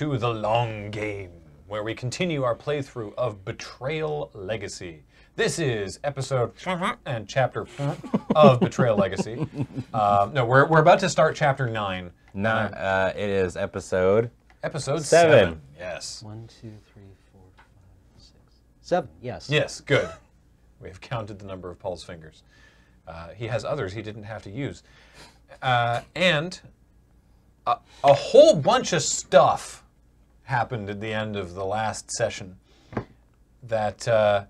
welcome to the long game, where we continue our playthrough of Betrayal Legacy. This is episode and chapter of Betrayal Legacy. Um, no, we're, we're about to start chapter nine. Not, uh, it is episode. Episode Seven. seven. Yes. One, two, three, four, five, six, seven. Yes. Yes, good. We have counted the number of Paul's fingers. Uh, he has others he didn't have to use. Uh, and a, a whole bunch of stuff happened at the end of the last session that, uh,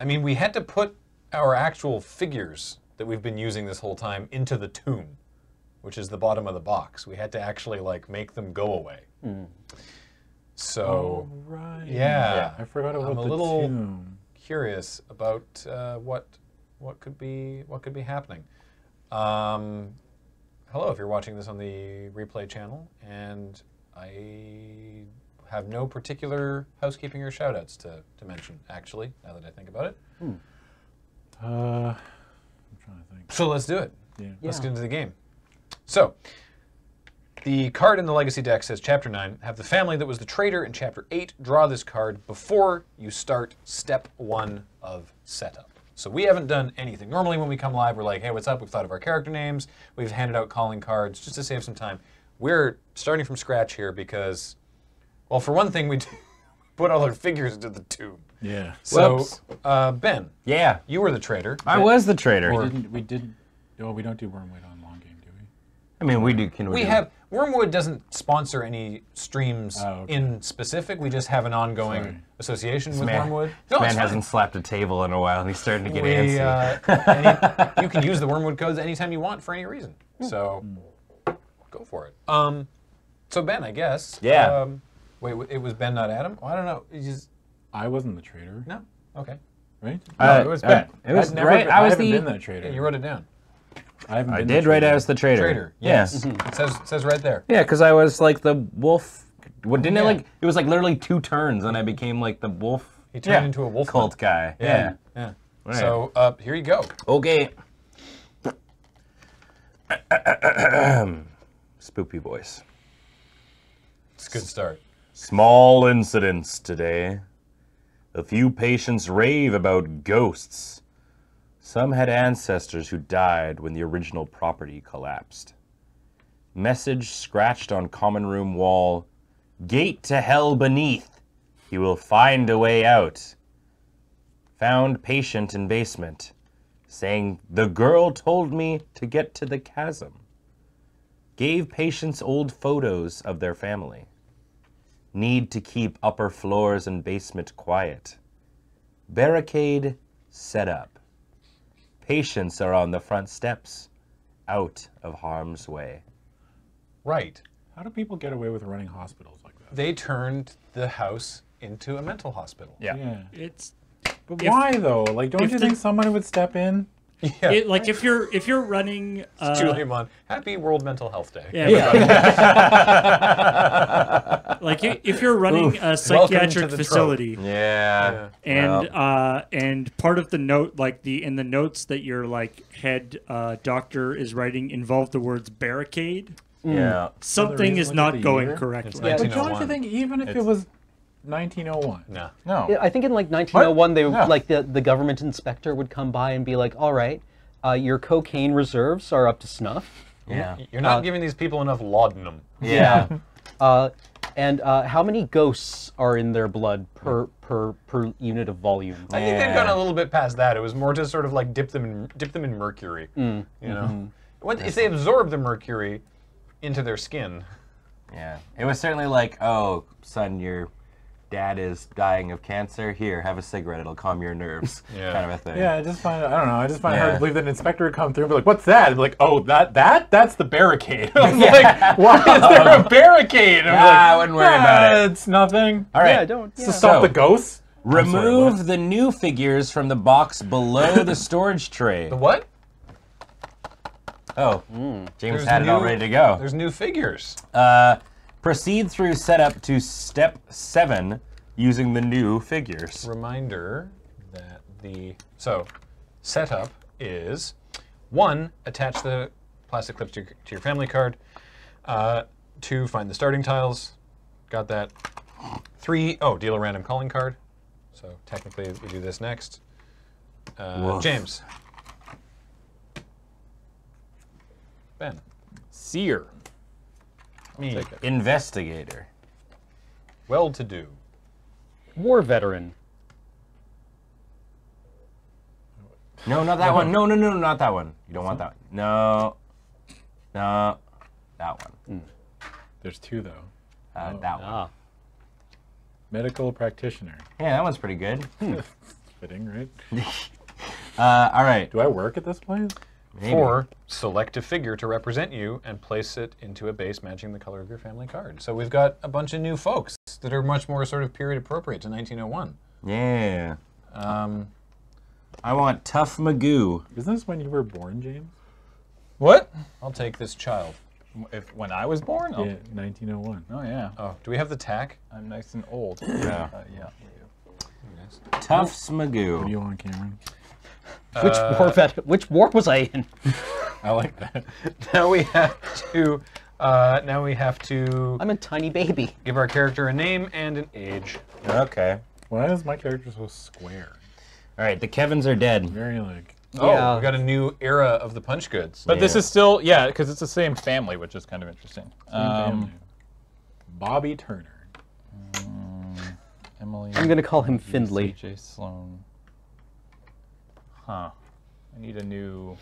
I mean, we had to put our actual figures that we've been using this whole time into the tomb, which is the bottom of the box. We had to actually, like, make them go away. So, Oh, right. yeah. I forgot about I'm a the little- tomb. curious about uh, what what could be what could be happening. Um, hello, if you're watching this on the replay channel, and I have no particular housekeeping or shoutouts to, to mention. Actually, now that I think about it, Hmm. Uh, I'm trying to think. so let's do it. Yeah. Let's Yeah. get into the game. So, the card in the Legacy deck says Chapter 9, have the family that was the traitor in Chapter 8 draw this card before you start Step 1 of Setup. So we haven't done anything. Normally when we come live, we're like, hey, what's up? We've thought of our character names. We've handed out calling cards just to save some time. We're starting from scratch here because, well, for one thing, we put all our figures into the tube. Yeah. So, uh, Ben, Yeah, you were the traitor. I was the traitor. We didn't. We did. Oh, we don't do Wormwood on long game, do we? I mean, we do. Can we, We do- have Wormwood doesn't sponsor any streams Oh, okay. in specific. We just have an ongoing Sorry. association with man, Wormwood. this No, man hasn't slapped a table in a while, and he's starting to get We, antsy. uh, any, you can use the Wormwood codes anytime you want for any reason. So go for it. Um, so Ben, I guess. Yeah. Um, wait, it was Ben, not Adam. Oh, I don't know. You just I wasn't the traitor, no. Okay. right? Uh, it was uh, Ben. it was I've never right. been, I was haven't the. been that traitor. Yeah, you wrote it down. I. I been the did write as the traitor. Traitor. Yeah. Yes. It says it says right there. Yeah, because I was like the wolf. What didn't Yeah. it like? It was like literally two turns, and I became like the wolf He turned Yeah. into a wolf cult guy. Yeah. Yeah. Yeah. So uh, here you go. Okay. Spoopy voice. It's a good start. Small incidents today. A few patients rave about ghosts. Some had ancestors who died when the original property collapsed. Message scratched on common room wall Gate to hell beneath. He will find a way out. Found patient in basement saying, The girl told me to get to the chasm. Gave patients old photos of their family need to keep upper floors and basement quiet. Barricade set up. Patients are on the front steps, out of harm's way. Right. How do people get away with running hospitals like that? They turned the house into a mental hospital. Yeah. It's But If- why though? Like, don't you the- think someone would step in? Yeah. it, like if you're if you're running uh, Julie Mon, happy World Mental Health Day. yeah, like if you're running a psychiatric facility. Yeah. and uh, and part of the note like the in the notes that your like head uh, doctor is writing involve the words barricade. Yeah. something is not going year. correctly. It's But don't you think even if it was 1901? No. No. I think in like 1901, they Yeah. like the, the government inspector would come by and be like, "All right, uh, your cocaine reserves are up to snuff, Yeah. You're not giving these people enough laudanum. Yeah. uh, and uh, how many ghosts are in their blood per per per unit of volume?" I think they've Yeah. gone a little bit past that. It was more just sort of like dip them in dip them in mercury. You know, what, if they absorb the mercury into their skin, Yeah. It was certainly like, oh, son, your dad is dying of cancer. Here, have a cigarette. It'll calm your nerves. Yeah. Kind of a thing. Yeah, I just find I don't know. I just find it hard to believe that an inspector would come through and be like, "What's that?" And be like, "Oh, that that that's the barricade." I was like, "Why is there a barricade?" And I'm Ah, like, I wouldn't worry about "Ah, it." It's nothing. All right. Yeah, don't. It's Yeah. to stop So- the ghosts. I'm sorry, Remove the new figures from the box below the storage tray. the what? Oh, James There's had it all ready to go. There's new figures. Uh, proceed through setup to step seven using the new figures. Reminder that the so setup is one attach the plastic clips to your, to your family card. Uh, two find the starting tiles. got that. Three, oh, deal a random calling card. So technically, we do this next. Uh, James. Ben. Seer. Me. Investigator. Well to do. War veteran. No, not that one. No, no, no, not that one. You don't want that one. No. No. That one. There's two though. Uh, that one. Ah. Medical practitioner. Yeah, that one's pretty good. Fitting, right? Uh, all right. Do I work at this place? Maybe. Four, select a figure to represent you and place it into a base matching the color of your family card. So we've got a bunch of new folks that are much more sort of period appropriate to 1901. Yeah. Um, I want Tough Magoo. Isn't this when you were born, James? What? I'll take this child. If when I was born? Oh, Yeah, 1901. oh yeah. Oh, do we have the tack? I'm nice and old. Yeah. Uh, yeah. Tough What do you want, Cameron? Which Uh, war vet? Which war was I in? I like that. Now we have to. Uh, now we have to I'm a tiny baby. give our character a name and an age. Okay. Why is my character so square? All right, the Kevins are dead. Very like. Oh, Yeah. we got a new era of the Punchgoods. But this is still yeah, because it's the same family, which is kind of interesting. Um. Bobby Turner. Emily. I'm gonna call him Findley. J. Sloan. Huh. I need a new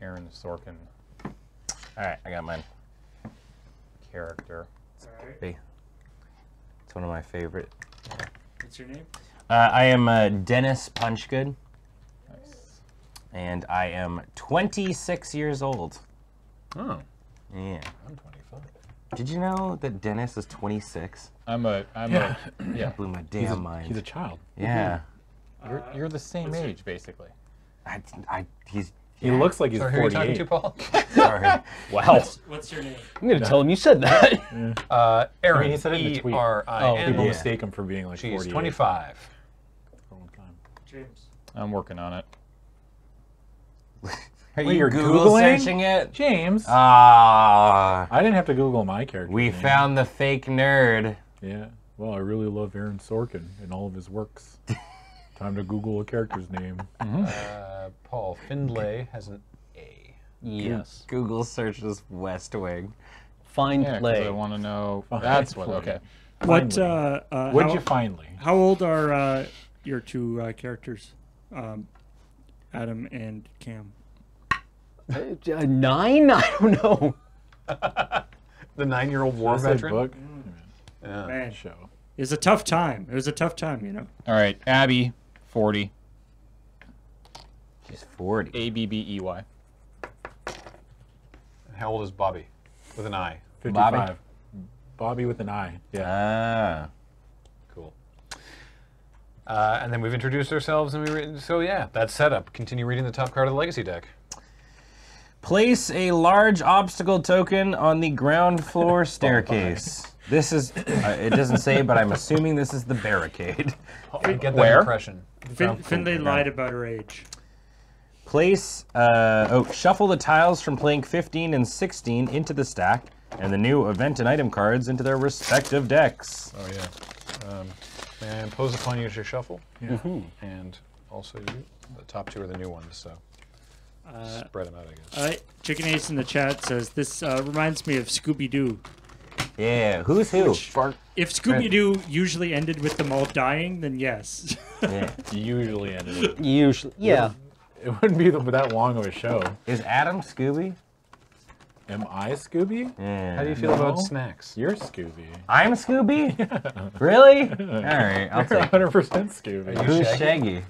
Aaron Sorkin All right, I got mine. character. Hey. It's one of my favorite. What's your name? Uh, I am uh, Dennis Punchgood, Nice. and I am 26 years old. Oh, Yeah. I'm 25. Did you know that Dennis is 26? I'm a I'm Yeah. a yeah. Blew my He's damn a, mind. he's a child. yeah. You're you're the same age basically. I, I, he's. He looks like he's Sorry, who are you talking to, Paul? Sorry. Wow. What's your name? I'm gonna tell him you said that. Uh, Aaron. I mean, he said it in the E tweet. R I Oh, N. People Yeah. mistake him for being like She's 48. 25. For a long time. James. I'm working on it. Are Wait, you you're Google Googling? searching it? James. Ah. I didn't have to Google my character. we name. found the fake nerd. Yeah. Well, I really love Aaron Sorkin and all of his works. Time to Google a character's name. Uh, Paul Findlay has an A. yes. Google searches West Wing. Find Yeah, 'cause play. I want to know. Fine. That's what. Okay. What? Finally. Uh, uh, What'd how, you finally? how old are uh, your two uh, characters, um, Adam and Cam? Uh, nine? I don't know. The nine-year-old war I said veteran. book. Yeah. Man, Show. it was a tough time. It was a tough time, you know. All right. Abby, 40. She's 40. A B B E Y. How old is Bobby? With an I. 55. Bobby, with an I. Yeah. Ah. Cool. Uh, and then we've introduced ourselves, and we re- so yeah, that's setup. Continue reading the top card of the legacy deck. Place a large obstacle token on the ground floor staircase. This is, uh, it doesn't say, but I'm assuming this is the barricade. I get that Where? impression. Fin- Finlay lied about her age. Place, uh, oh, shuffle the tiles from plank 15 and 16 into the stack, and the new event and item cards into their respective decks. Oh yeah. Um, may I impose upon you to shuffle? Yeah. And also you. The top two are the new ones, so spread them out, I guess. Uh, Chicken Ace in the chat says this uh, reminds me of Scooby Doo. Yeah, who's who? If Scooby Doo usually ended with them all dying, then yes. Yeah. Usually ended. it. Usually, yeah. It wouldn't be that long of a show. Is Adam Scooby? Am I Scooby? Yeah. How do you feel about snacks? You're Scooby. I'm Scooby? Really? All right, I'll You're take 100% Scooby. you Who's Shaggy? Shaggy?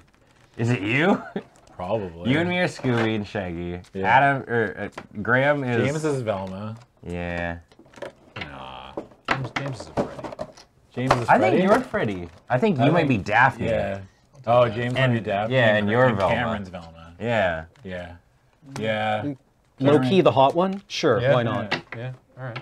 Is it you? Probably. You and me are Scooby and Shaggy. Yeah. Adam or uh, Graham is. James is Velma. Yeah. Nah. James, James is a Freddy. James is I Freddy. I think you're Freddy. I think you I might think- be Daphne. Yeah. Oh, James And- might be Daphne. yeah, and you're and Velma. Cameron's Velma. Yeah. Yeah. Yeah. Low key, the hot one? Sure, Yeah, why not? Yeah. All right.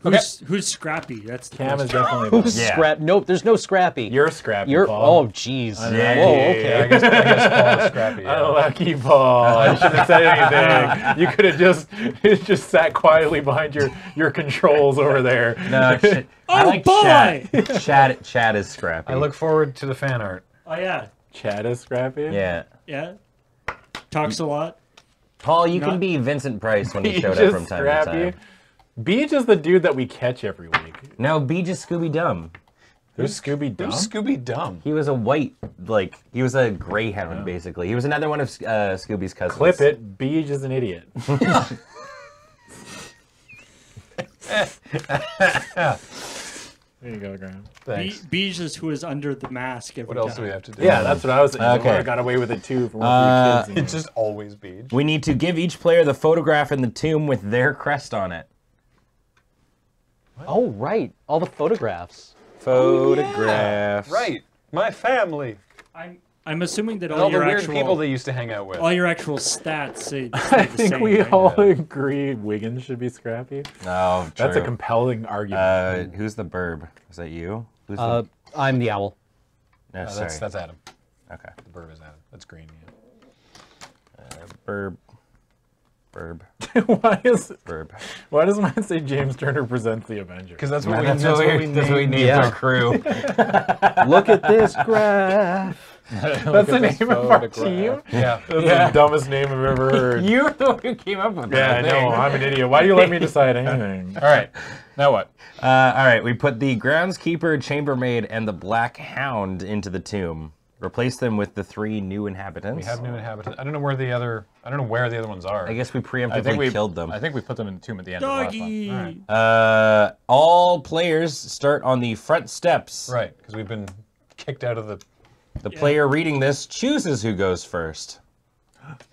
Who's who's Scrappy? That's the Cam is definitely. Who's the- Yeah. scrap? Nope, there's no Scrappy. You're scrappy. You're. Paul. Oh, jeez. Yeah, Whoa. yeah, Okay. I guess, I guess Paul is scrappy. Yeah. Unlucky Paul. I shouldn't have said anything. You could have just just sat quietly behind your your controls over there. No, ch- oh, I Oh, like boy! chat. Chat, chat is scrappy. I look forward to the fan art. Oh yeah, Chad is scrappy. Yeah. yeah. Talks a lot. Paul, you Not- can be Vincent Price when you Beej showed up from time scrappy. to time. Beej is the dude that we catch every week. No, Beej is Scooby Dumb. Who's Scooby Doo? Who's Scooby Dumb? He was a white, like he was a greyhound, basically. He was another one of uh, Scooby's cousins. Clip it. Beej is an idiot. there you go, Graham. Thanks. Be- Beej is who is under the mask every What else time. do we have to do? Yeah, that's what I was saying. Okay. I got away with it too for one Uh, of your kids. It's just always Beej. We need to give each player the photograph in the tomb with their crest on it. Oh, right. All the photographs. Photograph. Right. My family. I'm I'm assuming that And all, all the weird actual people they used to hang out with. all your actual stats say. I the think same, we right? all agree Wiggins should be scrappy. Oh, That's a compelling argument. Uh, who's the burb? Is that you? Who's Uh, I'm the owl. the? No, Uh, sorry. that's that's Adam. okay. The bird is Adam. That's green. Yeah. Burb. Burb. why is Burb. why does mine say James Turner presents the Avengers? Because that's what we. That's, That's, what we. that's what we named- named Yeah. our crew. Look at this graph. That's the name of our team. Yeah. That's the dumbest name I've ever heard. You're the one who came up with yeah, I that. know. I'm an idiot. Why do you let me decide anything? All right. Now what? Uh, all right, we put the groundskeeper, chambermaid, and the black hound into the tomb. Replace them with the three new inhabitants. We have new inhabitants. I don't know where the other. I don't know where the other ones are. I guess we I preemptively think we killed them. I think we put them in the tomb at the end of the last one. Doggy. All right. Uh, all players start on the front steps. Right. Because we've been kicked out of the. The player reading this chooses who goes first.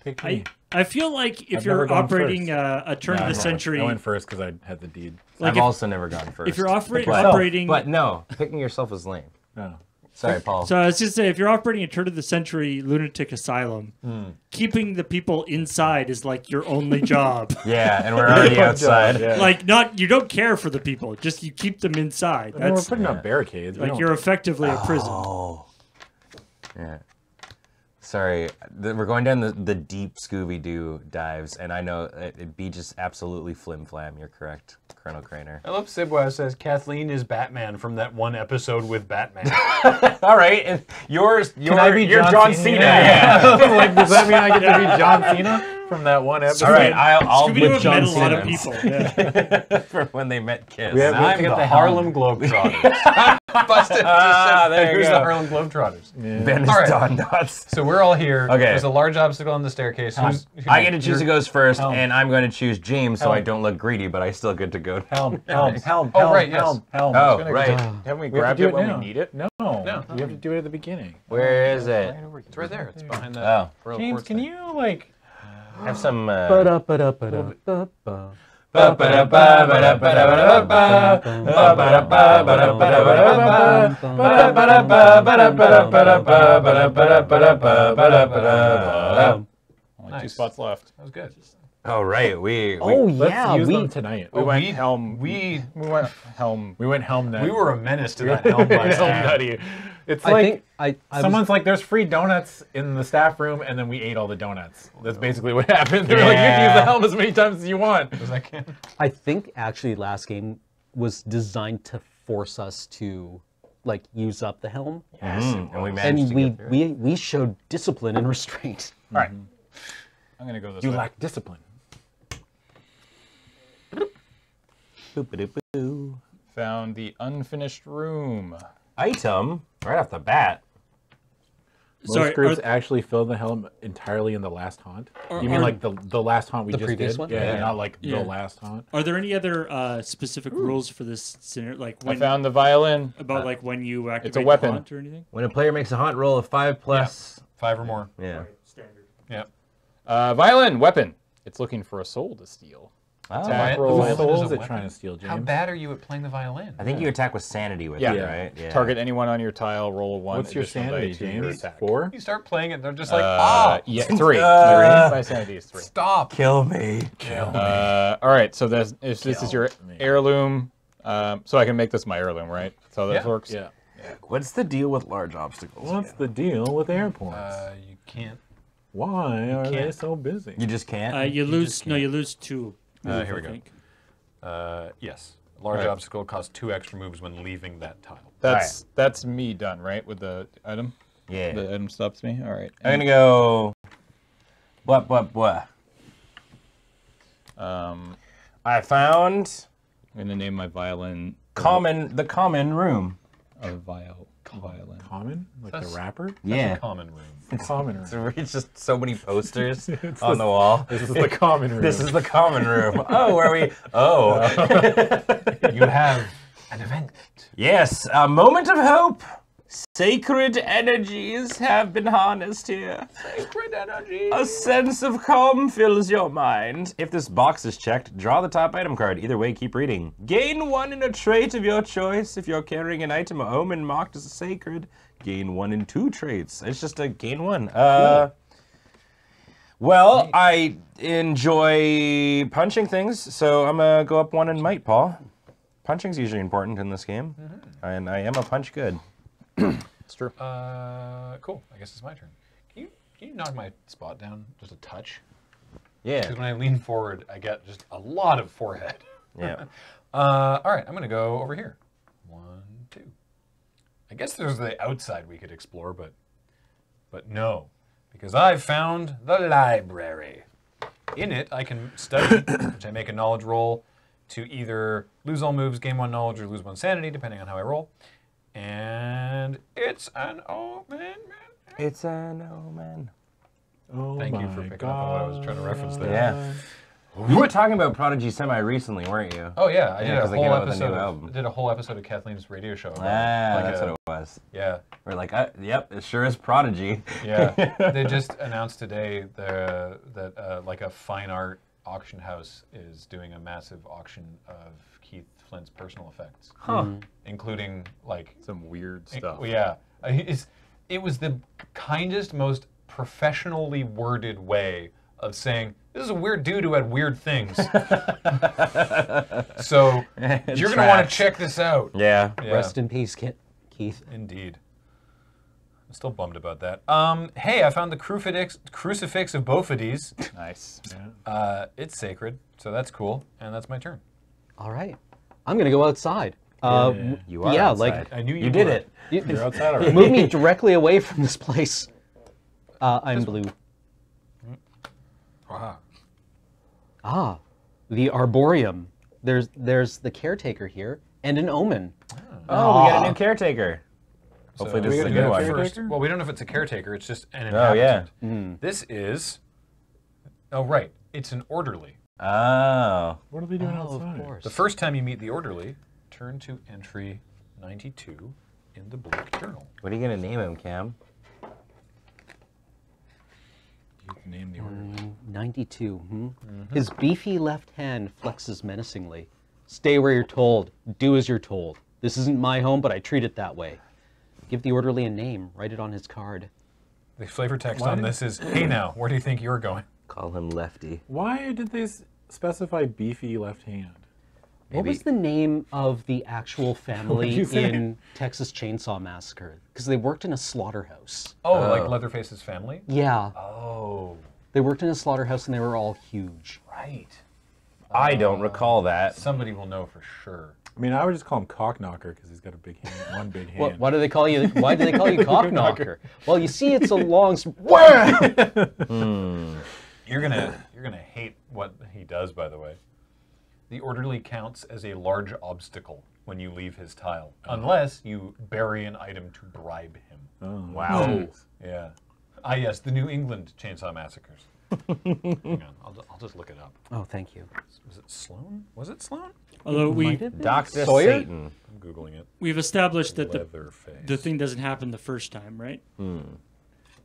Pick I, me. I feel like if I've you're operating first. uh, a turn Nah, of I the century, I went first because I had the deed. like I've if, also never gone first. if you're operate, But- operating, But no, picking yourself is lame. No. Sorry, Paul. so I was just say if you're operating a turn of the century lunatic asylum, Hmm. keeping the people inside is like your only job. yeah, and we're already outside. Yeah. like not you don't care for the people, just you keep them inside. I mean, we're That's putting up barricades. Like you're effectively a prison. Oh. Yeah. Sorry, we're going down the, the deep Scooby Doo dives, and I know it, it'd be just absolutely flim flam. You're correct, Colonel Craner. I love Sibwa says Kathleen is Batman from that one episode with Batman. All right, and yours, you're, I be you're John John, Cena? Cena. Yeah. like, does that mean I get to be John Cena from that one episode? All right, I'll, I'll Scooby-Doo with John met a lot of people. Yeah. for when they met Kiss. We have- we I'm the, the Harlem Globetrotters. Busted. Ah, there you Who's the Harlem Globetrotters? Ben is All right. Don Nuts. So we're all here. Okay. There's a large obstacle on the staircase. Who's, who- I get to choose who goes first, Helm. and I'm going to choose James, so I don't look greedy, but I still get to go. Helm, helm, helm, Oh, helm, right, yes. helm, helm. Oh, Gonna- right. Haven't we We grabbed to it when now. we need it? No, No. you have to do it at the beginning. Where is it? It's right there. It's behind that. Oh. James, can you like? Have some. Uh. Only two Nice. spots left. That was good. oh right, we. we Oh Let's yeah, use we them tonight. We Oh, went we- helm. We we went helm. We went helm nut. we were a menace to that helm last helm time. nutty. It's I like think I, I was- someone's like, "There's free donuts in the staff room," and then we ate all the donuts. That's basically what happened. They're like, "You can use the helm as many times as you want." Was that Ken? I think actually last game was designed to force us to like use up the helm, Mm, and we managed and to we get we we showed discipline and restraint. All right. I'm gonna go this You way. lack discipline. Found the unfinished room. Item right off the bat. Most Sorry, groups are- actually fill the helm entirely in the last haunt. Are- you mean are- like the the last haunt we The just previous did? one? Yeah, Yeah. not like Yeah. the last haunt. Are there any other uh, specific rules for this scenario? Like I when found the violin. about like when you activate it's a the weapon. haunt or anything? When a player makes a haunt roll of five plus. Five or more. Yeah. Standard. Yeah. Uh, violin weapon. It's looking for a soul to steal. Oh, Attack vi- roll. violin What is was it trying to steal, James? How bad are you at playing the violin? I think you attack with sanity with Yeah. it, Yeah. right? Yeah. Target anyone on your tile. Roll a one. What's your additional sanity, die your James? attack. Four. You start playing it, they're just like, Uh, ah, yeah, three. Uh, three. My sanity is three. stop. Kill me. Kill me. Uh, all right. So this if this is your heirloom, um, so I can make this my heirloom, right? That's how this Yeah. works. Yeah. What's the deal with large obstacles? What's the deal with airports? Uh, you can't. Why are they can't- so busy? You just can't. Uh, you lose. No, you lose two. Uh, move, here we I go. think. Uh, yes. Large Right. obstacle costs two extra moves when leaving that tile. That's that's me done, right? With the item. yeah. The item stops me. All right. I'm gonna go. What? What? What? Um, I found I'm gonna name my violin common the common room. a viol violin. Common? Like That's- the rapper? That's Yeah. a common room. Common room. It's just so many posters on the- wall. This is the common room. This is the common room. Oh, where we? Oh, You have an event. yes. A moment of hope. Sacred energies have been harnessed here. Sacred energy. A sense of calm fills your mind. If this box is checked, draw the top item card. Either way, keep reading. Gain one in a trait of your choice. If you're carrying an item or omen marked as sacred, gain one in two traits. It's just a gain one. Uh, well, I enjoy punching things, so I'm gonna go up one in might, Paul. Punching's usually important in this game, and I am a Punchgood. It's true. Uh, cool. I guess it's my turn. Can you can you knock my spot down just a touch? Yeah, Because when I lean forward, I get just a lot of forehead. yeah. Uh, all right, I'm gonna go over here. One, two. I guess there's the outside we could explore, but but no, because I've found the library. In it, I can study, which I make a knowledge roll to either lose all moves, gain one knowledge, or lose one sanity, depending on how I roll. And it's an omen. It's an omen. Oh Thank you for my picking up on what I was trying to reference there. Yeah. You were talking about Prodigy semi recently, weren't you? Oh yeah, I did Yeah, a 'cause they whole came out new episode. album. Of, did a whole episode of Kathleen's radio show. About Ah. Like that's a- what it was. Yeah, We're like, uh, yep, it sure is Prodigy. yeah. they just announced today the, that uh, like a fine art auction house is doing a massive auction of Keith Flint's personal effects, Huh. including like Some weird stuff. well, yeah, Uh, it's, it was the kindest, most professionally worded way of saying this is a weird dude who had weird things. so you're gonna want to check this out. Yeah. Yeah, Rest in peace, Kit. Keith. indeed. I'm still bummed about that. Um, hey, I found the crucifix, crucifix of Bophides. Nice. Uh, it's sacred, so that's cool, and that's my turn. All right. I'm going to go outside. Uh, w- You are yeah, outside. I knew you You did it. You're outside already. move me directly away from this place. Uh, I'm blue. Aha. Ah, the arboreum. There's there's the caretaker here and an omen. Oh, we got a new ah. caretaker. Hopefully So this we is a good one. first. Well, we don't know if it's a caretaker. It's just an Oh, yeah. inhabitant. Hmm. This is. Oh right, it's an orderly. Oh. What are they doing Oh, outside? of course. The first time you meet the orderly, turn to entry 92 in the Bleak Journal. What are you going to name him, Cam? You can name the order. 92. Hmm? His beefy left hand flexes menacingly. Stay where you're told. Do as you're told. This isn't my home, but I treat it that way. Give the orderly a name. Write it on his card. The flavor text Why on did- this is, "Hey now, where do you think you're going?" Call him Lefty. Why did they s- specify beefy left hand? What was the name of the actual family you say? in Texas Chainsaw Massacre? Because they worked in a slaughterhouse. Oh, like Leatherface's family? Yeah, Oh, they worked in a slaughterhouse and they were all huge. right. I don't recall that. Oh. Somebody will know for sure. I mean, I would just call him Cockknocker because he's got a big hand, one big hand. What, why do they call you? Why do they call you cockknocker? Well, you see, it's a long. s- hmm. You're gonna you're gonna hate what he does, by the way. The orderly counts as a large obstacle when you leave his tile, unless you bury an item to bribe him. Oh, Wow. Yeah. Ah, yes, the New England Chainsaw Massacres. Hang on, I'll, I'll just look it up. Oh, thank you. Was it Sloan? Was it Sloan? Although we Dr. Sawyer? Satan. I'm googling it. we've established that the Leatherface. the thing doesn't happen the first time, right?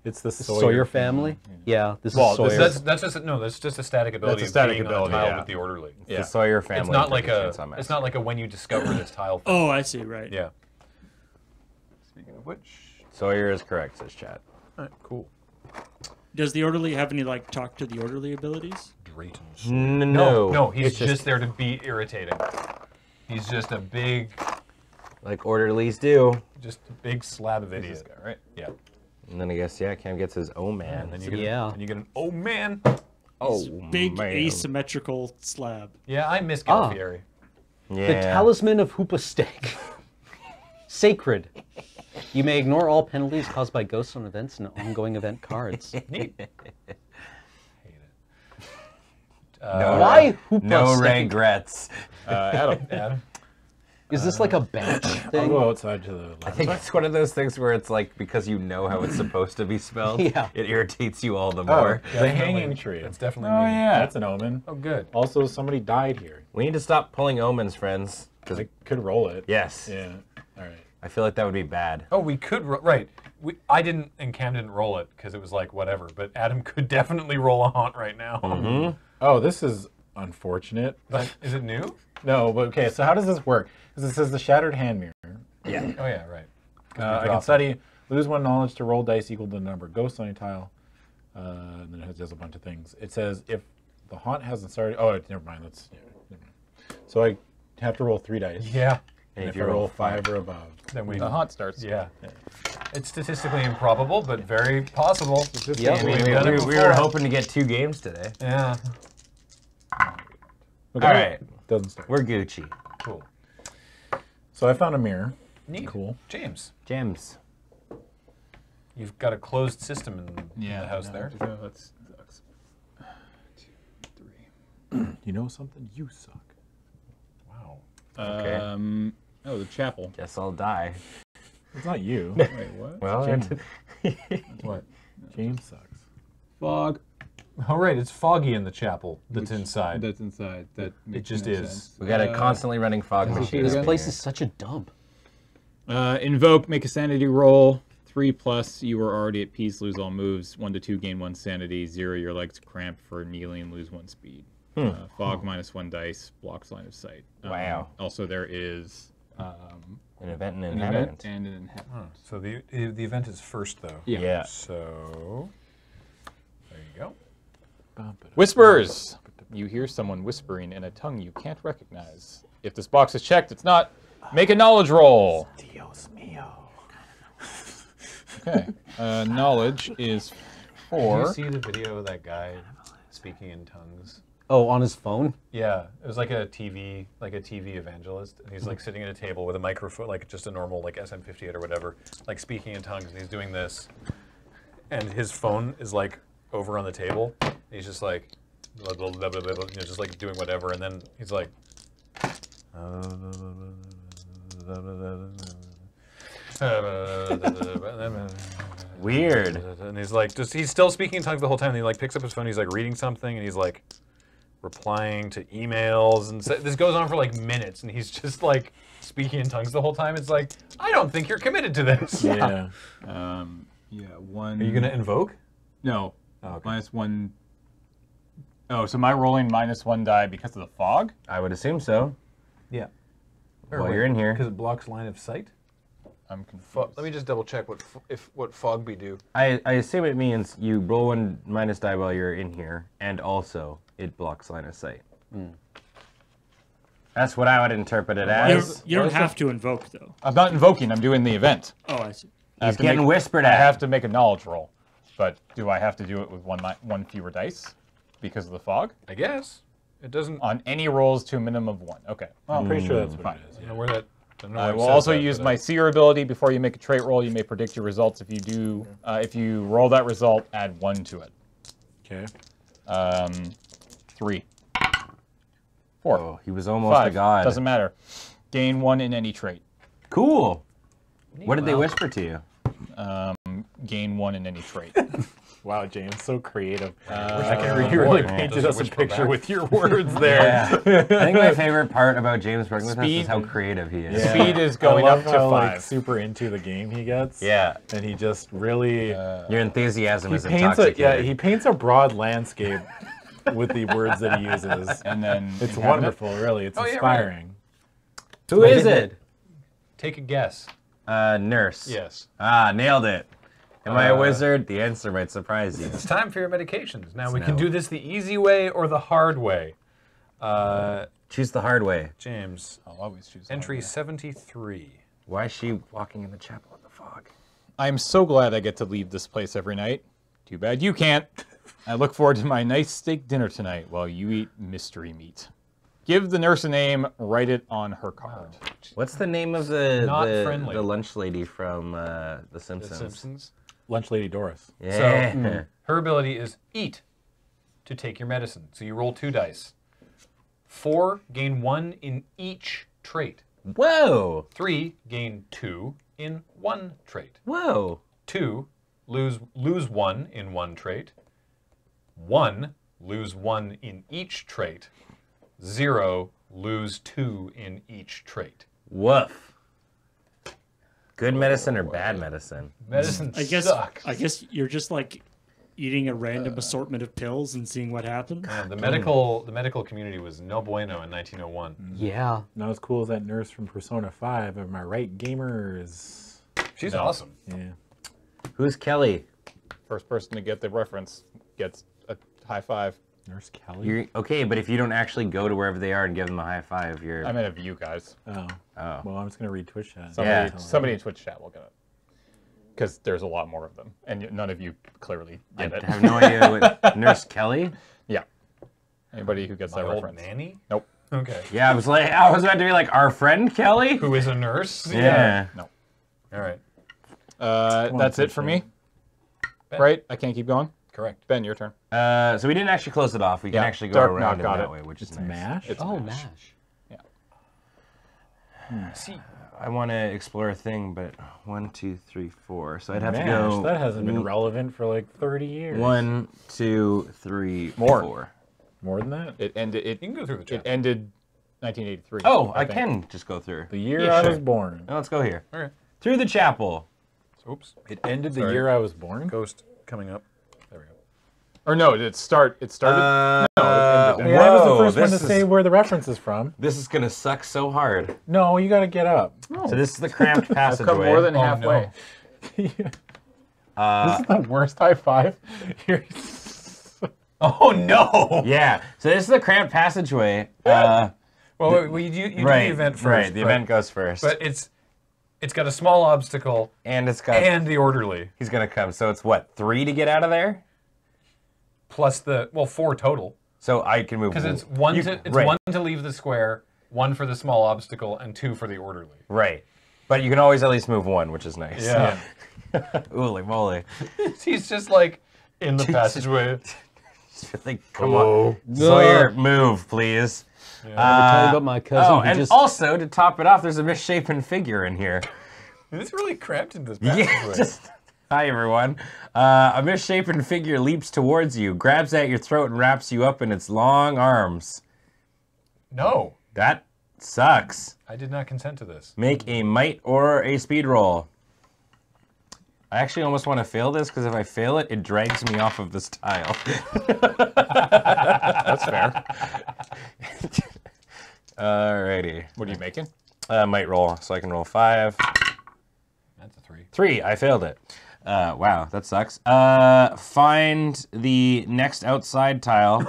It's the Sawyer, Sawyer, family. Yeah, this Well, is Sawyer. that's that's just a, no. That's just a static ability. That's a of static being ability, a tile yeah. with the orderly. Yeah. The Sawyer family. It's not like a. It's not like a when you discover this tile. Thing. Oh, I see. Right. Yeah. Speaking of which, Sawyer is correct, says chat. alright, cool. Does the orderly have any like talk to the orderly abilities? Drayton. No, no, no, he's it's just, there to be irritating. He's just a big, like orderlies do. just a big slab of This idiot. guy, right? Yeah. And then I guess yeah, Cam gets his oh And man. then you get, Yeah. a, and you get an oh man. oh Big man. asymmetrical slab. Yeah, I miss Ah. Galfieri. Yeah. The talisman of Hoopastake. Sacred. You may ignore all penalties caused by ghosts on events and ongoing event cards. Neat. Hate it. no, Why re- no Hoopastake? regrets. Uh, Adam. Adam. Is this like a bench I'll thing? go outside to the left. I think it's one of those things where it's like because you know how it's supposed to be spelled, Yeah. it irritates you all the Oh, more. the hanging tree. That's definitely Oh me. yeah. That's an omen. Oh, good. Also, somebody died here. We need to stop pulling omens, friends. Because I could roll it. yes, Yeah. All right. I feel like that would be bad. Oh, we could ro- right. We, I didn't, and Cam didn't roll it because it was like whatever. But Adam could definitely roll a haunt right now. Mm-hmm. Oh, this is unfortunate. But is it new? No, but okay. So how does this work? Because it says the shattered hand mirror. Yeah. Oh yeah, right. Uh, I can study. Lose one knowledge to roll dice equal to the number of ghosts on your tile. Uh, and then it does a bunch of things. It says if the haunt hasn't started. Oh, never mind. That's yeah, never mind. So I have to roll three dice. Yeah. And And if, I roll five or above, Then we. The haunt starts. Yeah. It's statistically improbable, but very possible. Yep. I mean, We've we, we- we were hoping to get two games today. Yeah. okay. All right. Doesn't start. We're Gucci. Cool. So I found a mirror. Neat. Cool. James, James. you've got a closed system in, in the house no, there. so that's- that's- two, three. You know something? You suck. Wow. Okay. Um, oh, the chapel. Guess I'll die. It's not you. Wait, what? Well, James. What? James sucks. Fog. Oh right, it's foggy in the chapel that's Which- inside. That's inside. That makes just no is. sense. we got a Uh, constantly running fog machine. This over place is such a dump. Uh, invoke, make a sanity roll. Three plus, you are already at peace, lose all moves. One to two, gain one sanity. Zero, your legs cramp for kneeling, lose one speed. Uh, fog minus one dice, blocks line of sight. Um, Wow. Also, there is um, An event and an an inhabitant. event and an inhabitant. So the the event is first though. Yeah. Yeah. So there you go. Whispers! You hear someone whispering in a tongue you can't recognize. If this box is checked, it's not. Make a knowledge roll. Dios mío. Okay. Uh, knowledge is Did four. you see the video of that guy speaking in tongues? Oh, on his phone? Yeah, it was like a TV, like a TV evangelist, and he's like sitting at a table with a microphone, like just a normal like SM58 or whatever, like speaking in tongues, and he's doing this, and his phone is like over on the table. And he's just like, blah, blah, blah, blah, blah, blah, you know, just like doing whatever, and then he's like. Weird. And he's like, just he's still speaking in tongues the whole time. And he like picks up his phone. He's like reading something, and he's like replying to emails, and so, this goes on for like minutes. And he's just like speaking in tongues the whole time. It's like, I don't think you're committed to this. Yeah. Um, yeah, one. Are you gonna invoke? No. Oh, okay. Minus one. Oh, so my rolling minus one die because of the fog? I would assume so. Yeah. While you're in here. because it blocks line of sight. I'm confused. Fo- let me just double check what f- if what Fogby do. I, I assume it means you roll one minus die while you're in here, and also it blocks line of sight. Hmm. That's what I would interpret it You as. don't, you don't have to invoke though. I'm not invoking, I'm doing the event. Oh, I see. I He's getting make- whispered I have to make a knowledge roll. But do I have to do it with one one fewer dice because of the fog? I guess it doesn't. On any rolls to a minimum of one. Okay. Well, I'm pretty sure that's what Fine. it is. I don't know where that. I know where it will also that, use my seer ability before you make a trait roll. You may predict your results. If you do, uh, if you roll that result, add one to it. Okay. Um, three, four, Oh, he was almost five. a god. Doesn't matter. Gain one in any trait. Cool. What did they whisper to you? Um, gain one in any trait. Wow, James, so creative. Uh, I can uh, you really painted does us a picture back? with your words there. I think my favorite part about James working with us is how creative he is. Yeah. Speed is going up to how, five. Like, super into the game he gets. Yeah. And he just really Your enthusiasm he is paints a intoxicating. yeah he paints a broad landscape with the words that he uses. and then It's inhabitant. wonderful, really. It's Oh, yeah, right. inspiring. Who is it? Take a guess. Uh, nurse. Yes. Ah, nailed it. Am I a Uh, wizard? The answer might surprise you. It's time for your medications. Now we can now. do this the easy way or the hard way. Uh, Choose the hard way. James, I'll always choose. the entry hard way. 73. Why is she walking in the chapel in the fog? I'm so glad I get to leave this place every night. Too bad you can't. I look forward to my nice steak dinner tonight while you eat mystery meat. Give the nurse a name, write it on her card. What's the name of the Not the, friendly. the lunch lady from uh, The The Simpsons? Lunch Lady Doris. Yeah. So Her ability is eat to take your medicine. So you roll two dice. Four, gain one in each trait. Whoa! Three, gain two in one trait. Whoa! Two, lose lose one in one trait. One, lose one in each trait. Zero, lose two in each trait. Woof. Good oh, medicine or bad medicine? Medicine I guess sucks. I guess you're just like eating a random uh, assortment of pills and seeing what happens. Man, the medical the medical community was no bueno in 1901. Mm-hmm. Yeah. Not as cool as that nurse from Persona 5. Am I right, gamers? She's No. awesome. Yeah. Who's Kelly? First person to get the reference gets a high five. Nurse Kelly? You're okay, but if you don't actually go to wherever they are and give them a high five, you're. I'm in a view, guys. oh. Oh. Well, I'm just going to read Twitch chat. Somebody, Yeah. somebody in Twitch chat will get it. Because there's a lot more of them, and none of you clearly I get it. have no idea what Nurse Kelly. yeah. Anybody who gets My that old reference. nanny? Nope. Okay. Yeah, I was like, I was about to be like our friend Kelly. Who is a nurse? Yeah. No. All right. Uh, that's it for me. Ben. Right? I can't keep going. Correct. Ben, your turn. Uh, so we didn't actually close it off. We can actually go Dark around Knot it that it. way, which It's is nice. MASH? It's Oh, mash. mash. See, I want to explore a thing, but one, two, three, four. So I'd have Mash, to go. that hasn't been relevant for like 30 years. One, two, three, More. four. More than that? It ended. It, you can go through the it ended 1983. Oh, I, think. can just go through. The year Yeah, I sure. was born. Now let's go here. All right. Through the chapel. Oops. It ended the year I was born? Ghost coming up. There we go. Or no, it start. It started. Uh, no, it ended. Yeah, I was the first one to this say where the reference is from. This is gonna suck so hard. No, you got to get up. So this is the cramped passageway. I've come more than Oh, halfway. no. Uh, this is the worst high five. You're Oh no! yeah. So this is the cramped passageway. Uh, Well, wait, well, you, do- you do the event first. right. The but- event goes first. But it's it's got a small obstacle and it's got. and the orderly he's gonna come. So it's what three to get out of there. Plus the well four total So I can move. because it's one you- to it's right, one to leave the square, one for the small obstacle, and two for the orderly. Right. But you can always at least move one, which is nice. Yeah. Holy moly. He's just like in the passageway. like, come on. Sawyer, move, please. Never tell you about my uh, cousin. Oh, who and just also to top it off, there's a misshapen figure in here. It's really cramped in this Yeah, passageway. just hi everyone. Uh, a misshapen figure leaps towards you, grabs at your throat, and wraps you up in its long arms. No, That sucks. I did not consent to this. Make a might or a speed roll. I actually almost want to fail this because if I fail it, it drags me off of this tile. That's fair. Alrighty. What are you making? Uh, might roll, so I can roll five. That's a three. Three, I failed it. Uh, wow, that sucks. Uh, find the next outside tile,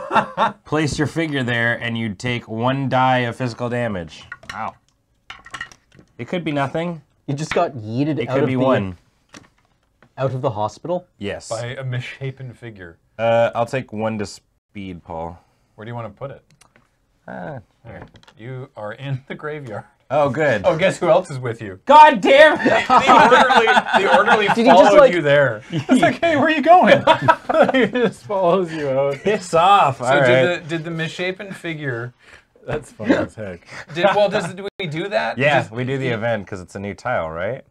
place your figure there, and you take one die of physical damage. Wow. It could be nothing. you just got yeeted It out could of be the one. out of the hospital. Yes. By a misshapen figure. Uh, I'll take one to speed, Paul. Where do you want to put it? Uh, Okay. You are in the graveyard. Oh, good. Oh, guess who else is with you? God damn it! The orderly, the orderly Did he just, followed like- you there. It's like, hey, where are you going? he just follows you out. Piss off. So All right. did the did the misshapen figure? That's funny as heck. Did well? Does do we do that? Yeah, Just- we do the event because it's a new tile, right?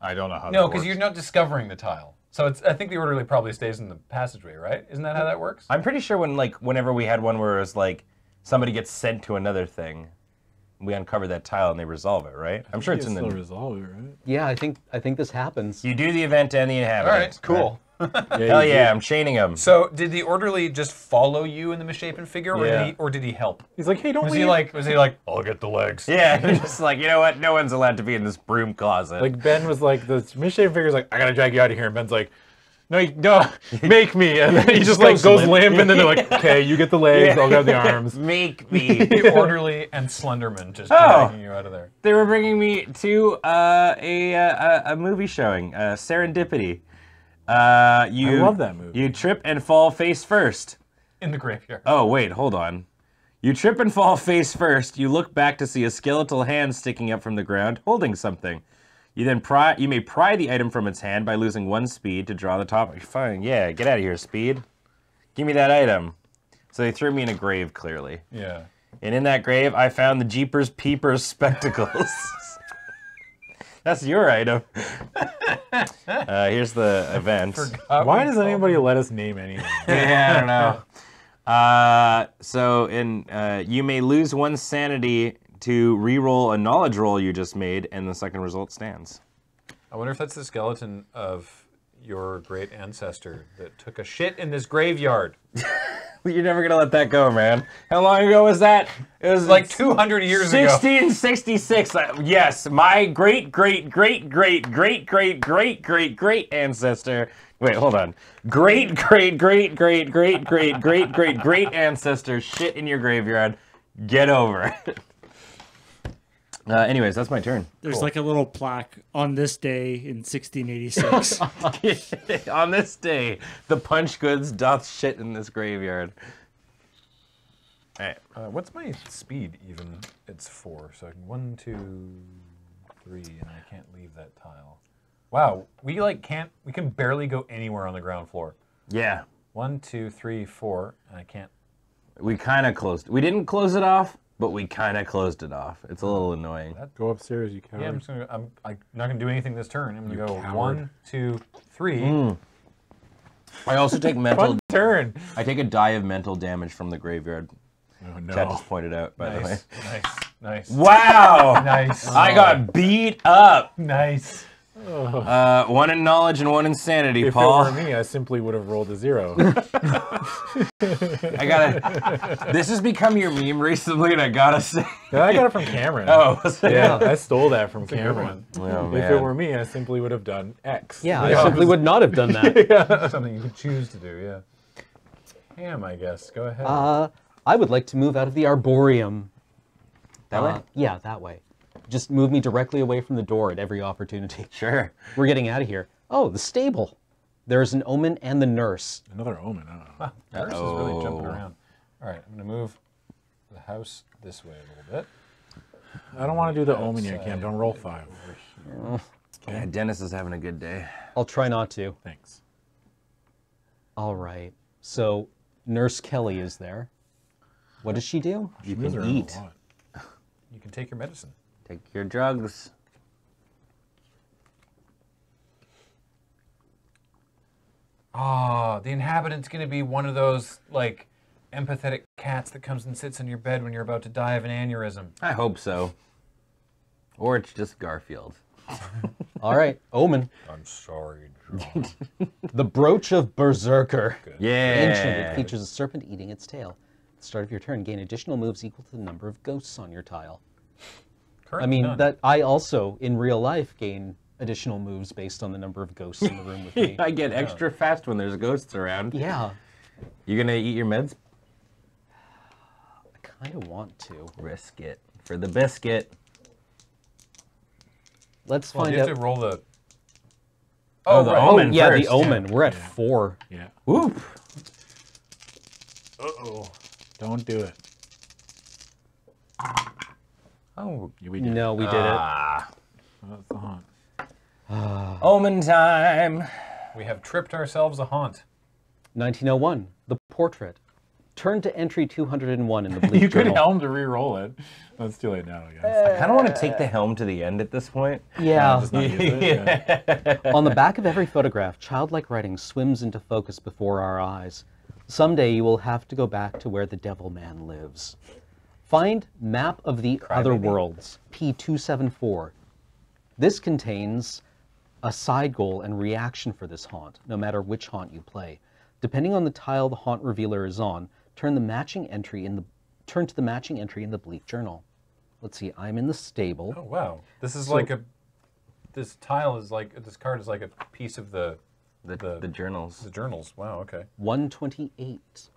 I don't know how. no, because you're not discovering the tile. So it's. I think the orderly probably stays in the passageway, right? Isn't that how that works? I'm pretty sure when like whenever we had one where it was like somebody gets sent to another thing, we uncover that tile and they resolve it, right? I'm sure it's in still the. resolve it, right? Yeah, I think I think this happens. You do the event and the All inhabitants. right, cool. Hell yeah, do. I'm chaining him. So did the orderly just follow you in the misshapen figure, or Yeah. did he, or did he help? He's like, hey, don't Was leave. he like? Was he like? I'll get the legs. Yeah, you're just like, you know what? No one's allowed to be in this broom closet. Like Ben was like, the misshapen figure's like, I gotta drag you out of here, and Ben's like, no, you- no, make me. And then he just like goes goes limp. limp, and then they're like, okay, you get the legs, I'll grab the arms. Make me. The orderly and Slenderman just Oh. dragging you out of there. they were bringing me to uh, a, uh, a a movie showing, uh, Serendipity. Uh, you love that movie. You trip and fall face first. In the graveyard. Oh wait, hold on. You trip and fall face first. You look back to see a skeletal hand sticking up from the ground, holding something. You then pry. You may pry the item from its hand by losing one speed to draw the top. Fine, yeah, get out of here, speed. Give me that item. So they threw me in a grave, clearly. Yeah. And in that grave, I found the Jeepers Peepers spectacles. That's your item. uh, here's the event. Why does anybody let us name anything? yeah, I don't know. Uh, so, in uh, you may lose one sanity to re-roll a knowledge roll you just made, and the second result stands. I wonder if that's the skeleton of your great ancestor that took a shit in this graveyard. You're never gonna let that go, man. How long ago was that? It was Like 200 years ago. 1666. Uh, yes, my great, great, great, great, great, great, great, great, great ancestor. Wait, hold on. Great, great, great, great, great, great, great, great, great ancestor. Shit in your graveyard. Get over it. Uh, anyways, that's my turn. There's like a little plaque on this day in 1686. On this day, the Punchgoods doth shit in this graveyard. All right. Uh, what's my speed even? It's four. So one, two, three, and I can't leave that tile. Wow, we like can't. We can barely go anywhere on the ground floor. Yeah, One, two, three, four, and I can't. we kind of closed. We didn't close it off, but we kind of closed it off. It's a little annoying. Go upstairs, you coward. Yeah, I'm just gonna. I'm, I'm not gonna do anything this turn. I'm gonna go coward. one, two, three. Mm. I also take mental. Fun turn. I take a die of mental damage from the graveyard. Oh no. Chad just pointed out, by the way. Nice, nice, nice, Wow! nice, I got beat up. nice. Uh, one in knowledge and one in sanity, If Paul. If it were me, I simply would have rolled a zero. I gotta. This has become your meme recently, and I gotta say. Yeah, I got it from Cameron. Oh, yeah, I stole that from good Cameron. Oh, If it were me, I simply would have done X. Yeah, I simply would not have done that. Something you could choose to do. Yeah. Ham, I guess. Go ahead. Uh, I would like to move out of the arboreum. That Uh, way? yeah, that way. Just move me directly away from the door at every opportunity. Sure. We're getting out of here. Oh, the stable. There's an omen and the nurse. Another omen. Oh. Nurse is really jumping around. All right, I'm gonna move the house this way a little bit. I don't want to do the omen yet, Cam. Don't roll five. Yeah, Dennis is having a good day. I'll try not to. Thanks. All right. So, Nurse Kelly is there. What does she do? You Moves can eat. You can take your medicine. Take your drugs. Ah, the inhabitant's gonna be one of those like empathetic cats that comes and sits on your bed when you're about to die of an aneurysm. I hope so. Or it's just Garfield. All right, omen. I'm sorry, John. The brooch of Berserker. Yeah. Ancient. It Yeah. features a serpent eating its tail. At the start of your turn, gain additional moves equal to the number of ghosts on your tile. I mean, that I also in real life gain additional moves based on the number of ghosts in the room with me. I get extra fast when there's ghosts around. yeah, You gonna eat your meds? I kind of want to. Risk it for the biscuit. Let's well, find you have out. to roll the. Oh, the right. oh, omen yeah, first. the omen. We're at four. Yeah. Whoop. Uh oh. Don't do it. Oh, We did. No, we did it. ah. Oh, that's the haunt. Omen time. We have tripped ourselves a haunt. 1901. The portrait. Turn to entry 201 in the Bleak You could Journal. helm to re-roll it. That's too late now, guys. I kind of want to take the helm to the end at this point. Yeah. Just not use it. Yeah. On the back of every photograph, childlike writing swims into focus before our eyes. Someday you will have to go back to where the devil man lives. Find map of the other Crybaby. worlds, P274. This contains a side goal and reaction for this haunt, no matter which haunt you play. Depending on the tile the haunt revealer is on, turn the matching entry in the turn to the matching entry in the bleak journal. Let's see, I'm in the stable. Oh wow, this is like a. This tile is like this card is like a piece of the The, The- the, journals. The journals. Wow. Okay. 128.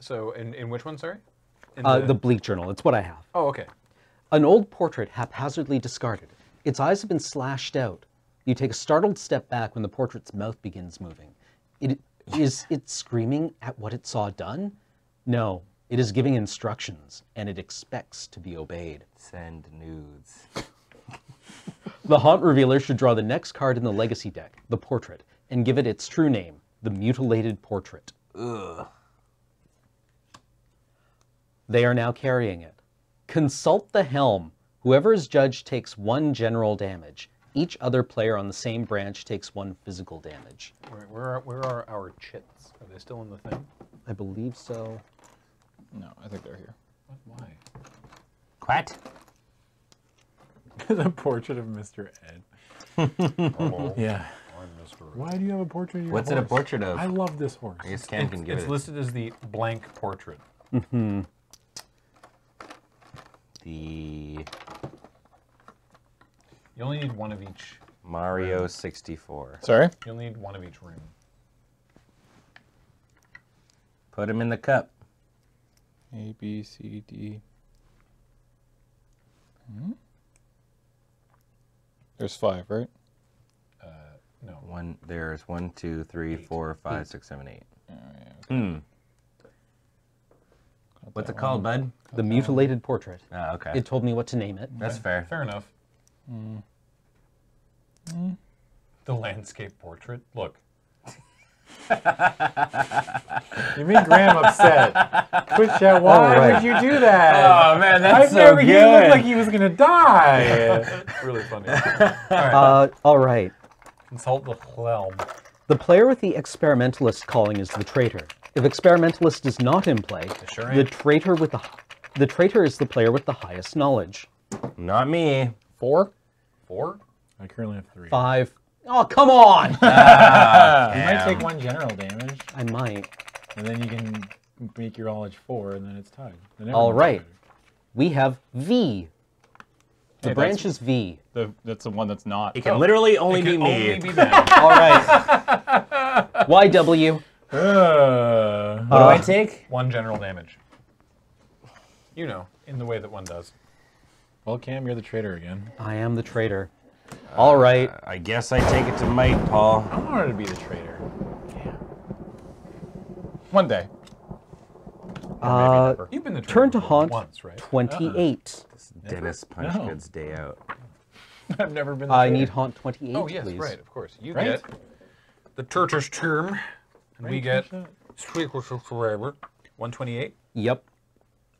So in, in which one? Sorry. Uh, the Bleak Journal. It's what I have. oh, okay. An old portrait haphazardly discarded. Its eyes have been slashed out. You take a startled step back when the portrait's mouth begins moving. It, is it screaming at what it saw done? No, it is giving instructions, and it expects to be obeyed. Send nudes. The Haunt Revealer should draw the next card in the Legacy deck, the Portrait, and give it its true name, the Mutilated Portrait. Ugh. They are now carrying it. Consult the helm. Whoever is judged takes one general damage. Each other player on the same branch takes one physical damage. Where, where, are, where are our chits? Are they still in the thing? I believe so. No, I think they're here. Why? What? the portrait of Mr. Ed. Oh, Yeah. I'm Why do you have a portrait of your What's it a portrait of? I love this horse. I guess Cam It's, can give it's it. listed as the blank portrait. Mm-hmm. The You only need one of each. Mario 64. Sorry? You'll need one of each room. Put him in the cup. A, B, C, D. Hmm? There's five, right? Uh, no. One. There's one, two, three, four, five, six, seven, eight. Oh, yeah. Hmm. What's it called, bud? The Mutilated Portrait. Ah, okay. It told me what to name it. That's fair. Fair enough. The landscape portrait. Look. You mean Graham upset. Quit that. Why right. would you do that? Oh man, that's I've so never. He looked like he was gonna die. It's really funny. All right. Uh, all right. Consult the helm. The player with the experimentalist calling is the traitor. If experimentalist is not in play, sure the traitor with the the traitor is the player with the highest knowledge. Not me. Four? Four? I currently have three. Five. Oh, come on! Ah, you might take one general damage, I might. and then you can make your knowledge four, and then it's tied. Then All everyone's right. tied. We have V. The Hey, branch is V. The, that's the one that's not. It can literally only It be can me. only be. All right. YW. Uh, what do I take? one general damage. You know, in the way that one does. well, Cam, you're the traitor again. I am the traitor. All right. I guess I take it to Mike, Paul. I wanted to be the traitor. One day. Uh, You've been the turn to haunt once, right? 28. Dennis Punchgood's day out. I've never been. The I traitor. need haunt 28, Oh yes, please. right. Of course. You Right? get the Turkish term, and we get catch Squeakle forever. One twenty-eight. Yep.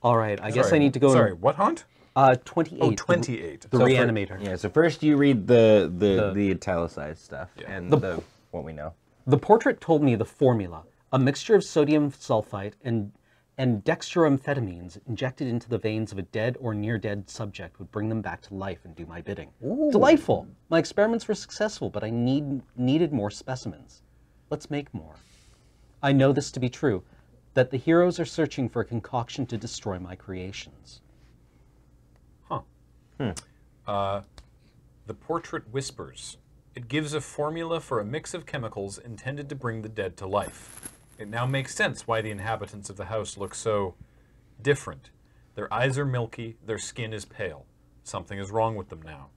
All right. I guess I need to go. Sorry, what hunt? Uh, 28. Oh, the- 28. The So for- reanimator. Yeah, so first you read the the, The- the, italicized stuff Yeah. and The- the, what we know. The portrait told me the formula: a mixture of sodium sulfite and and dextroamphetamines injected into the veins of a dead or near dead subject would bring them back to life and do my bidding. Delightful. My experiments were successful, but I need needed more specimens. Let's make more. I know this to be true, that the heroes are searching for a concoction to destroy my creations. Huh. Hmm. Uh, the portrait whispers. It gives a formula for a mix of chemicals intended to bring the dead to life. It now makes sense why the inhabitants of the house look so different. Their eyes are milky, their skin is pale. Something is wrong with them now.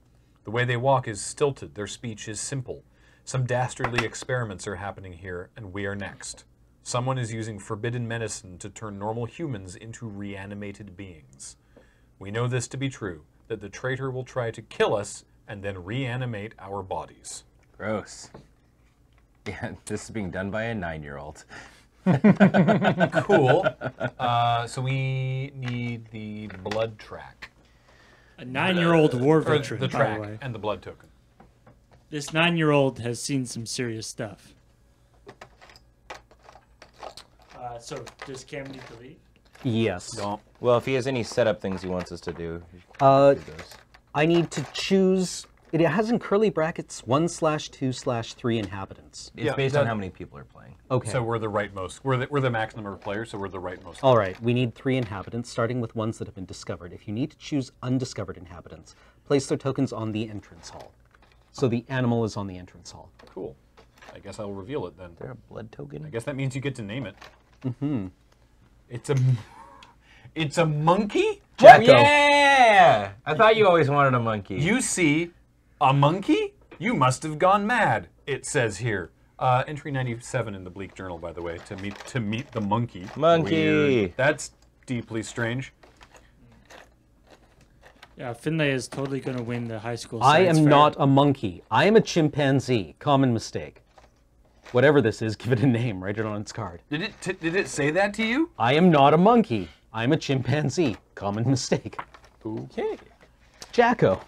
The way they walk is stilted, their speech is simple. Some dastardly experiments are happening here, and we are next. Someone is using forbidden medicine to turn normal humans into reanimated beings. We know this to be true, that the traitor will try to kill us and then reanimate our bodies. Gross. Yeah, this is being done by a nine-year-old. Cool. uh, so we need the blood track. A nine-year-old war veteran, the by track the way. and the blood token. This nine-year-old has seen some serious stuff. Uh, so does Cam need to leave? Yes. Well, if he has any setup things he wants us to do, Uh, he does. I need to choose. It has in curly brackets one slash two slash three inhabitants. It's Yeah, based on how many people are playing. Okay. So we're the rightmost. We're the, we're the max number of players, so we're the rightmost. All right, we need three inhabitants, starting with ones that have been discovered. If you need to choose undiscovered inhabitants, place their tokens on the entrance hall. So the animal is on the entrance hall. Cool. I guess I'll reveal it then. Is there a blood token? I guess that means you get to name it. Mm-hmm. It's a, It's a monkey. Oh, yeah! I thought you always wanted a monkey. You see a monkey? You must have gone mad. It says here. Uh, entry 97 in the Bleak Journal, by the way, to meet to meet the monkey. Monkey. Weird. That's deeply strange. Yeah, Finlay is totally going to win the high school. I am fair. not a monkey. I am a chimpanzee. Common mistake. Whatever this is, give it a name. Write it on its card. Did it t- did it say that to you? I am not a monkey. I'm a chimpanzee. Common mistake. Okay. Jacko.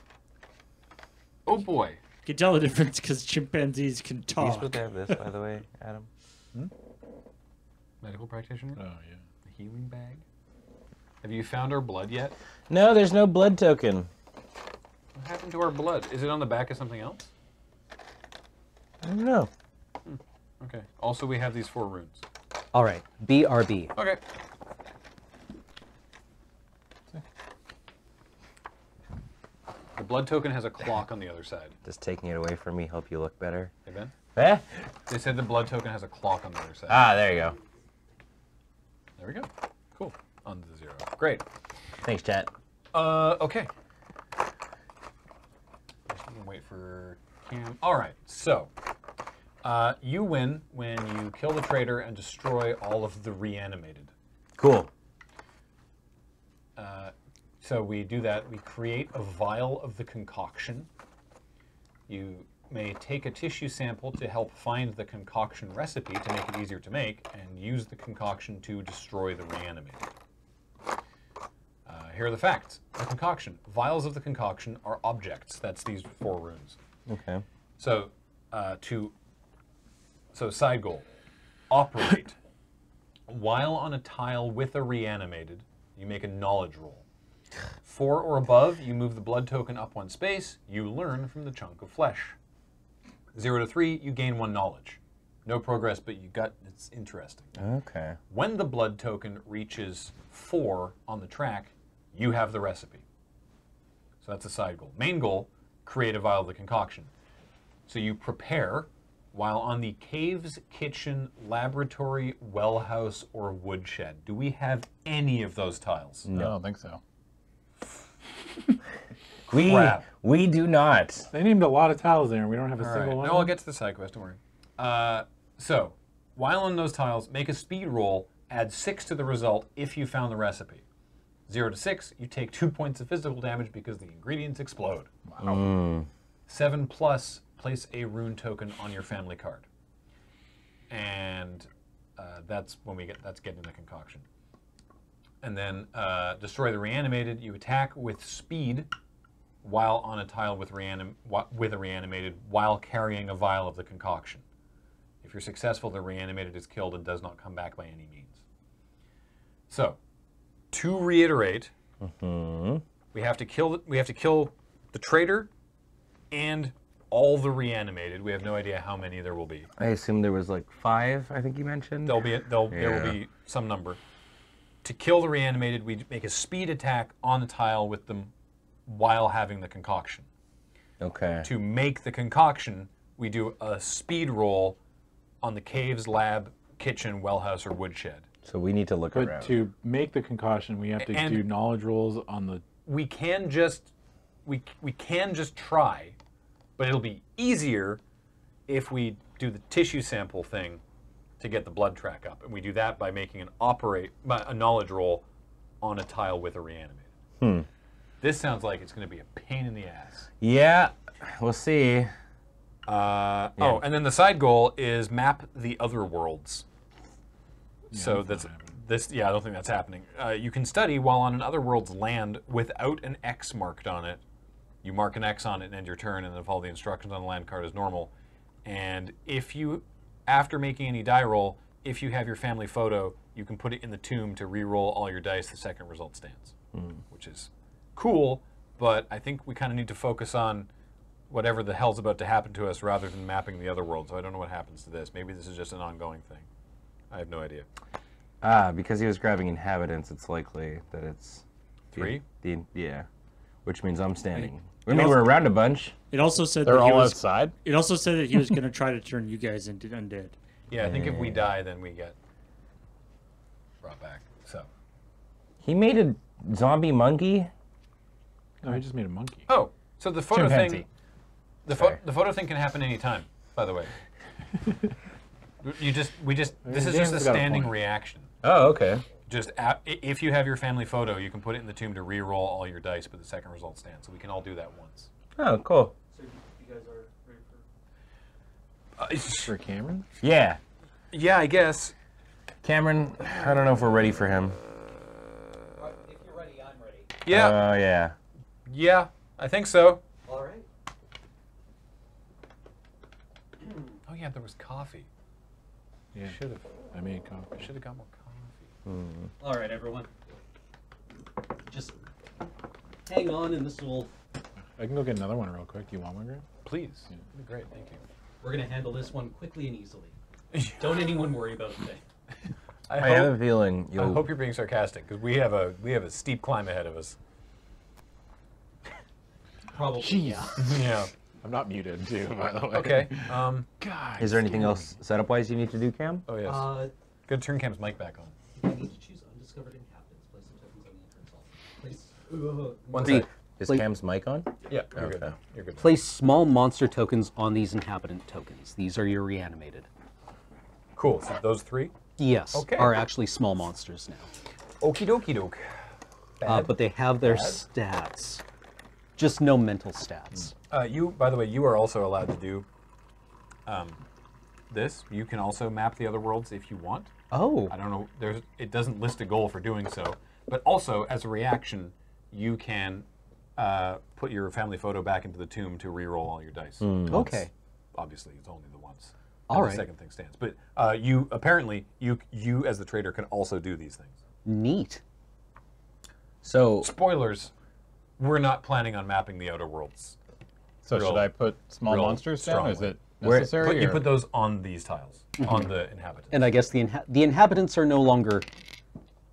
Oh boy. You can tell the difference because chimpanzees can You talk. supposed to have this, by the way, Adam? Hmm? Medical practitioner. Oh yeah. The healing bag. Have you found our blood yet? No, there's no blood token. What happened to our blood? Is it on the back of something else? I don't know. Okay. Also, we have these four runes. All right. BRB. Okay. The blood token has a clock on the other side. Does taking it away from me help you look better? Hey Ben. Eh? They said the blood token has a clock on the other side. Ah, there you go. There we go. Cool. On the zero. Great. Thanks, chat. Uh, okay. Just gonna wait for Cam. All right. So, uh, you win when you kill the traitor and destroy all of the reanimated. Cool. So we do that. We create a vial of the concoction. You may take a tissue sample to help find the concoction recipe to make it easier to make, and use the concoction to destroy the reanimated. Uh, here are the facts. The concoction. Vials of the concoction are objects. That's these four runes. Okay. So, uh, to so side goal, operate. While on a tile with a reanimated, you make a knowledge roll. Four or above, you move the blood token up one space. You learn from the chunk of flesh. Zero to three, you gain one knowledge. No progress, but you got it's interesting. Okay. When the blood token reaches four on the track, you have the recipe. So that's a side goal. Main goal, create a vial of the concoction. So you prepare while on the caves, kitchen, laboratory, well house, or woodshed. Do we have any of those tiles? No, I don't think so. We Crap. we do not. They named a lot of tiles there, and we don't have a All single right. one. No, I'll get to the side quest. Don't worry. Uh, so, while on those tiles, make a speed roll. Add six to the result if you found the recipe. Zero to six, you take two points of physical damage because the ingredients explode. Seven plus, place a rune token on your family card, and uh, that's when we get that's getting the concoction. And then uh, destroy the reanimated. You attack with speed while on a tile with, reanim- with a reanimated while carrying a vial of the concoction. If you're successful, the reanimated is killed and does not come back by any means. So, to reiterate, we have to kill the, we have to kill the traitor and all the reanimated. We have no idea how many there will be. I assume there was like five. I think you mentioned. There'll be there'll, there will Yeah. be some number. To kill the reanimated, we make a speed attack on the tile with them while having the concoction. Okay. to make the concoction, we do a speed roll on the caves, lab, kitchen, well house, or woodshed. So we need to look But around. to make the concoction, we have to And- do knowledge rolls on the. We can just we we can just try, but it'll be easier if we do the tissue sample thing to get the blood track up, and we do that by making an operate by a knowledge roll on a tile with a reanimated. This sounds like it's going to be a pain in the ass. yeah, we'll see. Uh, Oh, and then the side goal is map the other worlds. so that's this. Yeah, I don't think that's happening. Uh, you can study while on an other world's land without an X marked on it. You mark an X on it and end your turn, and then follow the instructions on the land card as normal. And if you, after making any die roll, if you have your family photo, you can put it in the tomb to re-roll all your dice. The second result stands, which is cool. But I think we kind of need to focus on whatever the hell's about to happen to us rather than mapping the other world. So I don't know what happens to this. Maybe this is just an ongoing thing. I have no idea. Ah, because he was grabbing inhabitants, it's likely that it's the- Three? The, yeah, which means I'm standing. I mean, we're around a bunch. It also said They're that he all was, outside. It also said that he was going to try to turn you guys into undead. Yeah, I think if we die, then we get brought back. So. He made a zombie monkey. No, he just made a monkey. Oh, so the photo Chimpanzee. thing. The, pho- the photo thing can happen anytime. By the way. you just we just this is just a has got a standing reaction. Oh, okay. Just a- i- if you have your family photo, you can put it in the tomb to re-roll all your dice, but the second result stands. So we can all do that once. Oh, cool. So you guys are ready for. Uh, For Cameron? Yeah. yeah, I guess. Cameron, I don't know if we're ready for him. If you're ready, I'm ready. Yeah, Oh, yeah. yeah, I think so. All right. Oh yeah, there was coffee. Yeah. Should have. I made coffee. Should have got more coffee. All right, everyone. Just hang on, and this will. I can go get another one real quick. Do you want one, Graham? Please. That'd be great. Thank you. We're gonna handle this one quickly and easily. Don't anyone worry about a thing. I, I hope, have a feeling I you'll. hope you're being sarcastic because we have a we have a steep climb ahead of us. Probably. Yeah. Yeah. I'm not muted, too, by the way. Okay. Um. God. Is there anything else setup wise you need to do, Cam? Oh yes. Uh, Good. Turn Cam's mic back on. You need to choose undiscovered inhabitants. Place some tokens on the entrance hall. Place. One Three. sec. Is Like- Cam's mic on? Yeah. You're good. Okay. You're good. Place small monster tokens on these inhabitant tokens. These are your reanimated. Cool. So those three. Yes, Okay. are actually small monsters now. Okie dokie doke. Uh, but they have their stats. Just no mental stats. Uh, you, by the way, you are also allowed to do um, this. You can also map the other worlds if you want. Oh, I don't know. There's it doesn't list a goal for doing so, but also as a reaction, you can uh, put your family photo back into the tomb to re-roll all your dice. Once. okay. Obviously, it's only the once. All and right. The second thing stands, but uh, you apparently you you as the trader can also do these things. Neat. So, Spoilers: We're not planning on mapping the outer worlds. So Real- should I put small real monsters down? Is strongly. it Where- necessary? Put, you or- put those on these tiles on the inhabitants. And I guess the inha- the inhabitants are no longer.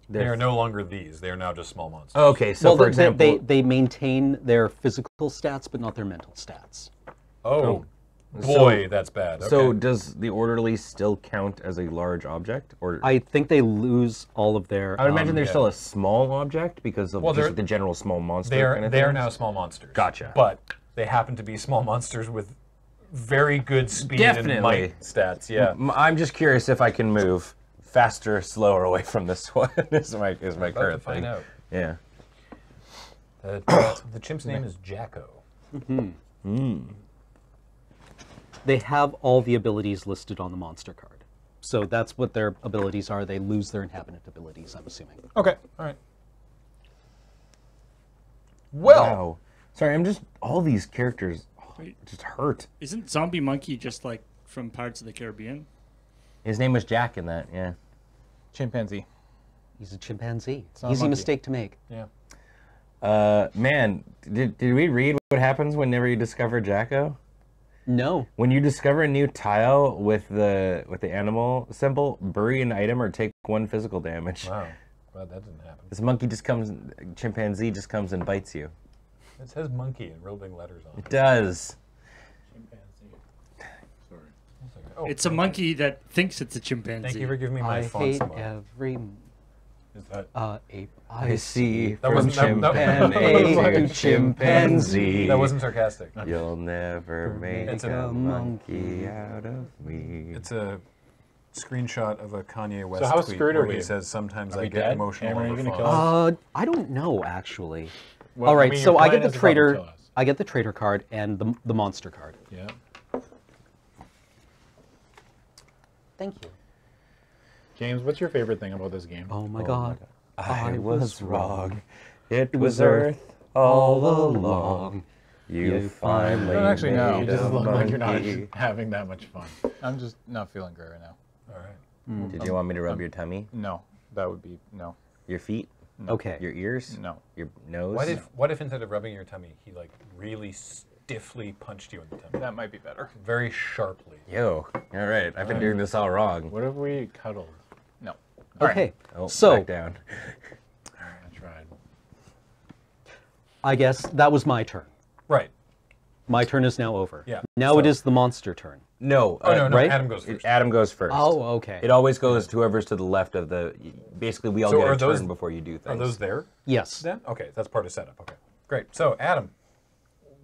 they are no longer these. They are now just small monsters. okay, so well, for they, example, they they maintain their physical stats, but not their mental stats. Oh, boy, that's bad. Okay. so does the orderly still count as a large object, or I think they lose all of their. I would imagine um, they're yeah. still a small object because of Well, just the general small monster. they are kind of they are now small monsters. Gotcha. But they happen to be small monsters with very good speed Definitely. and might stats. Yeah. I'm just curious if I can move faster, slower away from this one. is my is my About to current find thing. out. Yeah. The, uh, the chimp's name is Jacko. They have all the abilities listed on the monster card. So that's what their abilities are. They lose their inhabitant abilities, I'm assuming. okay. All right. Well, Wow. Sorry, I'm just all these characters Wait. just hurt. Isn't Zombie Monkey just like from Pirates of the Caribbean? His name was Jack in that. Yeah. Chimpanzee. He's a chimpanzee. not a Easy monkey. mistake to make. yeah. Uh, man, did, did we read what happens whenever you discover Jacko? No. When you discover a new tile with the with the animal symbol, bury an item or take one physical damage. Wow. Glad that didn't happen. This monkey just comes, chimpanzee just comes and bites you. It says monkey in real big letters on it. It does. Chimpanzee. Sorry. Oh, It's a monkey that thinks it's a chimpanzee. Thank you for giving me my I font hate symbol. every Is that uh, ape I see That from wasn't- that- that- chimpanzee that to was- chimpanzee. that wasn't sarcastic. You'll never make It's a a- monkey out of me. It's a screenshot of a Kanye West So how tweet screwed where are he we? says, "Sometimes Are I we get dead? emotional Cameron, are over you gonna phones." kill us? Uh, I don't know actually. Well, All I mean, so I get the is to probably trader. I get the trader card and the the monster card. Yeah. Thank you. James, what's your favorite thing about this game? Oh my oh god. I was wrong. It was was Earth Earth all along. You You finally Don't actually know. You just look like you're not having that much fun. I'm just not feeling great right now. All right. Mm. Did you want me to rub your tummy, No, that would be no, your feet, Mm. Okay. your ears, no. your nose? What if what if instead of rubbing your tummy, he like really stiffly punched you in the tummy, That might be better. very sharply? Yo, all right. I've been doing this all wrong. What if we cuddled? No. Okay. Oh, so back down. I tried. I guess that was my turn. Right. My turn is now over. Yeah, Now it so- is the monster turn. No. Oh, no, no. right? Adam goes first. Adam goes first. Oh, okay. It always goes to whoever's to the left of the. Basically, we all So get are a those- turn before you do things. Are those there yes. then? Okay, that's part of setup. Okay. Great. So, Adam,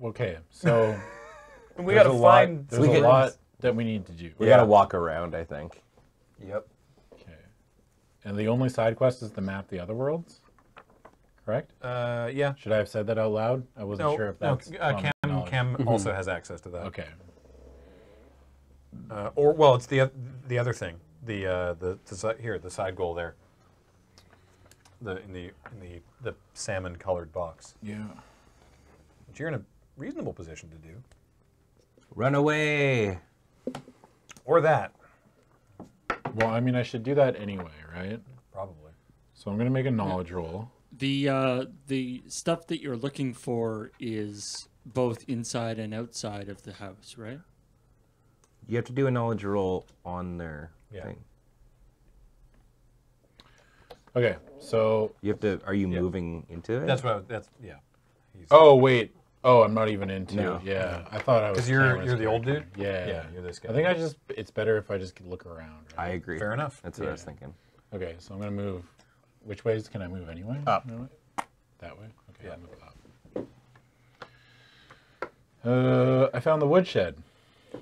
Okay, so we got to a lot- find. There's We a get- lot that we need to do. We Yeah. gotta walk around, I think. Yep. Okay. And the only side quest is to map the other worlds. Correct? Uh, yeah. Should I have said that out loud? I wasn't No, sure if no. that's Uh, common Cam, knowledge. Cam also has access to that. Okay. Uh, or well, it's the the other thing. The uh, the, the here the side goal there. The in the in the the salmon colored box, Yeah. which you're in a reasonable position to do. Run away. Or that Well, I mean, I should do that anyway, right? probably. So I'm gonna make a knowledge roll. The uh, the stuff that you're looking for is both inside and outside of the house, right? You have to do a knowledge roll on their Yeah. thing. Okay. So. You have to. Are you moving into it? That's what. I, that's yeah. He's, Oh wait. Oh, I'm not even into. No. Yeah. I thought I was. 'Cause you're- Cameron's you're the old dude? Yeah. Yeah, you're this guy. I think I just. It's better if I just look around. I agree. fair enough. That's what I was Yeah. thinking. Okay. So I'm gonna move. Which ways can I move anyway? Up. No? That way. Okay. Yeah. I'll move up. Uh, I found the woodshed.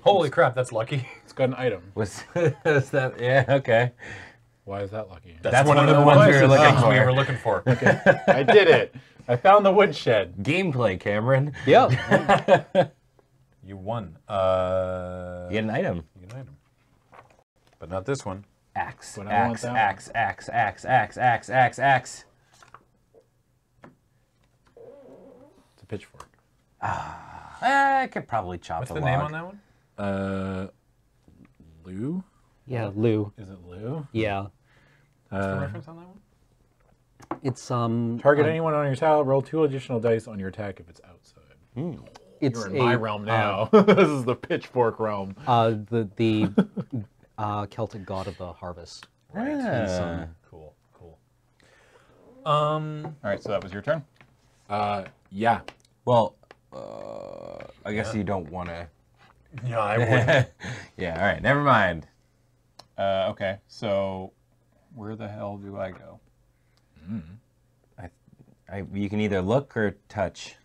Holy crap, that's lucky. It's got an item. Was, was that? Yeah. Okay. Why is that lucky? That's one of the ones we were looking things we for. were looking for. I did it. I found the woodshed. Gameplay, Cameron. Yep. You won. Uh, You get an item. you get an item. But not this one. Axe. But I Axe. one. Axe. Axe. Axe. Axe. Axe. Axe. Axe. It's a pitchfork. I could probably chop What's a the log. name on that one? Uh, Lou? yeah, Lou. Is it Lou? Yeah. What's the Uh, reference on that one? It's um target um, anyone on your tile. Roll two additional dice on your attack if it's outside. it's You're in a, my realm now. this is the pitchfork realm. Uh, the the uh, Celtic god of the harvest. Right. He's, um, Cool, cool. Um, All right, so that was your turn. Uh, yeah. Well, uh, I guess you don't want to. Yeah, I would. yeah. All right. Never mind. Uh, okay, so where the hell do I go? I, I, you can either look or touch.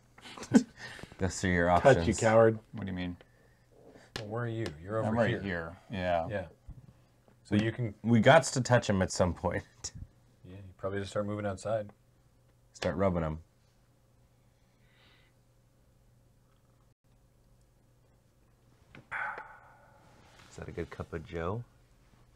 Those are your options. Touch you coward. What do you mean? Well, where are you? You're over here. I'm right here. here. Yeah. Yeah. So you can, We got to touch him at some point. yeah, you probably just start moving outside. Start rubbing him. Is that a good cup of Joe?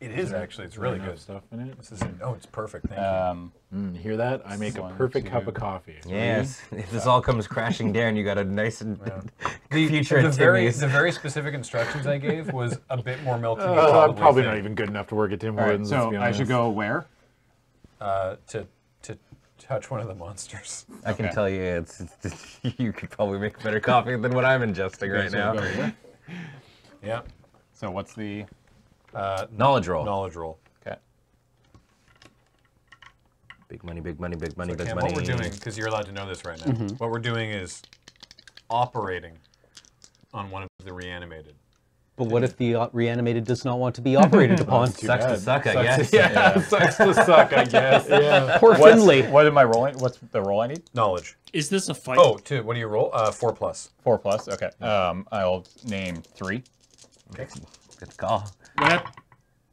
It is actually. It's really good. stuff in it. This is oh, it's perfect. Thank you. Um, Mm, you hear that? I make a One, perfect cup two. of coffee. Yes. If this all comes crashing down, you got a nice and The, future the at very Timmy's. the very specific instructions I gave was a bit more milk than you Uh, I'm probably, probably think. not even good enough to work at Tim all right, Hortons. let's so be I should go where? uh, to to touch one of the monsters. I can Okay. tell you, it's, it's you could probably make better coffee than what I'm ingesting right now. go. Yeah. So what's the? Uh, Knowledge roll. knowledge roll. Okay. Big money, big money, big money, So big Cam, money. what we're doing, because you're allowed to know this right now, what we're doing is operating on one of the reanimated. But what if the uh, reanimated does not want to be operated upon? Too Sucks to suck, I Sucks guess. To, yeah, sucks to suck, I guess. Yeah. Poor What's, Finley. what am I rolling? What's the roll I need? Knowledge. Is this a fight? Oh, two. What do you roll? Uh, four plus. Four plus. Okay. Um, I'll name three. Good call. What hap-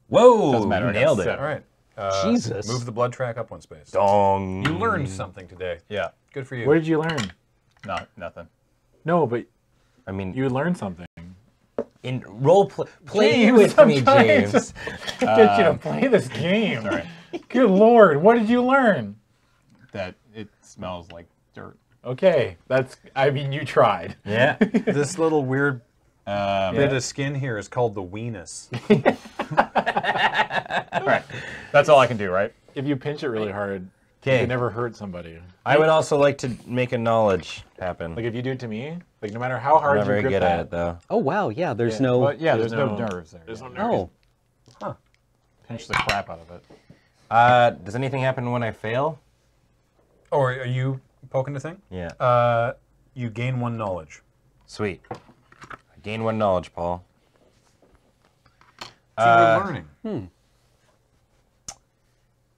Whoa! Doesn't matter, you I got nailed it. All right. Uh, Jesus. Move the blood track up one space. Dong. You learned something today. Yeah. Good for you. What did you learn? Not nothing. No, but I mean, you learned something. in role play, play James, with I'm me, trying to- James. Get you to play this game. All right. Good lord, what did you learn? That it smells like dirt. Okay, that's. I mean, you tried. Yeah. this little weird Um, bit of skin here is called the weenus. All right. That's all I can do, right? If you pinch it really hard, you Okay. can never hurt somebody. I would also like to make a knowledge happen. Like if you do it to me, like no matter how I'm hard you very grip good that, at it though. Oh wow, yeah. There's Yeah, no. But yeah, there's, There's no, no- nerves there. there's no Yeah. nerves. Oh, Pinch the crap out of it. Uh, does anything happen when I fail? Or are you poking the thing. Yeah. Uh, you gain one knowledge. Sweet. I gain one knowledge, Paul. Uh, we're learning.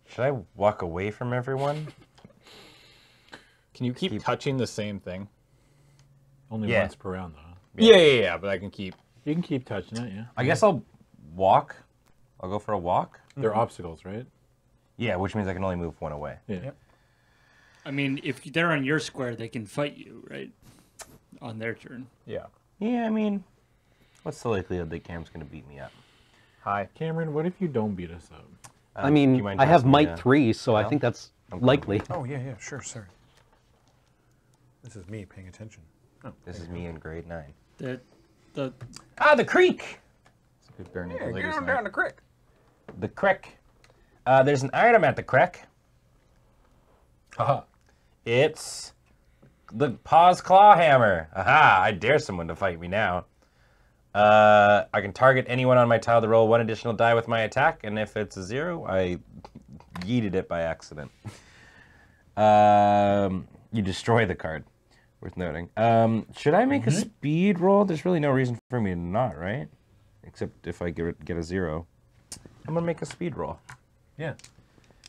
Should I walk away from everyone? Can you keep, touching the same thing? Only Yeah. once per round, though. Yeah, yeah, yeah. But I can keep. You can keep touching it, yeah. I guess I'll walk. I'll go for a walk. They're obstacles, right? Yeah, which means I can only move one away. Yeah. Yep. I mean, if they're on your square, they can fight you, right? On their turn. Yeah. Yeah, I mean, what's the likelihood that Cam's gonna beat me up? Hi. Cameron, what if you don't beat us up? Uh, I mean, I have passing might a- three, so I think that's I'm likely. Oh yeah, yeah, sure, sir. This is me paying attention. Oh, This is me in grade nine. The, the Ah, the creek. It's a good bare yeah, get ladies on down the creek. The creek. Uh, there's an item at the creek. Haha. It's the paw's claw hammer. Aha! I dare someone to fight me now. Uh, I can target anyone on my tile to roll one additional die with my attack, and if it's a zero, I yeeted it by accident. Um, you destroy the card. Worth noting. Um, should I make a speed roll? There's really no reason for me to not, right? Except if I get get a zero. I'm gonna make a speed roll. Yeah.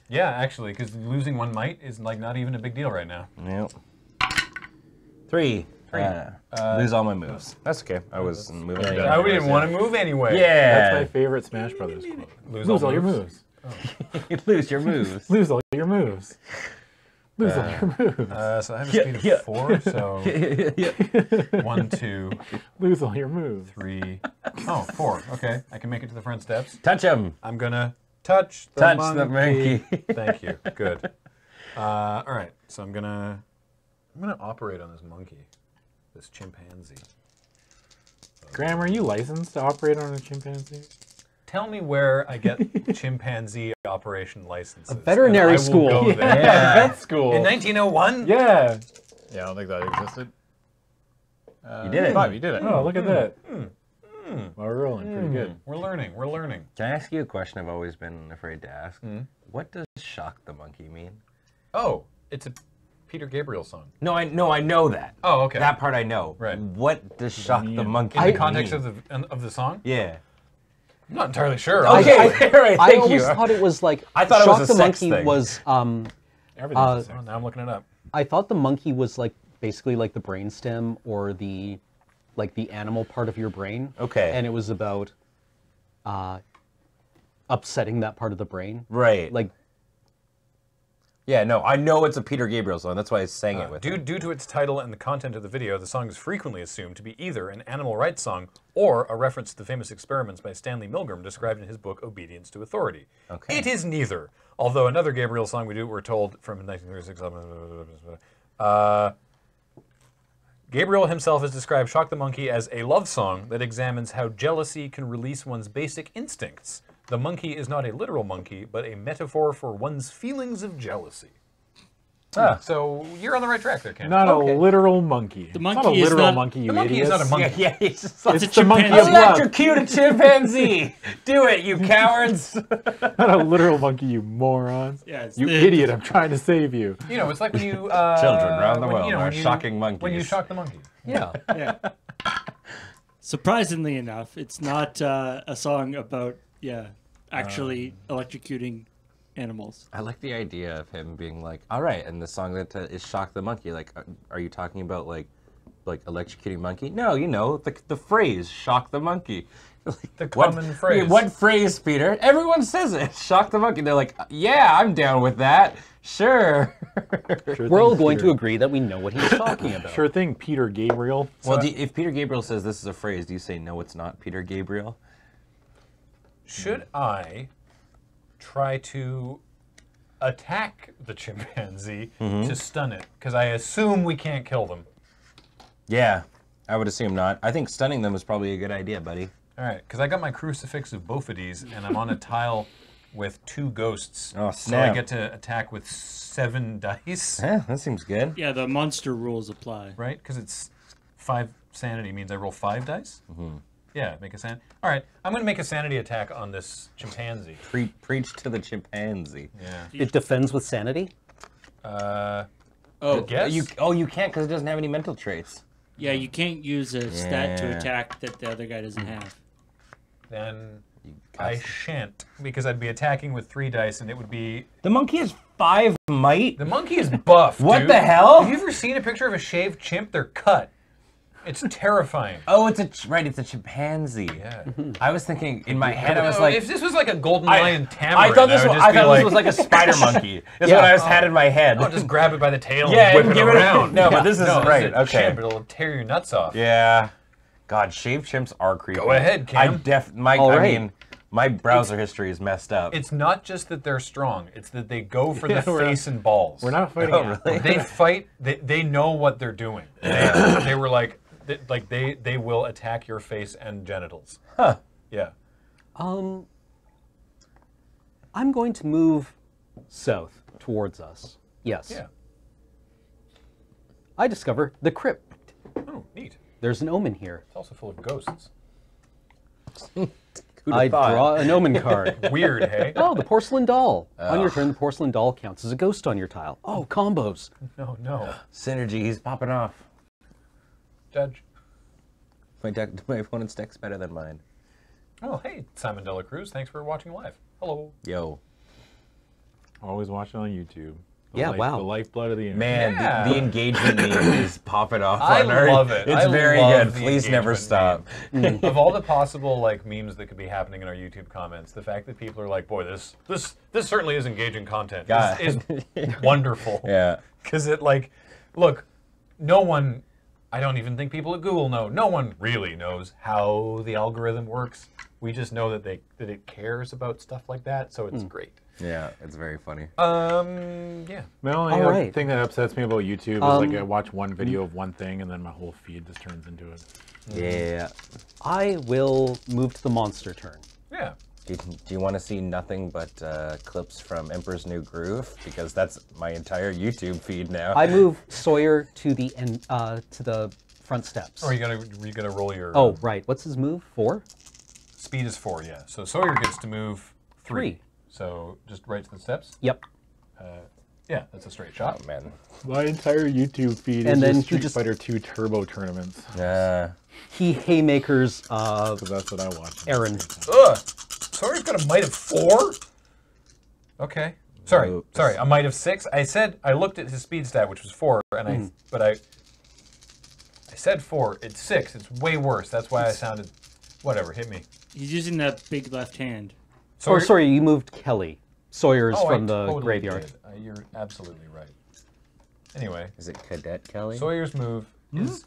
Yeah, actually, because losing one might is like not even a big deal right now. Yep. Three. Three. Uh, lose all my moves. That's okay. I was moving. Yeah, yeah. I didn't want to move anyway. Yeah. That's my favorite Smash Brothers quote. Lose, Lose all, all your moves. moves. lose your moves. Lose all your moves. Lose all your moves. Uh, so I have a Yeah, speed of yeah. four, so one, two, Lose all your moves. three. Oh, four. Okay, I can make it to the front steps. Touch him. I'm gonna touch the Touch monkey. the monkey. Thank you. Good. Uh, all right, so I'm gonna I'm gonna operate on this monkey, this chimpanzee. Graham, are you licensed to operate on a chimpanzee? Tell me where I get chimpanzee operation licenses. A veterinary I will school. go there. Yeah. Vet school. In 1901. yeah. Yeah, I don't think that existed. Uh, You did it. Five, you did it. Oh, look at hmm, that. Hmm, hmm. Well, we're rolling. Pretty good. We're learning. We're learning. Can I ask you a question I've always been afraid to ask? What does shock the monkey mean? Oh, it's a Peter Gabriel song. No, I no, I know that. Oh, okay. That part I know. Right. What does shock the monkey In the mean? context of the of the song, Yeah. I'm not entirely sure. Okay. honestly. all right, I thank always you. thought it was like I thought it was Shock a the sex monkey thing. was um Everything's Uh. Oh, now I'm looking it up. I thought the monkey was like basically like the brainstem or the like the animal part of your brain. Okay. And it was about uh upsetting that part of the brain. Right. Like yeah, no, I know it's a Peter Gabriel song. That's why I sang it with. Due, due to its title and the content of the video, the song is frequently assumed to be either an animal rights song or a reference to the famous experiments by Stanley Milgram described in his book Obedience to Authority. Okay. It is neither. Although another Gabriel song we do, we're told from 1936. Uh, Gabriel himself has described Shock the Monkey as a love song that examines how jealousy can release one's basic instincts. The monkey is not a literal monkey, but a metaphor for one's feelings of jealousy. Ah. So you're on the right track there, Ken. Not Okay. a literal monkey. The it's not a monkey is literal not- monkey, you the monkey is not a monkey. yeah, he's just like, It's It's a the monkey of chimpanzee. love. electrocute a chimpanzee. Do it, you cowards. Not a literal monkey, you morons. Yeah, you the- idiot, I'm trying to save you. You know, it's like when you uh, Children around the when, world you know, are you- shocking monkeys. When you shock the monkey. yeah. yeah. Surprisingly enough, it's not uh, a song about yeah actually electrocuting animals. I like the idea of him being like, "All right," and the song that uh, is "Shock the Monkey." Like, uh, are you talking about like, like electrocuting monkey? No, you know the the phrase "shock the monkey." Like, The what- common phrase. What phrase, Peter? Everyone says it. Shock the monkey. They're like, "Yeah, I'm down with that. Sure." Sure We're all going Peter. to agree that we know what he's talking about. Sure thing, Peter Gabriel. well, do you- if Peter Gabriel says this is a phrase, do you say no? It's not Peter Gabriel. Should I try to attack the chimpanzee mm-hmm. to stun it? Because I assume we can't kill them. Yeah, I would assume not. I think stunning them is probably a good idea, buddy. All right, because I got my crucifix of Bophides, and I'm on a tile with two ghosts. Oh, So I snap. get to attack with seven dice, Yeah, that seems good. Yeah, the monster rules apply. right? Because it's five sanity means I roll five dice. Mm-hmm. Yeah, make a san. All right, I'm going to make a sanity attack on this chimpanzee. Pre- preach to the chimpanzee. Yeah. It defends with sanity. Uh, Oh, Guess? You, oh, you can't because it doesn't have any mental traits. yeah, you can't use a stat to Yeah. attack that the other guy doesn't have. Then I shan't because I'd be attacking with three dice, and it would be The monkey has five might. the monkey is buff. What dude. the hell? Have you ever seen a picture of a shaved chimp? They're cut. It's terrifying. Oh, it's a right. It's a chimpanzee. Yeah. I was thinking in my head. I was like, if this was like a golden I- lion tamarin, I thought this would was. just I be thought like, this was like a spider monkey. That's Yeah. what I was had in my head. Oh, just grab it by the tail Yeah, and whip and it give it a- around. no, but this is no, right, It's a okay. chimp. It'll tear your nuts off. Yeah. God, shaved chimps are creepy. Go ahead, Cam. I def my All I right. mean, my browser history is messed up. It's not just that they're strong; it's that they go for Yeah, the we're not- face and balls. We're not fighting. Oh, really? They fight. They, they know what they're doing. They, they were like, they, like they they will attack your face and genitals. Huh. Yeah. Um, I'm going to move south towards us. Yes. Yeah. I discover the crypt. Oh, neat. There's an omen here. It's also full of ghosts. Who'd I thought? draw an omen card. Weird, hey? Oh, the porcelain doll. On your turn, the porcelain doll counts as a ghost on your tile. Oh, combos. No, no. Synergy. He's popping off. Judge. My deck, my opponent's deck's better than mine. Oh, hey, Simon Dela Cruz. Thanks for watching live. Hello. Yo, Always watching on YouTube. The Yeah, life- wow. The lifeblood of the internet. man, Yeah. the, the engagement meme is popping off I on our. love it. It's I very love good. Please never stop. of all the possible like memes that could be happening in our YouTube comments, the fact that people are like, "Boy, this this this certainly is engaging content." God. Is, is wonderful. Yeah. Because it like, look, no one, I don't even think people at Google know. No one really knows how the algorithm works. We just know that they that it cares about stuff like that, so it's great. Yeah, it's very funny. Um, yeah. The only All other right. thing that upsets me about YouTube is Um, like I watch one video of one thing and then my whole feed just turns into it. Yeah. I will move to the monster turn. Yeah. Do you, do you want to see nothing but uh, clips from Emperor's New Groove? Because that's my entire YouTube feed now. I move Sawyer to the end, uh, to the front steps. Or you gotta you gotta roll your. Oh, right. What's his move? Four? Speed is four, yeah. So Sawyer gets to move three. Three. So just right to the steps. Yep. Yeah, that's a straight shot. Oh, man. My entire YouTube feed And is then just he Street just- Fighter 2 Turbo tournaments. Yeah. He haymakers uh, Because that's what I watch. Aaron. Ugh. Sawyer's got a might of four. Okay. Sorry, Oops. sorry, a might of six. I said I looked at his speed stat, which was four, and I but I I said four. It's six. It's way worse. That's why I sounded. Whatever. Hit me. He's using that big left hand. Or sorry, you moved Kelly. Sawyer's Oh, I from the totally graveyard. did. Uh, you're absolutely right. Anyway, is it Cadet Kelly? Sawyer's move is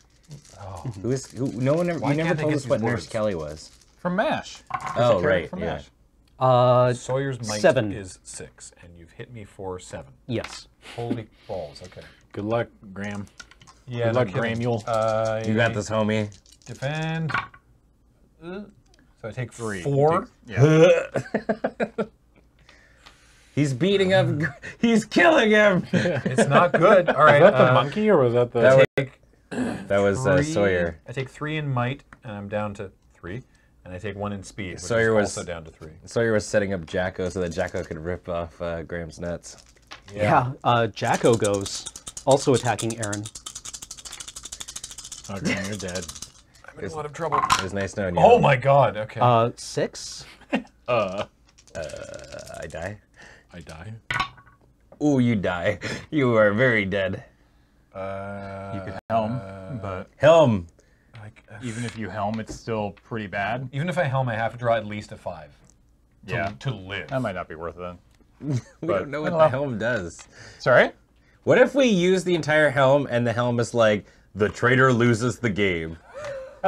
Who is who? No one ever. Why you never told us what these Nurse? Kelly was. From MASH. Oh right, from yeah. MASH. Uh, Sawyer's might Seven. is six, and you've hit me for seven. yes. Holy balls. Okay. Good luck, Graham. Yeah. Good luck, kidding. Gramule. Uh, You got this, homie. Defend. So I take Three. four. He's beating up. He's killing him. It's not good. All right. Was that the uh, monkey or was that the. That was, that was uh, Sawyer. I take three in might, and I'm down to three. And I take one in speed, which Sawyer is was- also down to three. Sawyer was setting up Jacko so that Jacko could rip off uh, Graham's nuts. Yeah. Uh, Jacko goes, also attacking Aaron. Oh, Graham, you're dead. I'm in a lot of trouble. It was nice knowing you. Oh my god. Okay. Uh, six. Uh, I die. I die. Ooh, you die. You are very dead. uh, You could helm, but Helm. Like, even if you helm, it's still pretty bad. even if I helm, I have to draw at least a five to, Yeah, to live. that might not be worth it then. We But- don't know what Well. the helm does. Sorry? What if we use the entire helm and the helm is like, the traitor loses the game?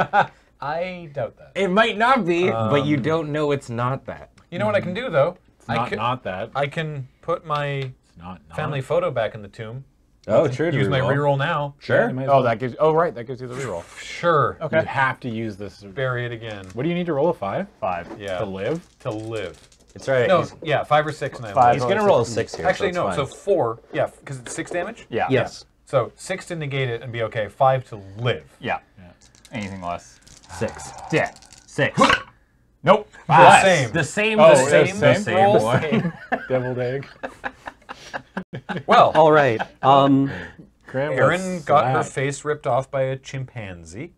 I doubt that. It might not be, but you um, don't know it's not that. You know what I can do though? I Not, can, not that. I can put my It's not, not. family photo back in the tomb. Oh, true. to Use my reroll. reroll now. Sure. You might as Oh, that gives. Oh, right, that gives you the reroll. Sure. Okay. You have to use this. Bury it again. What do you need to roll a five Five. Yeah. to live? To live. It's right. No, he's, yeah, five or six, and I Five. live. he's oh, gonna roll a six here. Actually, so no. it's So four. Yeah, because it's six damage. Yeah. Yes. So six to negate it and be okay. Five to live. Yeah. Anything less. six. Yeah. Six. nope. The same. The same. Oh, the yeah, same. same The same. roll, same. Deviled egg. Well, All right. Um, Graham got Erin got her face ripped off by a chimpanzee.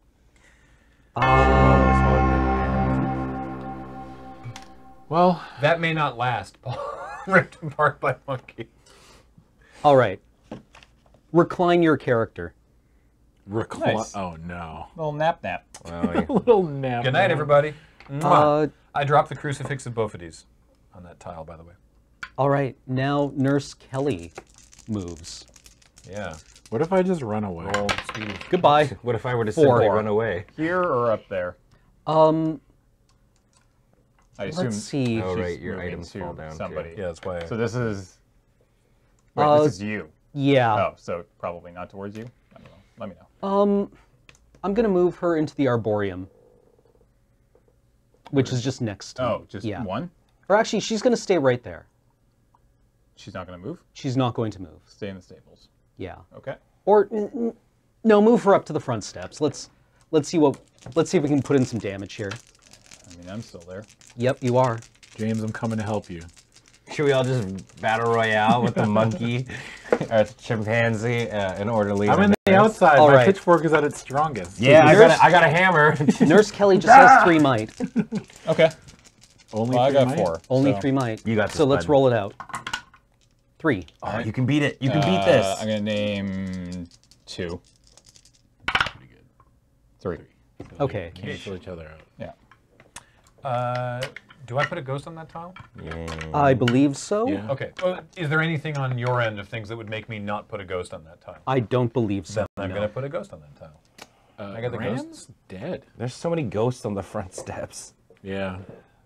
Well, That may not last. Paul. ripped apart by a monkey. All right. Recline your character. recline. Nice. Oh no. Little nap nap. Well, yeah. Little nap. Good night, everybody. Uh, I dropped the crucifix of Bophides on that tile, by the way. All right. Now Nurse Kelly moves. Yeah. What if I just run away? Roll speed. Goodbye. What if I were to Four. simply run away? Here or up there? Um, I assume let's see. Oh, she's right, your items to fall down, too. Somebody. Yeah, that's why. I, So this is. Wait, Uh, this is you. Yeah. Oh, so probably not towards you. I don't know. Let me know. Um, I'm gonna move her into the arboreum, which is just next to. Oh, me. just yeah. one. Or actually, she's gonna stay right there. She's not going to move. She's not going to move. Stay in the stables. Yeah. Okay. Or n- n- no, move her up to the front steps. Let's let's see what let's see if we can put in some damage here. I mean, I'm still there. Yep, you are. James, I'm coming to help you. Should we all just battle royale with the monkey, or chimpanzee, uh, and orderly? I'm in the outside. All My right. pitchfork is at its strongest. Yeah, I got, a, I got a hammer. Nurse Kelly just has three might. Okay. Only Well, I got might? four. Only so, three might. You got So this, let's bud. roll it out. Three. oh, you can beat it. You can uh, beat this. I'm going to name two. Pretty good. Three. Okay. Cancel each other out. Yeah. uh, do I put a ghost on that tile? Yeah. I believe so. Yeah. Okay. Well, is there anything on your end of things that would make me not put a ghost on that tile? I don't believe so. Then I'm no. going to put a ghost on that tile. Uh, I got the Graham's ghosts. dead. There's so many ghosts on the front steps. Yeah.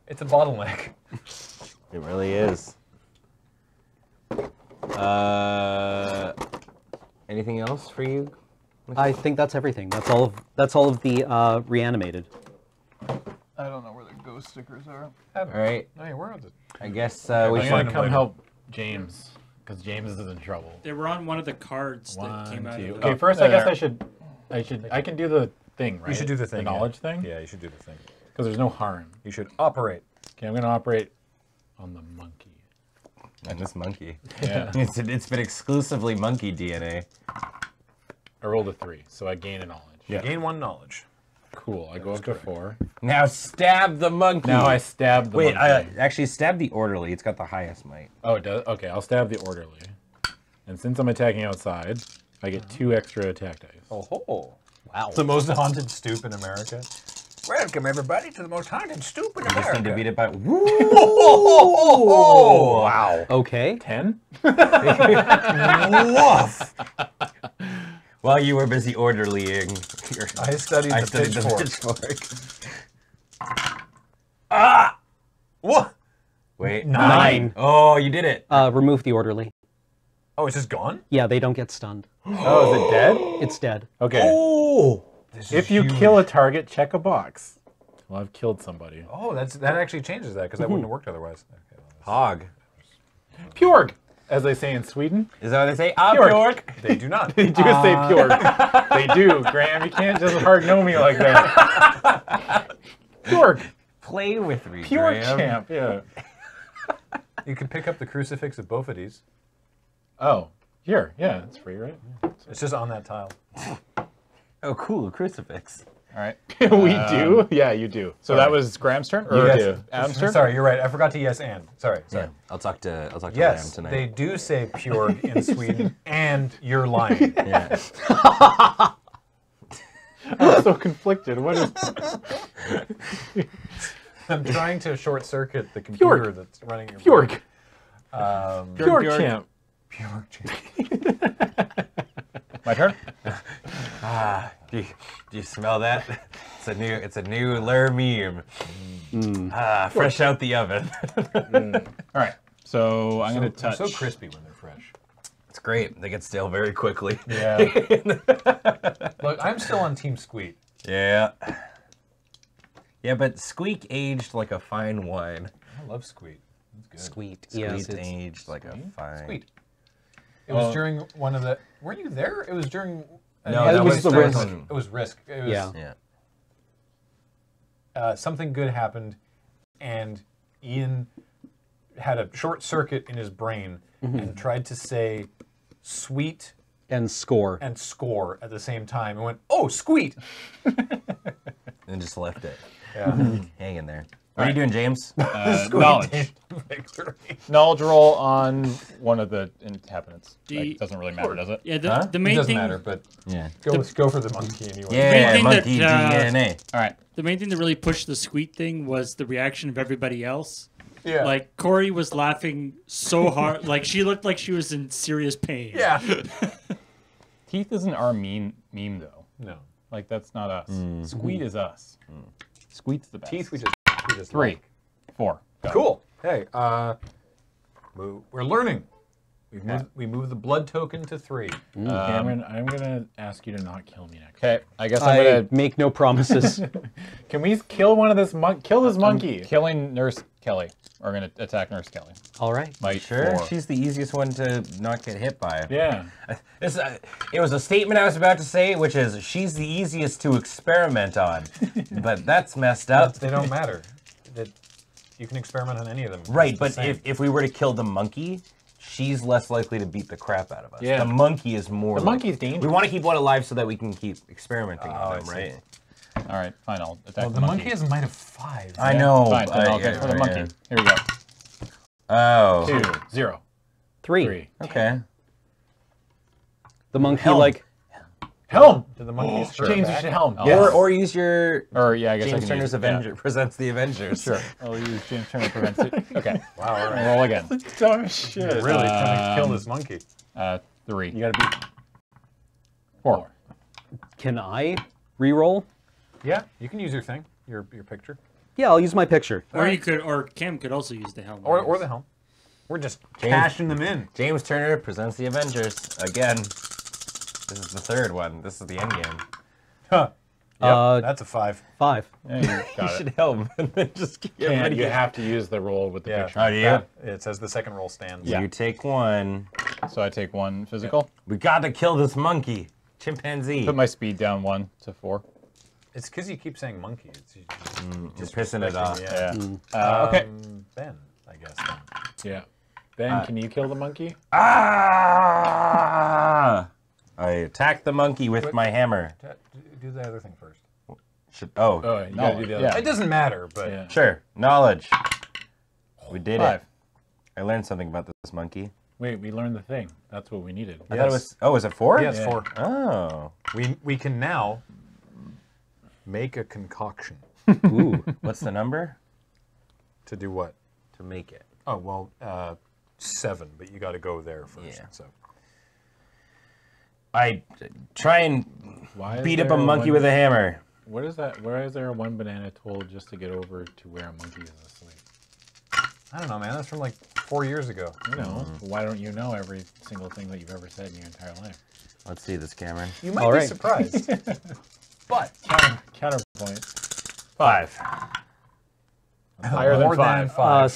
It's a bottleneck. It really is. Uh, anything else for you? I think that's everything. That's all of that's all of the uh, reanimated. I don't know where the ghost stickers are. All right. Hey, where is it? I guess uh, we I'm I'm should. gonna come later. help James because James is in trouble. They were on one of the cards that came out. two. Of the, Okay, first I guess. I should, I should, I can do the thing, right? You should do the thing. The yeah. knowledge thing. Yeah, you should do the thing. Because there's no harm. You should operate. Okay, I'm gonna operate on the monkey. And this monkey. Yeah. It's, it's been exclusively monkey DNA. I rolled a three, so I gain a knowledge. You gain one knowledge. Cool. I go up to four. Now stab the monkey. Now I stab the Wait, monkey. I actually stab the orderly. It's got the highest might. Oh, it does. Okay, I'll stab the orderly. And since I'm attacking outside, I get two extra attack dice. Oh ho! Wow. It's the most haunted stoop in America. Welcome everybody to the most haunted stoop in I just need to beat it by. Wow! Okay. Ten? Woof! While you were busy orderlying, your, I studied I the studied the pitchfork. pitchfork. What? Wait, Nine. Oh, you did it. Uh, remove the orderly. Oh, it's just gone? Yeah, they don't get stunned. Oh, is it dead? It's dead. Okay. Oh, If you kill a target, check a box. Well, I've killed somebody. Oh, that's that actually changes that because that wouldn't have worked otherwise. Okay, well, hog. Pjorg, as they say in Sweden. Is that what they say? Ah, Bjork. Bjork. they do not. They do say Pjorg. they do, Graham. You can't just hard know me like that. Pjorg. Play with me, Pure Graham. champ. Yeah. You can pick up the crucifix at both of these. Oh, here. Yeah, it's free, right? It's just on that tile. Oh, cool, a crucifix. All right. we do? Yeah, you do. So that was Graham's turn? Or You do. Adam's turn? Sorry, you're right. I forgot to yes and. Sorry, sorry. Yeah, I'll talk to I'll talk to Yes, Ram they do say pure in Sweden, and you're lying. Yeah. I'm so conflicted. What is. I'm trying to short circuit the computer Pjork. that's running your brain. Pjorg. Um, Pure Bjork. champ. pure. My turn? Ah, do you, do you smell that? It's a new it's a new Lur meme. Mm. Ah, fresh out the oven. Mm. All right. So I'm going to They're touch. so crispy when they're fresh. it's great. They get stale very quickly. Yeah. Look, I'm still on Team Squeet. Yeah. Yeah, but Squeet aged like a fine wine. I love Squeet. It's good. Sweet. Squeet Yes, it's, aged like a fine. Squeet. It was during one of the. Were you there? It was during. No, it that was was, the that risk. when- It was Risk. It was, Yeah. Yeah. uh, something good happened, and Ian had a short circuit in his brain and tried to say "sweet" And score. and score at the same time and went, oh, squeet. And just left it Yeah. hanging there. What are you doing, James? Uh, knowledge. Victory. Knowledge roll on one of the inhabitants. The- Like, doesn't really matter, does it? Yeah, the, Huh? the It main doesn't thing. matter, but yeah. go, go for the monkey anyway. Yeah, thing monkey that, uh, DNA. All right. The main thing that really pushed the squeet thing was the reaction of everybody else. Yeah. Like Cori was laughing so hard, like she looked like she was in serious pain. yeah. Teeth isn't our meme, meme though. no. Like that's not us. Squeet is us. Squeet's the best. Teeth we just, we just Three. like. Four. Got it. Cool. Hey, uh, we- we're learning. We've moved, we moved the blood token to three. Cameron, I'm gonna ask you to not kill me next. Okay, I guess I'm I gonna make no promises. Can we kill one of this mon- Kill this monkey. killing Nurse Kelly. We're gonna attack Nurse Kelly. All right. Might Sure, four. she's the easiest one to not get hit by. Yeah. This, uh, it was a statement I was about to say, which is she's the easiest to experiment on, but that's messed up. They don't matter. That you can experiment on any of them. Right, It's the but if, if we were to kill the monkey, she's less likely to beat the crap out of us. Yeah. The monkey is more. The like- monkey's dangerous. We want to keep one alive so that we can keep experimenting Oh, on I them, right? All right, fine. I'll attack well, the, the monkey has a might of five. I know. Fine, then I- I'll go yeah, for the monkey. yeah. Here we go. Oh. Two, zero, Three. three. Okay. The monkey Helm. like Helm. Do the monkeys James, you should helm. Yes. Or or use your Or yeah, I guess James can Turner's use, Avenger presents the Avengers. Sure. I'll use James Turner prevents it. Okay. Wow, all right. Roll again. Dumb shit. Really trying to kill Um, this monkey. Uh, three. You gotta be Four. can I re-roll? Yeah, you can use your thing, your your picture, Yeah, I'll use my picture. Or you could, or Cam could also use the helmet. or or the helm. We're just James- cashing them in. James Turner presents the Avengers again. This is the third one. This is the end game. Huh. Yep, Uh, that's a five. Five. Yeah, you You it. should help. and then just get And ready. you have to use the roll with the Yeah. picture. Oh, do you? That- it says the second roll stands. Yeah. You take one. So I take one physical. We got to kill this monkey. Chimpanzee. Put my speed down one to four. It's because you keep saying monkey. It's you Just pissing it off. Yeah. Yeah. Uh, okay. Um, ben, I guess. Then. Yeah. Ben, can you kill the monkey? Ah! I attack the monkey with my hammer. Do the other thing first. Should, oh, Oh, you gotta do the other. Yeah. It doesn't matter, but Yeah. sure. Knowledge. We did Five. it. I learned something about this monkey. Wait, we learned the thing. That's what we needed. I thought it was. Oh, is it four? yes, Yeah. four. Oh. We we can now make a concoction Ooh. What's the number? to do what? To make it. Oh well, uh, seven. But you got to go there first. Yeah. So I try and Why beat up a monkey one- with a hammer. What is that? Where is there a one banana told just to get over to where a monkey is asleep? I don't know, man. That's from like four years ago. You know, why don't you know every single thing that you've ever said in your entire life? Let's see this, Cameron. You might All be right. surprised, but Counter, counterpoint. Five. Higher than more than five. Uh, five.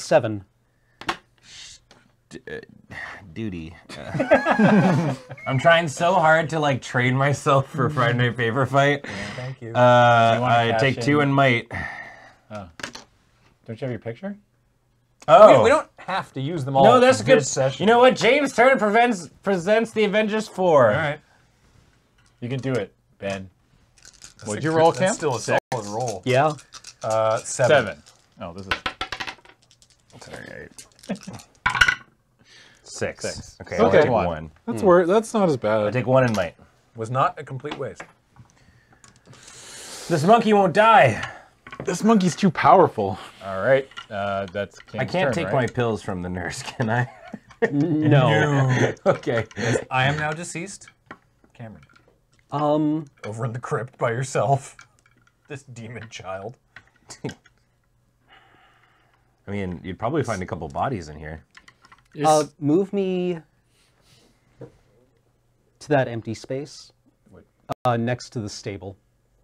Seven. Duty. Uh, I'm trying so hard to like train myself for Friday Night Paper Fight. Thank you. Uh, wanna I cash take two in? and might. Don't you have your picture? Oh, we, we don't have to use them all. No, that's a good session. You know what? James Turner prevents, presents the Avengers Four. All right. You can do it, Ben. That's What'd you roll, that's Cam? Still a solid roll. Yeah. Uh, seven. Seven. Oh, this is Six. Six. Okay, Okay. I'll take One. one. That's wor- That's not as bad. I bad. take one and might. Was not a complete waste. This monkey won't die. This monkey's too powerful. all right. Uh, that's I can't turn, take my pills from the nurse, can I? No. okay. I am now deceased. Cameron, Um. over in the crypt by yourself. This demon child. I mean, you'd probably find a couple bodies in here. Is- Uh, move me to that empty space uh, next to the stable.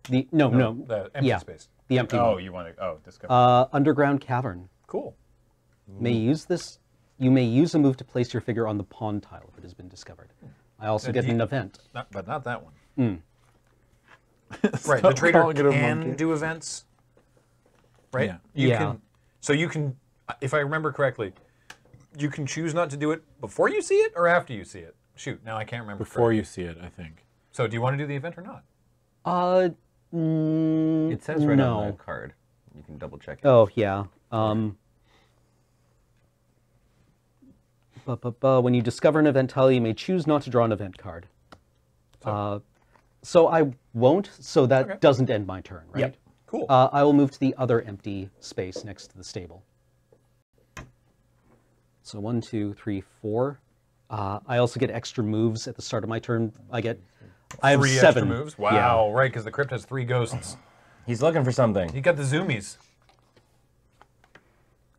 The no, no, The empty yeah, space. the empty Oh, one. you want to? Oh, discover. Uh, underground cavern. Cool. May use this. You may use a move to place your figure on the pawn tile if it has been discovered. I also Uh, get do an event. Not, but not that one. Hmm. right. The trader calling can monkey. do events. Right. Yeah. You Yeah. can. So you can, if I remember correctly, you can choose not to do it before you see it or after you see it. Shoot, now I can't remember. Before correctly. you see it, I think. So do you want to do the event or not? Uh, mm, It says right no. on the card. You can double check it. Oh yeah. Um. bu- bu- bu- when you discover an event tile, you may choose not to draw an event card. Uh, so I won't. So that Okay. doesn't end my turn, right? Yep. Cool. Uh, I will move to the other empty space next to the stable. So one, two, three, four. Uh, I also get extra moves at the start of my turn. I get. I have three seven extra moves. Yeah. Wow, right? Because the crypt has three ghosts. He's looking for something. You got the zoomies.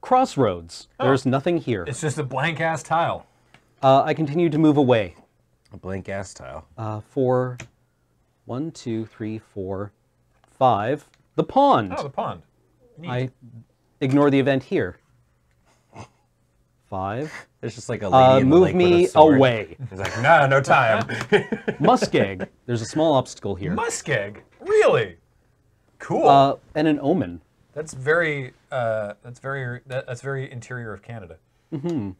Crossroads. There's nothing here. It's just a blank ass tile. Uh, I continue to move away. A blank ass tile. Uh, four, one, two, three, four, five. The pond. Oh, the pond. Neat. I ignore the event here. Five. There's just like a lady Uh, in move lake with a me away. He's like, no, no time. Muskeg. There's a small obstacle here. Muskeg. Really? Cool. Uh, and an omen. that's very. Uh, that's very. That, that's very interior of Canada. The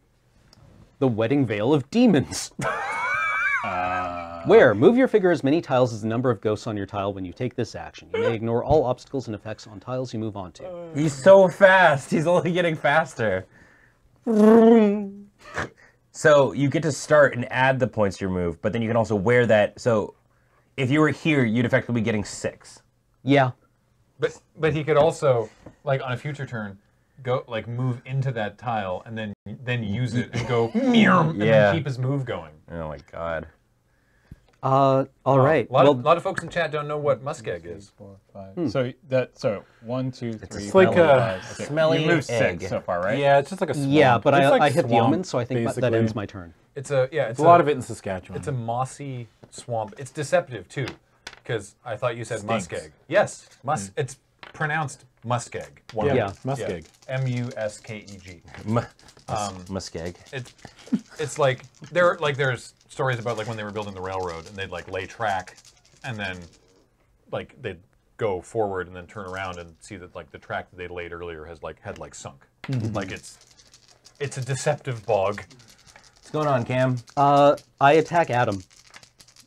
wedding veil of demons. Where? Move your figure as many tiles as the number of ghosts on your tile when you take this action. You may ignore all obstacles and effects on tiles you move on to. He's so fast. He's only getting faster. So you get to start and add the points to your move, but then you can also wear that. So if you were here, you'd effectively be getting six. Yeah. But but he could also like on a future turn go like move into that tile and then then use it and go meow and Yeah. then keep his move going. Oh my god. Uh, all right. A lot, Well, of, lot of folks in chat don't know what muskeg is. Four, five. So that so one, two, three, It's like four, a five, six. smelly You moved egg. six so far, right? Yeah, it's just like a swamp. yeah, but I, like I hit the omen, so I think that- that ends my turn. It's a yeah. It's It's a lot of it in Saskatchewan. It's a mossy swamp. It's deceptive too, because I thought you said Stinks. muskeg. Yes, mus. It's pronounced muskeg. One yeah. Yeah. muskeg. M U S K E G. M- muskeg. It's it's like there like there's stories about like when they were building the railroad and they'd like lay track, and then like they'd go forward and then turn around and see that like the track that they laid earlier has like had like sunk. Like it's it's a deceptive bog. What's going on, Cam? Uh, I attack Adam.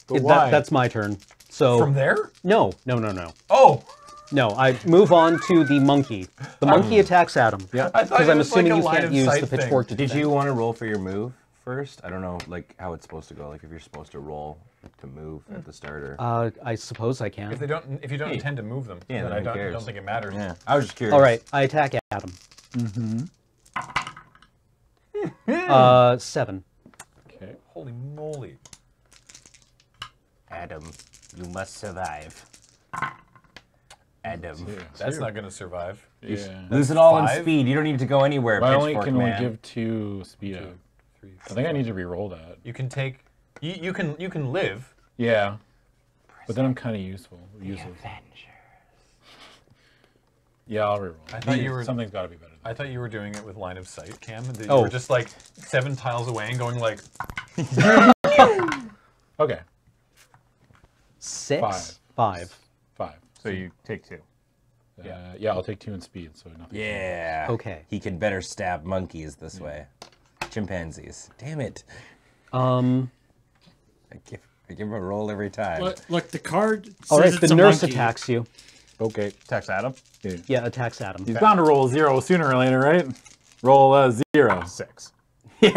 But It- that- why? that's my turn. So From there? no, no, no, no, Oh, no. I move on to the monkey. The monkey attacks Adam. Yeah. Because I'm was like assuming you can't use sight the thing. pitchfork to Did you want to roll for your move first? I don't know, like how it's supposed to go. Like if you're supposed to roll to move at the starter. Uh, I suppose I can. If they don't, if you don't intend to move them, Yeah, then then I don't, cares? don't think it matters. yeah, I was just curious. All right, I attack Adam. Mm-hmm. uh, seven. Okay. Holy moly! Adam, you must survive. Adam. That's not going to survive. Yeah. Lose it all in speed. You don't need to go anywhere. But I only can only man. give two speed up. I think I need to re-roll that. You can take, you, you can you can live. Yeah. But then I'm kind of useful. Useless. Yeah, I'll re-roll. I thought you were- Something's got to be better. Than I thought you were doing it with line of sight, Cam. and That you Oh. were just like seven tiles away and going like, Okay. Six. Five. Five. Five. So you take two. Yeah. yeah, I'll take two in speed, so nothing. Yeah. Okay. He can better stab monkeys this way. Chimpanzees. Damn it. Um. I give, I give him a roll every time. Look, look, the card says All right, it's the a nurse monkey. attacks you. Okay. Text Adam. Yeah. Yeah, attacks Adam. He's bound to roll zero sooner or later, right? Roll uh, zero. Six.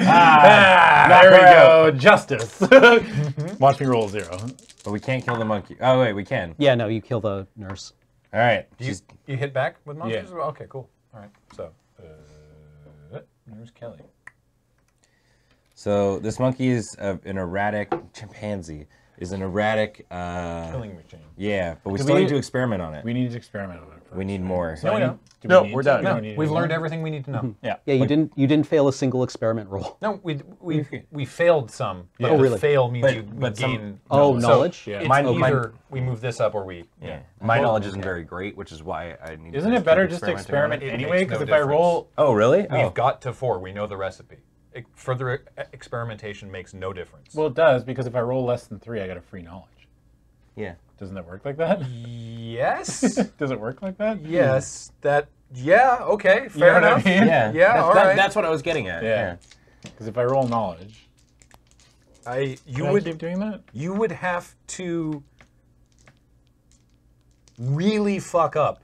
Ah, there we go. Justice. Watch me roll zero. But we can't kill the monkey. Oh, wait, we can. Yeah, no, you kill the nurse. All right. you, you hit back with monsters. Yeah. Okay, cool. All right. So, uh, there's Kelly. so this monkey is uh, an erratic chimpanzee. Is an erratic. Uh, Killing machine. yeah, but we Do still we- need to experiment on it. We need to experiment on it. First. We need more. No, we don't. Do No, need we're to? done. We No, don't need We've any learned more? everything we need to know. Yeah. Yeah, you didn't. You didn't fail a single experiment roll. No, we we we failed some. But Oh, the really? fail means But- you, we but some- gain. Oh, so knowledge? Yeah. It's Mine- either we move this up or we. Yeah. My knowledge isn't very great, which is why I need. Isn't to it better just to experimenting on experiment it. It anyway? makes Because no if I roll, Oh, really? We've Oh. got to four. We know the recipe. It, further e- experimentation makes no difference. well, it does because if I roll less than three, I get a free knowledge. Yeah. Doesn't that work like that? yes. Does it work like that? yes. That. Yeah. Okay. Fair know what I enough. mean? Yeah. Yeah, That's, all that- right. that's what I was getting at. Yeah. Because if I roll knowledge, I you Can I would keep doing that? you would have to really fuck up,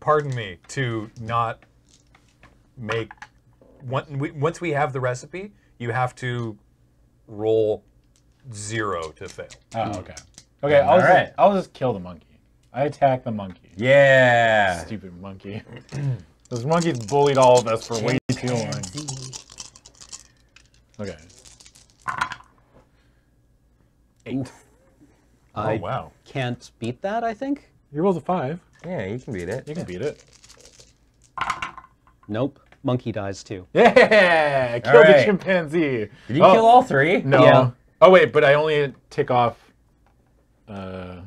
pardon me, to not make. Once we, once we have the recipe, you have to roll zero to fail. Oh, hmm. okay. Okay, I'll, All just, right. I'll just kill the monkey. I attack the monkey. Yeah. Stupid monkey. Those monkeys bullied all of us for way too long. Okay. Eight. I oh wow! can't beat that, I think. You rolls a five. Yeah, you can beat it. You can beat it. Nope. Monkey dies too. Yeah! Kill right. the chimpanzee. Did you Oh, kill all three? No. Yeah. Oh wait, but I only tick off. Uh,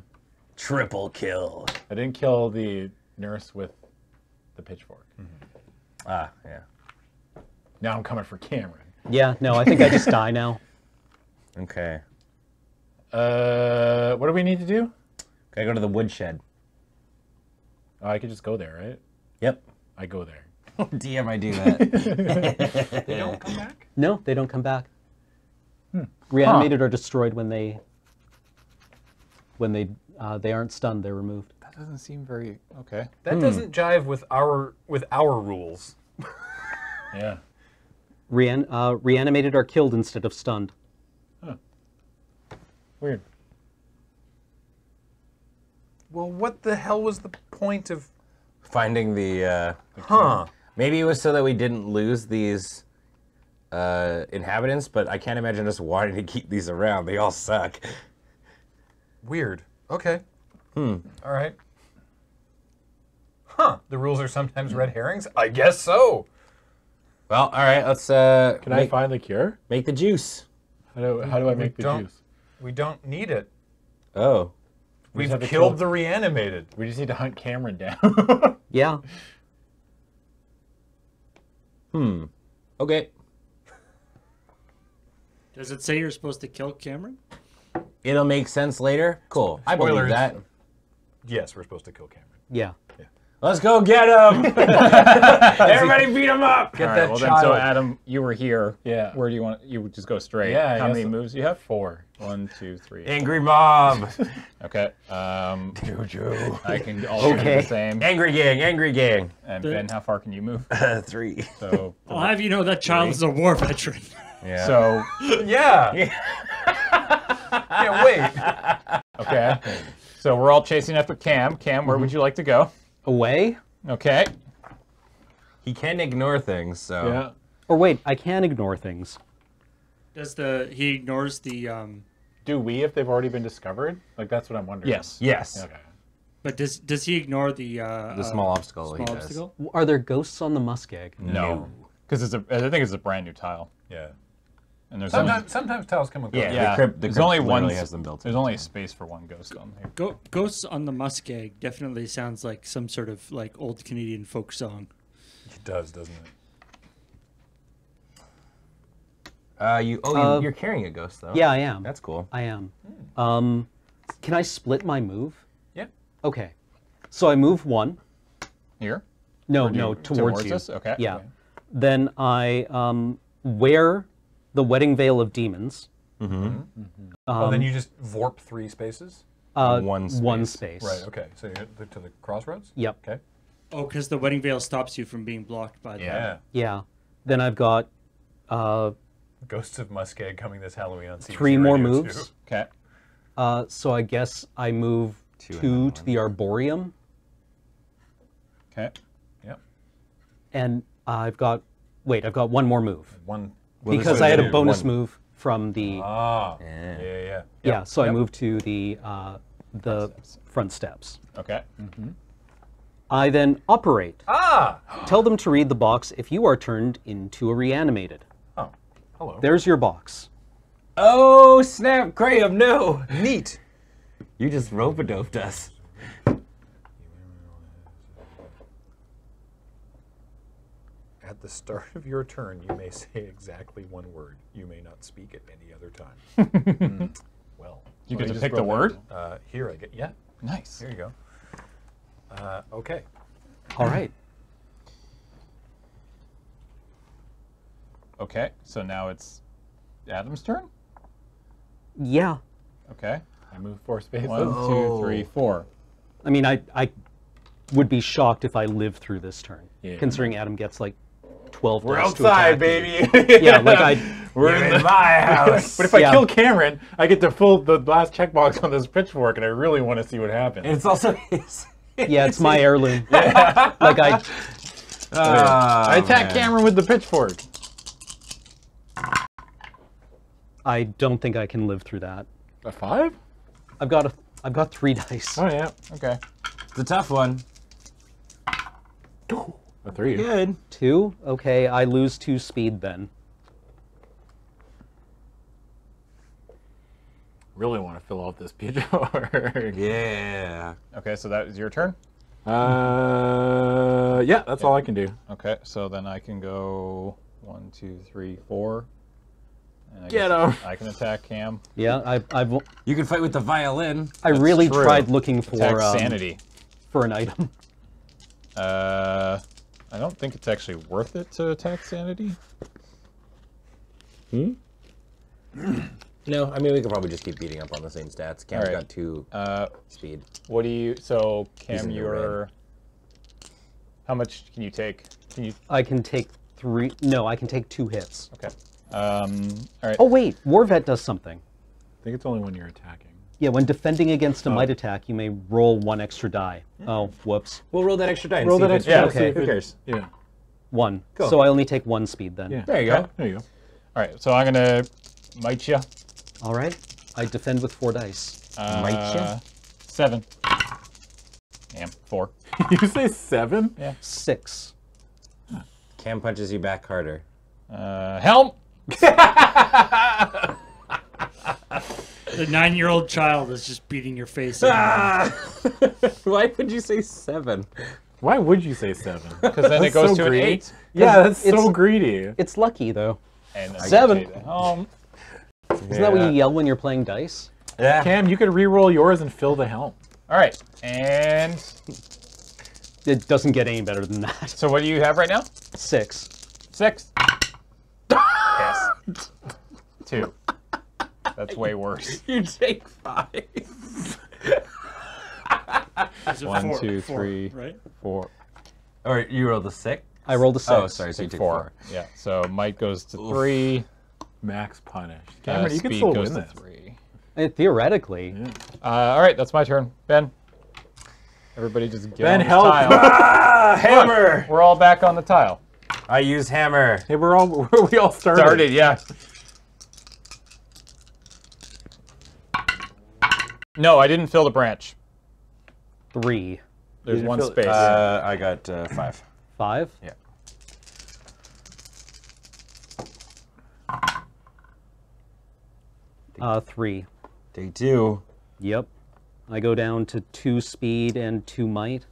Triple kill. I didn't kill the nurse with the pitchfork. Ah, yeah. Now I'm coming for Cameron. Yeah, no, I think I just die now. Okay. Uh, what do we need to do? Gotta go to the woodshed. Oh, I could just go there, right? Yep. I go there. DM, I do that. They don't come back. No, they don't come back. Reanimated or destroyed when they when they uh, they aren't stunned. They're removed. That doesn't seem very okay. That doesn't jive with our with our rules. Yeah. Rean, uh, reanimated are killed instead of stunned. Huh. Weird. Well, what the hell was the point of? Finding the. Uh, Huh? Maybe it was so that we didn't lose these uh, inhabitants, but I can't imagine us wanting to keep these around. They all suck. Weird. Okay. Hmm. All right. Huh? The rules are sometimes red herrings. I guess so. Well, all right. Let's uh, Can I find the cure? make the juice. How do, how do I make the don't- juice? We don't need it. Oh. We've have to killed kill- the reanimated. We just need to hunt Cameron down. Yeah. Hmm. Okay. Does it say you're supposed to kill Cameron? It'll make sense later. Cool. I believe Spoilers. that. Yes, we're supposed to kill Cameron. Yeah. Let's go get him. Everybody beat him up. Get All that right, well then, so Adam, you were here. Yeah. Where do you want? You would just go straight. Yeah, How many so. moves do you have? Four. One, two, three. Angry mob. Okay. Um, Juju. I can also do Okay. the same. Angry gang. Angry gang. And Ben, how far can you move? Three. So, I'll have you know that child is a war veteran. Yeah. so yeah. yeah. Wait. okay. So we're all chasing after Cam. Cam, where would you like to go? Away? Okay. he can ignore things. So. Yeah. Or wait, I can ignore things. Does the he ignores the um? Do we if they've already been discovered? Like that's what I'm wondering. Yes. Yes. Okay. But does does he ignore the uh? The uh, small obstacle. small he does. obstacle? Are there ghosts on the muskeg? No. Because it's a. I think it's a brand new tile. Yeah. And there's only, Sometimes, sometimes tiles come with Yeah. ghosts. yeah. The crypt- the there's only one. literally has them built There's only a space for one ghost on here. Go, Ghosts on the Muskeg definitely sounds like some sort of like old Canadian folk song. It does, doesn't it? Uh, you. Oh, Uh, you, you're carrying a ghost though. Yeah, I am. That's cool. I am. Um, can I split my move? Yeah. Okay. So I move one. Here. No, do you- no, towards, towards you. us? Okay, Yeah. okay. Then I um, wear the wedding veil of demons. oh, then you just vorp three spaces. Uh, One One space. space. Right. Okay. So you're at the, to the crossroads. Yep. Okay. Oh, because the wedding veil stops you from being blocked by the. Yeah. Yeah. Then I've got uh, Ghosts of Muskeg coming this Halloween on CBC three more Radio moves. 2. Okay. Uh, so I guess I move Two two then to the arboreum, Okay. Yep. and I've got wait, I've got one more move One. Because I had a bonus One- move from the Ah. Yeah. Yeah. Yeah. yeah. yeah. So I moved to the uh, the front steps. Okay. I then operate. Ah. Tell them to read the box if you are turned into a reanimated. Oh. Hello. There's your box. Oh snap, Graham! No. Neat. You just rope a doped us. At the start of your turn, you may say exactly one word. You may not speak at any other time. Hmm. Well, You Oh, get to pick the word. uh, here I get. Yeah. Nice. Here you go. Uh, okay. All right. Okay. So now it's Adam's turn. Yeah. Okay. I move four spaces. One, two, three, four. I mean, I, I would be shocked if I live through this turn, Yeah. considering Adam gets like 12 We're dice to outside, attack. baby. Yeah, like I. We're in my house. But if I Yeah. kill Cameron, I get to fill the last checkbox on this pitchfork, and I really want to see what happens. it's also his. Yeah, it's my heirloom. like I. Oh, I attack man. Cameron with the pitchfork. I don't think I can live through that. A five? I've got a. I've got three dice. Oh yeah, Okay. It's a tough one. A three. Good. Two. Okay, I lose two speed then. Really want to fill out this pitchfork. Yeah. Okay, so that is your turn. Uh, yeah, that's all I can do. Okay, so then I can go one, two, three, four. And I Get guess 'em. I can attack Cam. Yeah, I, I've. You can fight with the violin. I really true. tried looking for Attack um, sanity. for an item. Uh, I don't think it's actually worth it to attack sanity. Hmm? no, I mean we could probably just keep beating up on the same stats. Cam's Alright. got two Uh, speed. what do you? So Cam, in you're. How much can you take? Can you? I can take three. No, I can take two hits. Okay. Um. All right. Oh wait, War Vet does something. I think it's only when you're attacking. Yeah, when defending against a might attack, you may roll one extra die. Oh, whoops. We'll roll that extra die. Roll that if it- extra Yeah, okay. Who cares? Yeah. One. Cool. So I only take one speed then. Yeah. There you go. There you go. All right. So I'm gonna might you. All right. I defend with four dice. Uh, Might ya? Seven. Damn. Four. you say seven? Yeah. Six. Cam punches you back harder. Uh, helm. The nine-year-old child is just beating your face. Ah! in. Why would you say seven? Why would you say seven? Because then it That's goes so to an greedy. eight. Yeah, that's so it's- greedy. It's lucky though. And then Seven. I can take. Isn't that what you yell when you're playing dice? Yeah. Cam, you could re-roll yours and fill the helm. All right. And It doesn't get any better than that. so what do you have right now? Six. Six. yes. Two. That's way worse. You take five. Is it One, four- two, four, three. Right. Four. Or you rolled a six. I rolled a six. Oh, sorry. So you took Four. four. Yeah. So Mike goes to three. Max punished. Uh, Cameron, you can speed still goes win to this. three. Uh, theoretically, Uh, all right, that's my turn. Ben. Everybody just get Ben, on the help. tile. Ah, hammer. We're all back on the tile. I use hammer. Hey, we're all we all started. Started, yeah. No, I didn't fill the branch. three, There's one space. Uh, I got uh, five. five. Yeah. Uh, three. Take two. Yep. I go down to two speed and two might.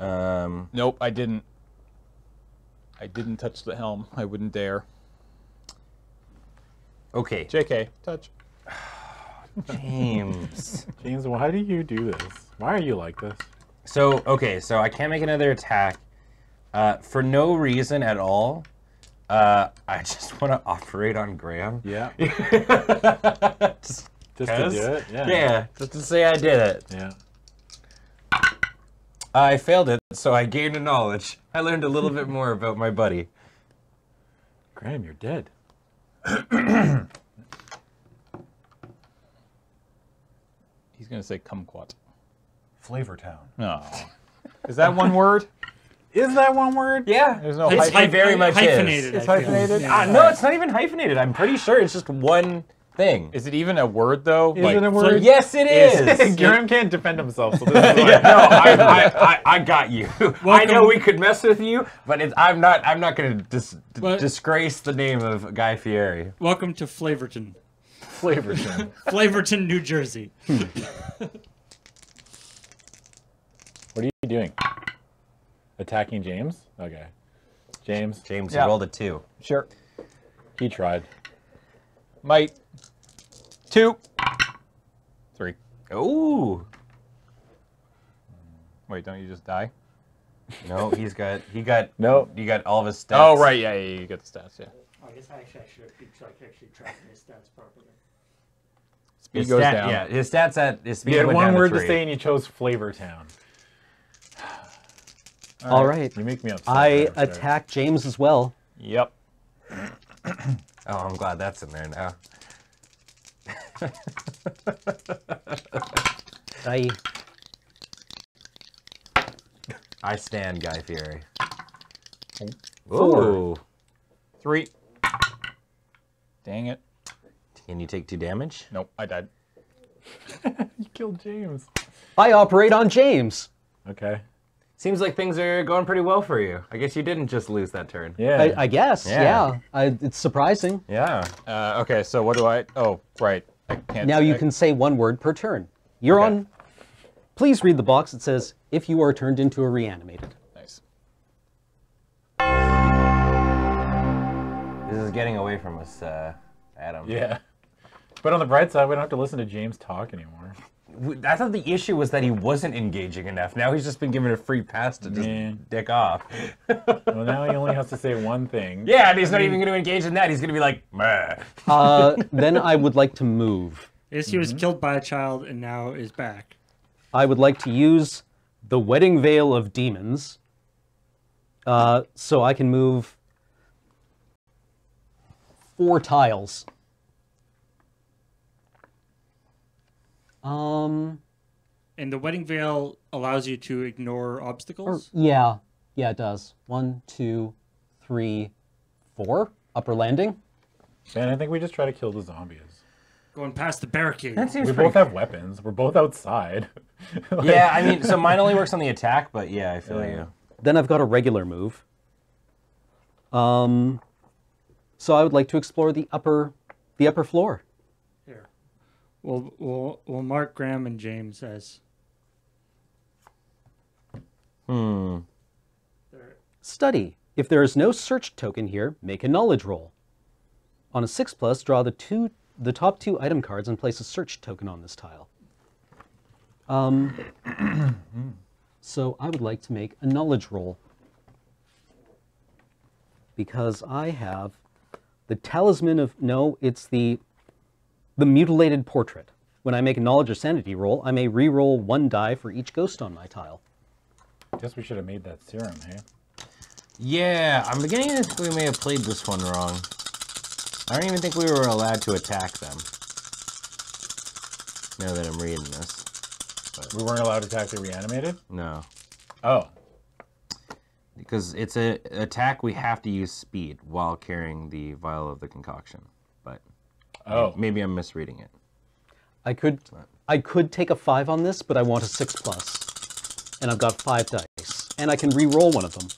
Um, nope, I didn't. I didn't touch the helm. I wouldn't dare. okay. JK, touch. James. James, why do you do this? Why are you like this? so okay, so I can't make another attack uh, for no reason at all. Uh, I just want to operate on Graham. Yeah. just, Just to do it. Yeah. yeah, just to say I did it. Yeah. I failed it, so I gained a knowledge. I learned a little bit more about my buddy. Graham, you're dead. He's gonna say kumquat. Flavortown. No. Is that one word? Is that one word? Yeah, There's no it's, hy- very much hyphenated. is. It's hyphenated? Yeah. Ah, no, it's not even hyphenated. I'm pretty sure it's just one thing. Is it even a word though? Is it a word? yes, it is. Graham can't defend himself, so this is Yeah, why. no, I, I, I, I got you. I know we could mess with you, but it's, I'm not. I'm not going to dis- d- disgrace the name of Guy Fieri. Welcome to Flavorton, Flavor Town. Flavorton, New Jersey. What are you doing? Attacking James? Okay. James, James, Yeah. you rolled a two. Sure. he tried. Might. Two. Three. Ooh. Wait, don't you just die? No, he's got. He got. No. You got all of his oh, stats. Oh right, yeah, yeah, you got the stats, yeah. I guess I actually, I should be actually tracking his stats properly. He His goes stat- down. Yeah, his stats at his speed You had one word to to say and you chose Flavor Town. All right. You make me upset. I there, sorry. attack James as well. Yep. Oh, I'm glad that's in there now. I I stand Guy Fieri. Four. Ooh. Three. Dang it. Can you take two damage? Nope, I died. You killed James. I operate on James. Okay. Seems like things are going pretty well for you. I guess you didn't just lose that turn. Yeah. I, I guess. Yeah. Yeah. I, it's surprising. Yeah. Uh, okay, so what do I? Oh, right. I can't. Now you I- can say one word per turn. You're Okay. on. Please read the box. It says if you are turned into a reanimated. Nice. This is getting away from us, uh, Adam. yeah. But on the bright side, we don't have to listen to James talk anymore. I thought the issue was that he wasn't engaging enough. Now he's just been given a free pass to just Yeah. dick off. Well, now he only has to say one thing. yeah, and he's not even going to engage in that. He's going to be like, Meh. Uh, then I would like to move. Is he was killed by a child and now is back. I would like to use the Wedding Veil of Demons, uh, so I can move four tiles. Um, And the wedding veil allows you to ignore or, obstacles. yeah, yeah, it does. One, two, three, four. Upper landing. And I think we just try to kill the zombies. Going past the barricade. That seems We both have weapons. We're both outside. Like, Yeah, I mean, so mine only works on the attack, but yeah, I feel Yeah. you. Then I've got a regular move. Um, so I would like to explore the upper, the upper floor. Here. We'll, we'll, we'll mark Graham and James as. Hmm. Study. If there is no search token here, make a knowledge roll. On a 6 plus, draw the two the top two item cards and place a search token on this tile. Um, so I would like to make a knowledge roll. Because I have the talisman of no, it's the the mutilated portrait. When I make a knowledge or sanity roll, I may re-roll one die for each ghost on my tile. Guess we should have made that serum, hey? Yeah, I'm beginning to think we may have played this one wrong. I don't even think we were allowed to attack them. Now that I'm reading this. We weren't allowed to attack the reanimated? No. Oh. Because it's an attack we have to use speed while carrying the vial of the concoction. But Oh. maybe I'm misreading it. I could I could take a five on this, but I want a six plus. And I've got five dice. And I can re-roll one of them.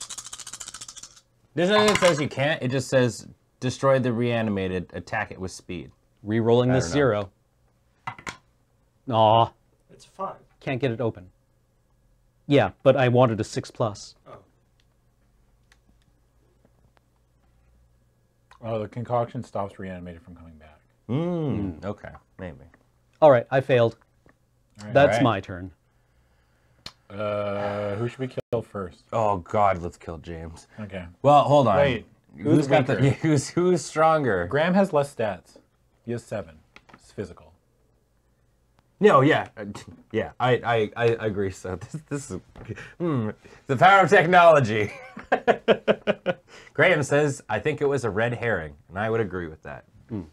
There's nothing that says you can't. It just says destroy the reanimated, attack it with speed. Re-rolling this zero. Aw, It's five. can't get it open. Yeah, but I wanted a six plus. Oh. Oh, the concoction stops reanimated from coming back. Mm, okay, maybe. All right, I failed. All right. That's Alright. my turn. Uh, who should we kill first? Oh God, let's kill James. Okay. Well, hold on. Wait, who's who's got the weaker? who's who's stronger? Graham has less stats. He has seven. It's physical. No, yeah, uh, yeah, I, I, I agree. So this, this is hmm, the power of technology. Graham says, "I think it was a red herring," and I would agree with that. Hey,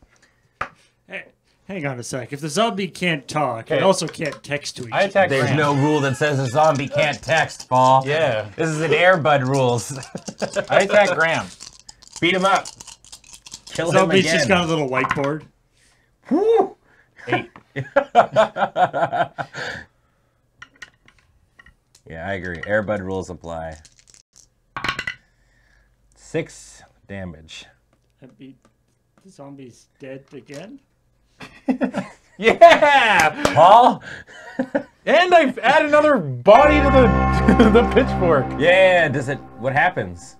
hang on a sec. If the zombie can't talk, it also can't text to each I attack There's Graham. no rule that says a zombie can't text, Paul. Yeah. this is an Air Bud rules. I attack Graham. Beat him up. Kill him Zombie's again. just got a little whiteboard. Woo! Eight. Yeah, I agree. Air Bud rules apply. Six damage. That'd be the zombie's dead again. Yeah, Paul. And I add another body to the the pitchfork. Yeah. Does it? What happens?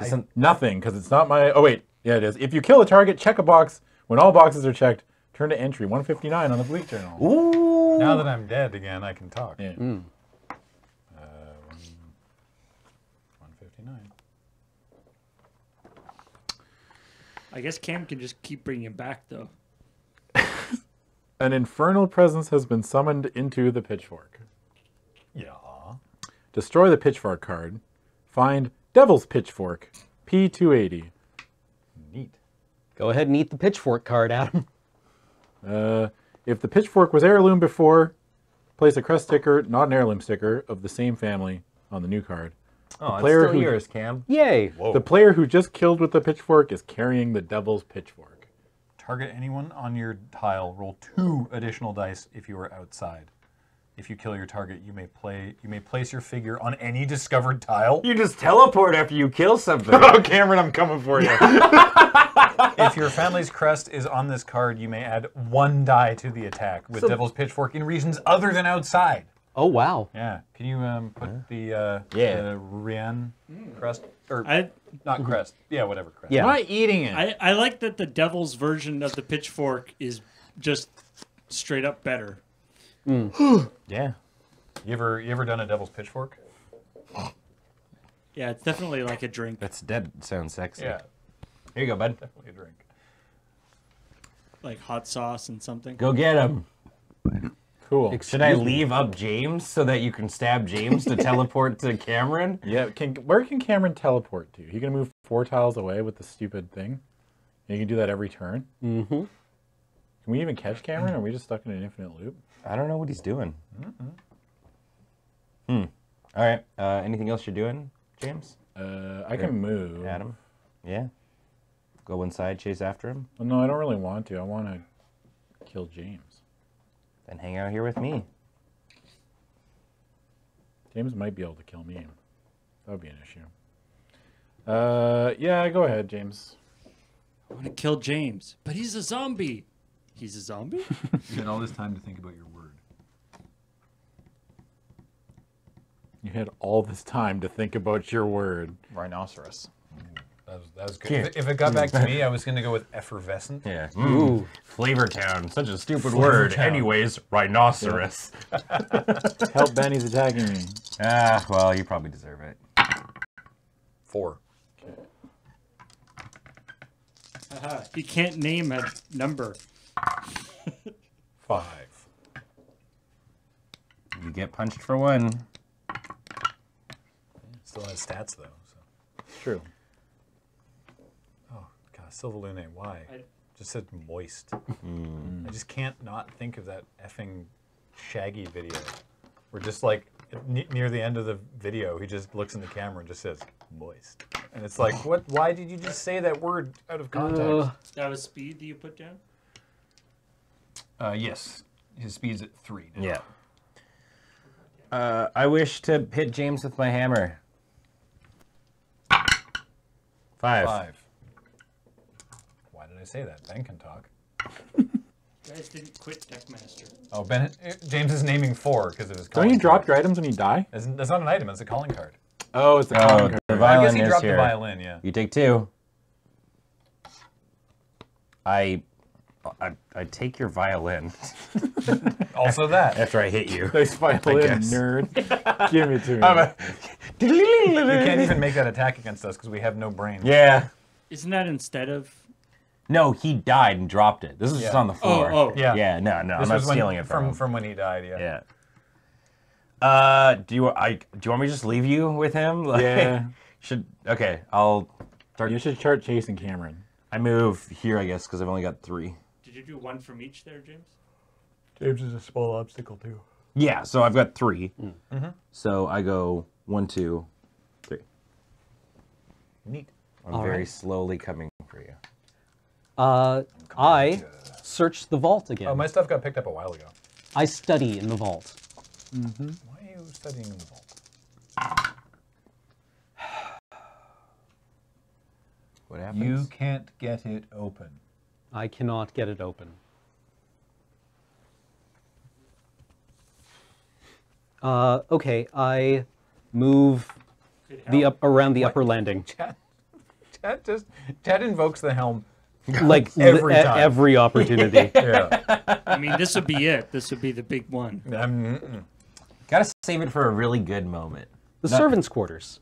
Does some- Nothing, because it's not my. Oh wait, yeah, it is. If you kill a target, check a box. When all boxes are checked, turn to entry 159 on the Bleak Journal. Ooh. Now that I'm dead again, I can talk. Yeah. Uh, 159. I guess Cam can just keep bringing him back though. An infernal presence has been summoned into the pitchfork. Yeah. Destroy the pitchfork card. Find Devil's Pitchfork, P280. Neat. Go ahead and eat the pitchfork card, Adam. Uh, if the pitchfork was heirloom before, place a crest sticker, not an heirloom sticker, of the same family on the new card. Oh, player it's still who- yours, Cam. Yay. The player who just killed with the pitchfork is carrying the Devil's Pitchfork. Target anyone on your tile. Roll two additional dice if you are outside. If you kill your target, you may play. You may place your figure on any discovered tile. You just teleport after you kill something. Oh, Cameron, I'm coming for you. if your family's crest is on this card, you may add one die to the attack with Devil's Pitchfork in regions other than outside. Oh, wow. Yeah. Can you um, put the uh, Yeah. the Rian crest or I not crest? Yeah, whatever crest. Yeah. I'm not eating it. I, I like that the devil's version of the pitchfork is just straight up better. yeah. You ever you ever done a Devil's Pitchfork? Yeah, it's definitely like a drink. That's that sounds sexy. Yeah, Here you go, bud. definitely a drink. Like hot sauce and something. Go get him. Cool. Should I leave up James so that you can stab James to teleport to Cameron? Yeah, can where can Cameron teleport to? He can move four tiles away with the stupid thing. And you can do that every turn. Mm-hmm. Can we even catch Cameron? Or are we just stuck in an infinite loop? I don't know what he's doing. Hmm. All right. Uh, anything else you're doing, James? Uh, I can move. Adam? Yeah. Go inside, chase after him, Well, no, I don't really want to. I want to kill James. Then hang out here with me. James might be able to kill me. That would be an issue. Uh, yeah, go ahead, James. I want to kill James, but he's a zombie. He's a zombie? You had all this time to think about your word. You had all this time to think about your word. Rhinoceros. That was, that was good. Can't- If, if it got back to me, I was going to go with effervescent. Yeah. Hmm. Ooh. Flavor Town, such a stupid word. Town. Anyways, rhinoceros. Help, Benny's attacking me. Hmm. Ah, well, you probably deserve it. Four. Haha, he can't name a number. Five. You get punched for one. Still has stats though. So. True. God, Lune. Why? I- Just said moist. I just can't not think of that effing Shaggy video. Where just like n- near the end of the video, he just looks in the camera and just says moist, and it's like, what? Why did you just say that word out of context? Uh, That was speed that you put down? Uh, yes, his speed's at three. now. Yeah. Uh, I wish to hit James with my hammer. Five. Five. Why did I say that? Ben can talk. You guys didn't quit Deckmaster. Oh, Ben. Uh, James is naming four because of his. Don't you calling drop card. your items when you die? That's, that's not an item. It's a calling card. Oh, it's the Oh, calling the card. I guess he is dropped here. the violin. Yeah. You take two. I, I, I take your violin Also that. after I hit you. Nice violin, guess. nerd. Give it to me. You can't even make that attack against us because we have no brain. Yeah. Isn't that instead of. No, he died and dropped it. This is just Yeah. on the floor. Oh, oh. Yeah. Yeah, no, no, This I'm not was when- stealing it from, from him. from when he died. Yeah. Yeah. Uh, do you I do you want me to just leave you with him? Like, Yeah. Should okay. I'll start. You should start chasing Cameron. I move here, I guess, because I've only got three. Did you do one from each there, James? James is a small obstacle too. Yeah, so I've got 3 Mm-hmm. So I go one, two, three. Neat. I'm All very right. slowly coming for you. Uh, I search the vault again. Oh, my stuff got picked up a while ago. I study in the vault. Mm-hmm. Why are you studying in the vault? What happens? You can't get it open. I cannot get it open. Uh, okay, I move the up around the upper landing, Chad, Chad just Chad invokes the helm. like Every time. every opportunity. Yeah. I mean, this would be it. This would be the big one. Um, mm-mm. Gotta save it for a really good moment. the servants' quarters.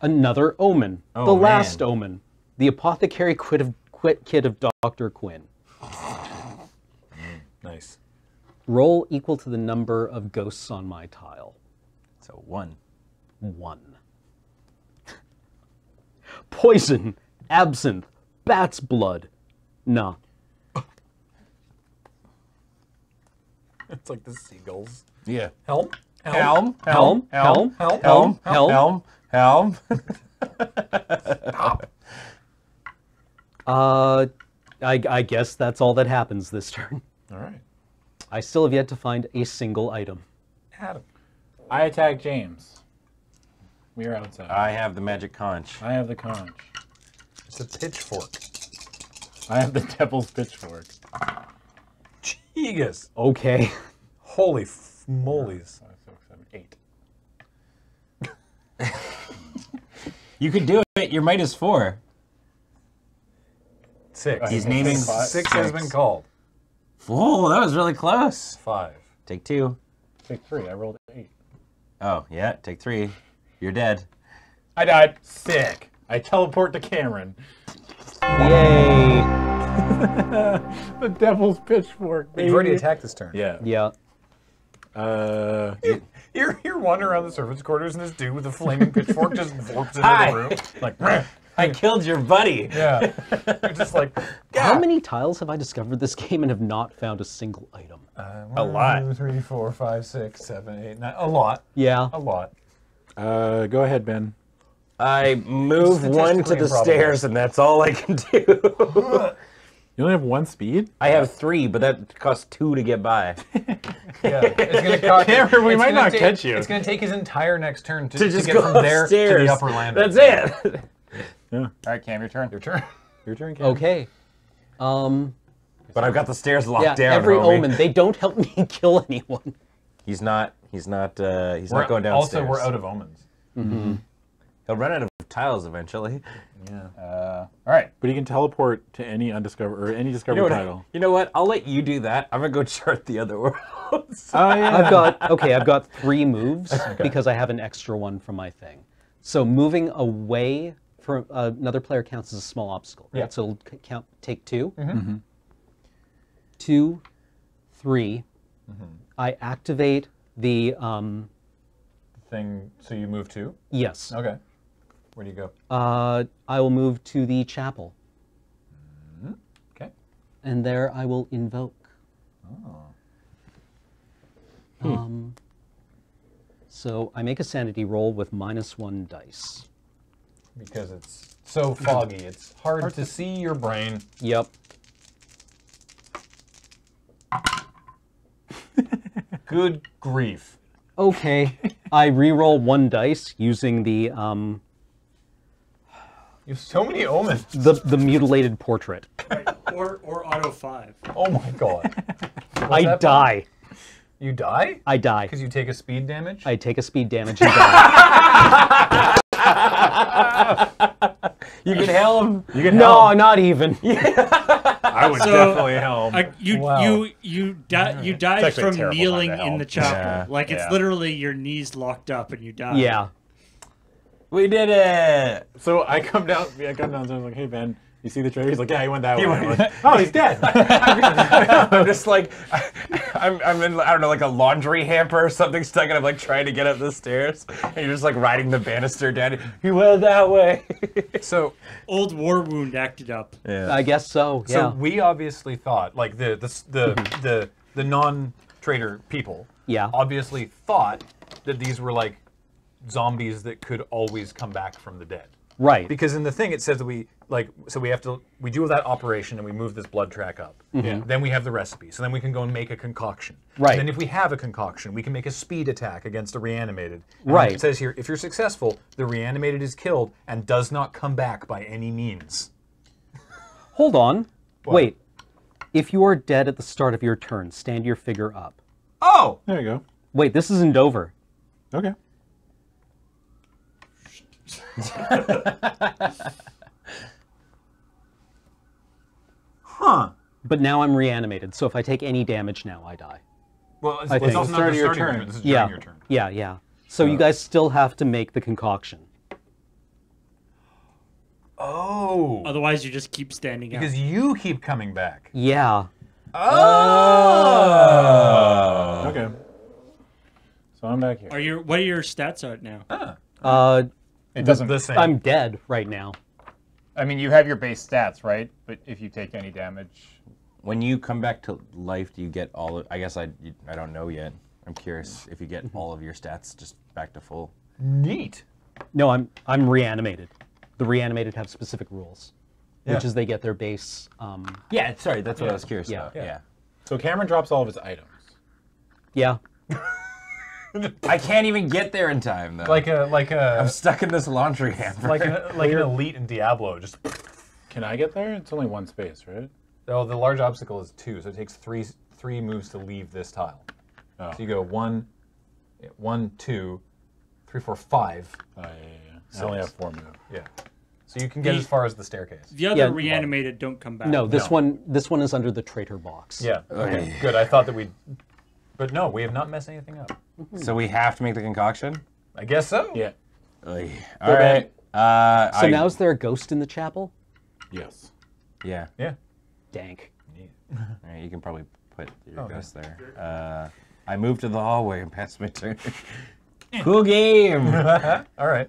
Another omen. Oh, the last omen. The apothecary quid of quit kit of Dr. Quinn. Nice. Roll equal to the number of ghosts on my tile. So one. One. Poison, absinthe, bat's blood. Nah. It's like the seagulls. Yeah. Helm? Helm. Helm, helm, Helm? Helm. Helm. Helm. Helm. Uh, I, I guess that's all that happens this turn. All right. I still have yet to find a single item. Adam. I attack James. We are outside. I have the magic conch. I have the conch. It's a pitchfork. I have the devil's pitchfork. Jegus. Okay. Holy f- molies. Five, six, seven, eight. You could do it. Your might is four. Six. He's naming Six has been called. Whoa, that was really close. Five. Take two. Take three. I rolled eight. Oh, yeah, take three. You're dead. I died. Sick. I teleport to Cameron. Yay. The devil's pitchfork. You've already attacked this turn. Yeah. Yeah. Uh, You're, you're wandering around the servants' quarters, and this dude with a flaming pitchfork just warps into Hi. the room. Like, "Meh." I killed your buddy. yeah. You're just like, How many tiles have I discovered this game and have not found a single item? uh, A lot. Two, three, four, five, six, seven, eight, nine. A lot. Yeah. A lot. Uh, go ahead, Ben. I move one to the improbable. stairs, and that's all I can do. You only have one speed? I have three, but that costs two to get by. Yeah. It's gonna cost. Cameron, we it's might gonna not ta- catch you. It's gonna take his entire next turn to, to to just get go from there upstairs. to the upper landing. That's it. Yeah. All right, Cam, your turn. Your turn. Your turn, Cameron. Okay. Um, But I've got the stairs locked yeah, down. every homie. omen, they don't help me kill anyone. He's not. He's not. Uh, he's We're- not going downstairs. Also, we're out of omens. He'll run out of tiles eventually. Yeah. Uh, all right. But you can teleport to any undiscovered or any You discovered know, what, title. you know what? I'll let you do that. I'm gonna go chart the other worlds. Oh yeah. I've got okay. I've got three moves because I have an extra one from my thing. So moving away from uh, another player counts as a small obstacle. Right? Yeah. So it'll c- count. Take 2 Two, three. I activate the um, Thing. So you move to? yes. Okay. Where do you go? Uh, I will move to the chapel, Okay. and there I will invoke. Oh. Um, so I make a sanity roll with minus one dice. Because it's so foggy, it's hard to see your brain. Yep. Good grief. Okay. I re-roll one dice using the um, You have so many omens. the the mutilated portrait. or or auto five. Oh my god. I that die. You die? I die. Because you take a speed damage? I take a speed damage and die. You can helm. You can no, help. not even. I would So, definitely help. I, you Wow. you you di- you die from kneeling in the chapel. Yeah, like it's yeah. literally your knees locked up and you die. Yeah. We did it. So I come down. I come down. So I'm like, "Hey Ben, you see the trailer?" He's like, "Yeah, he went that way." went- like, oh, he's dead. I'm just like, I'm, I'm in, I don't know, like a laundry hamper or something stuck, and I'm like trying to get up the stairs, and you're just like riding the banister down. He went that way. So, Old war wound acted up. yeah. I guess so. so we obviously thought, like the the the mm-hmm. the, the non-trader people, Yeah. obviously thought that these were like zombies that could always come back from the dead. Right. Because in the thing it says that we like so we have to we do that operation and we move this blood track up. Mm-hmm. Then we have the recipe. So then we can go and make a concoction. Right. And then if we have a concoction, we can make a speed attack against a reanimated. And Right. It says here if you're successful, the reanimated is killed and does not come back by any means. Hold on. What? Wait. If you are dead at the start of your turn, stand your figure up. Oh, there you go. Wait, this is in Dover. Okay. huh. But now I'm reanimated, so if I take any damage now, I die. Well, it's, I it's think. also The not start the of your turn. turn. This is during Yeah. your turn. Yeah, yeah. So you guys still have to make the concoction. Oh. Otherwise, you just keep standing Because out. you keep coming back. Yeah. Oh. Okay. So I'm back here. Are your what are your stats at now? Ah. Uh, It doesn't. The same. I'm dead right now. I mean, you have your base stats, right? But if you take any damage, When you come back to life, do you get all of? I guess I I don't know yet. I'm curious if you get all of your stats just back to full. neat. No, I'm I'm reanimated. The reanimated have specific rules, which is they get their base. Um, Yeah, sorry, that's what I was curious Yeah. about. Yeah. Yeah. So Cameron drops all of his items. yeah. I can't even get there in time though. Like a like a. I'm stuck in this laundry hamper. like an like an elite in Diablo. Just Can I get there? It's only one space, right? oh, the large obstacle is two, so it takes three three moves to leave this tile. Oh. So you go one, yeah, one, two, three, four, five. Oh, yeah, yeah, yeah. I only have four moves. Yeah. So you can get The- as far as the staircase. The other Yeah. reanimated don't come back. No, this No. one this one is under the traitor box. Yeah. Okay. Good. I thought that we, but no, we have not messed anything up. so we have to make the concoction. I guess so. Yeah. All right. Uh, So I- now is there a ghost in the chapel? Yes. Yeah. Yeah. Dank. All right, you can probably put your Okay. ghost there. Uh, I moved to the hallway and passed my turn. cool game. All right.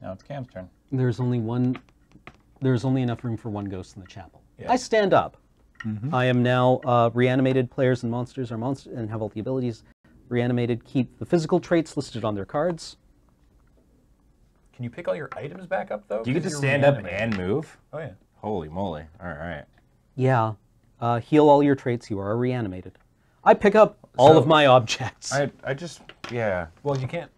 now it's Cam's turn. There's only one. There's only enough room for one ghost in the chapel. Yeah. I stand up. I am now uh, reanimated. Players and monsters are monsters and have all the abilities. Reanimated keep the physical traits listed on their cards. Can you pick all your items back up though? Do you get to you're stand up and move? Oh yeah. Holy moly! All right. Yeah. Uh, heal all your traits. You are reanimated. I pick up all So- of my objects. I I just yeah. Well, you can't.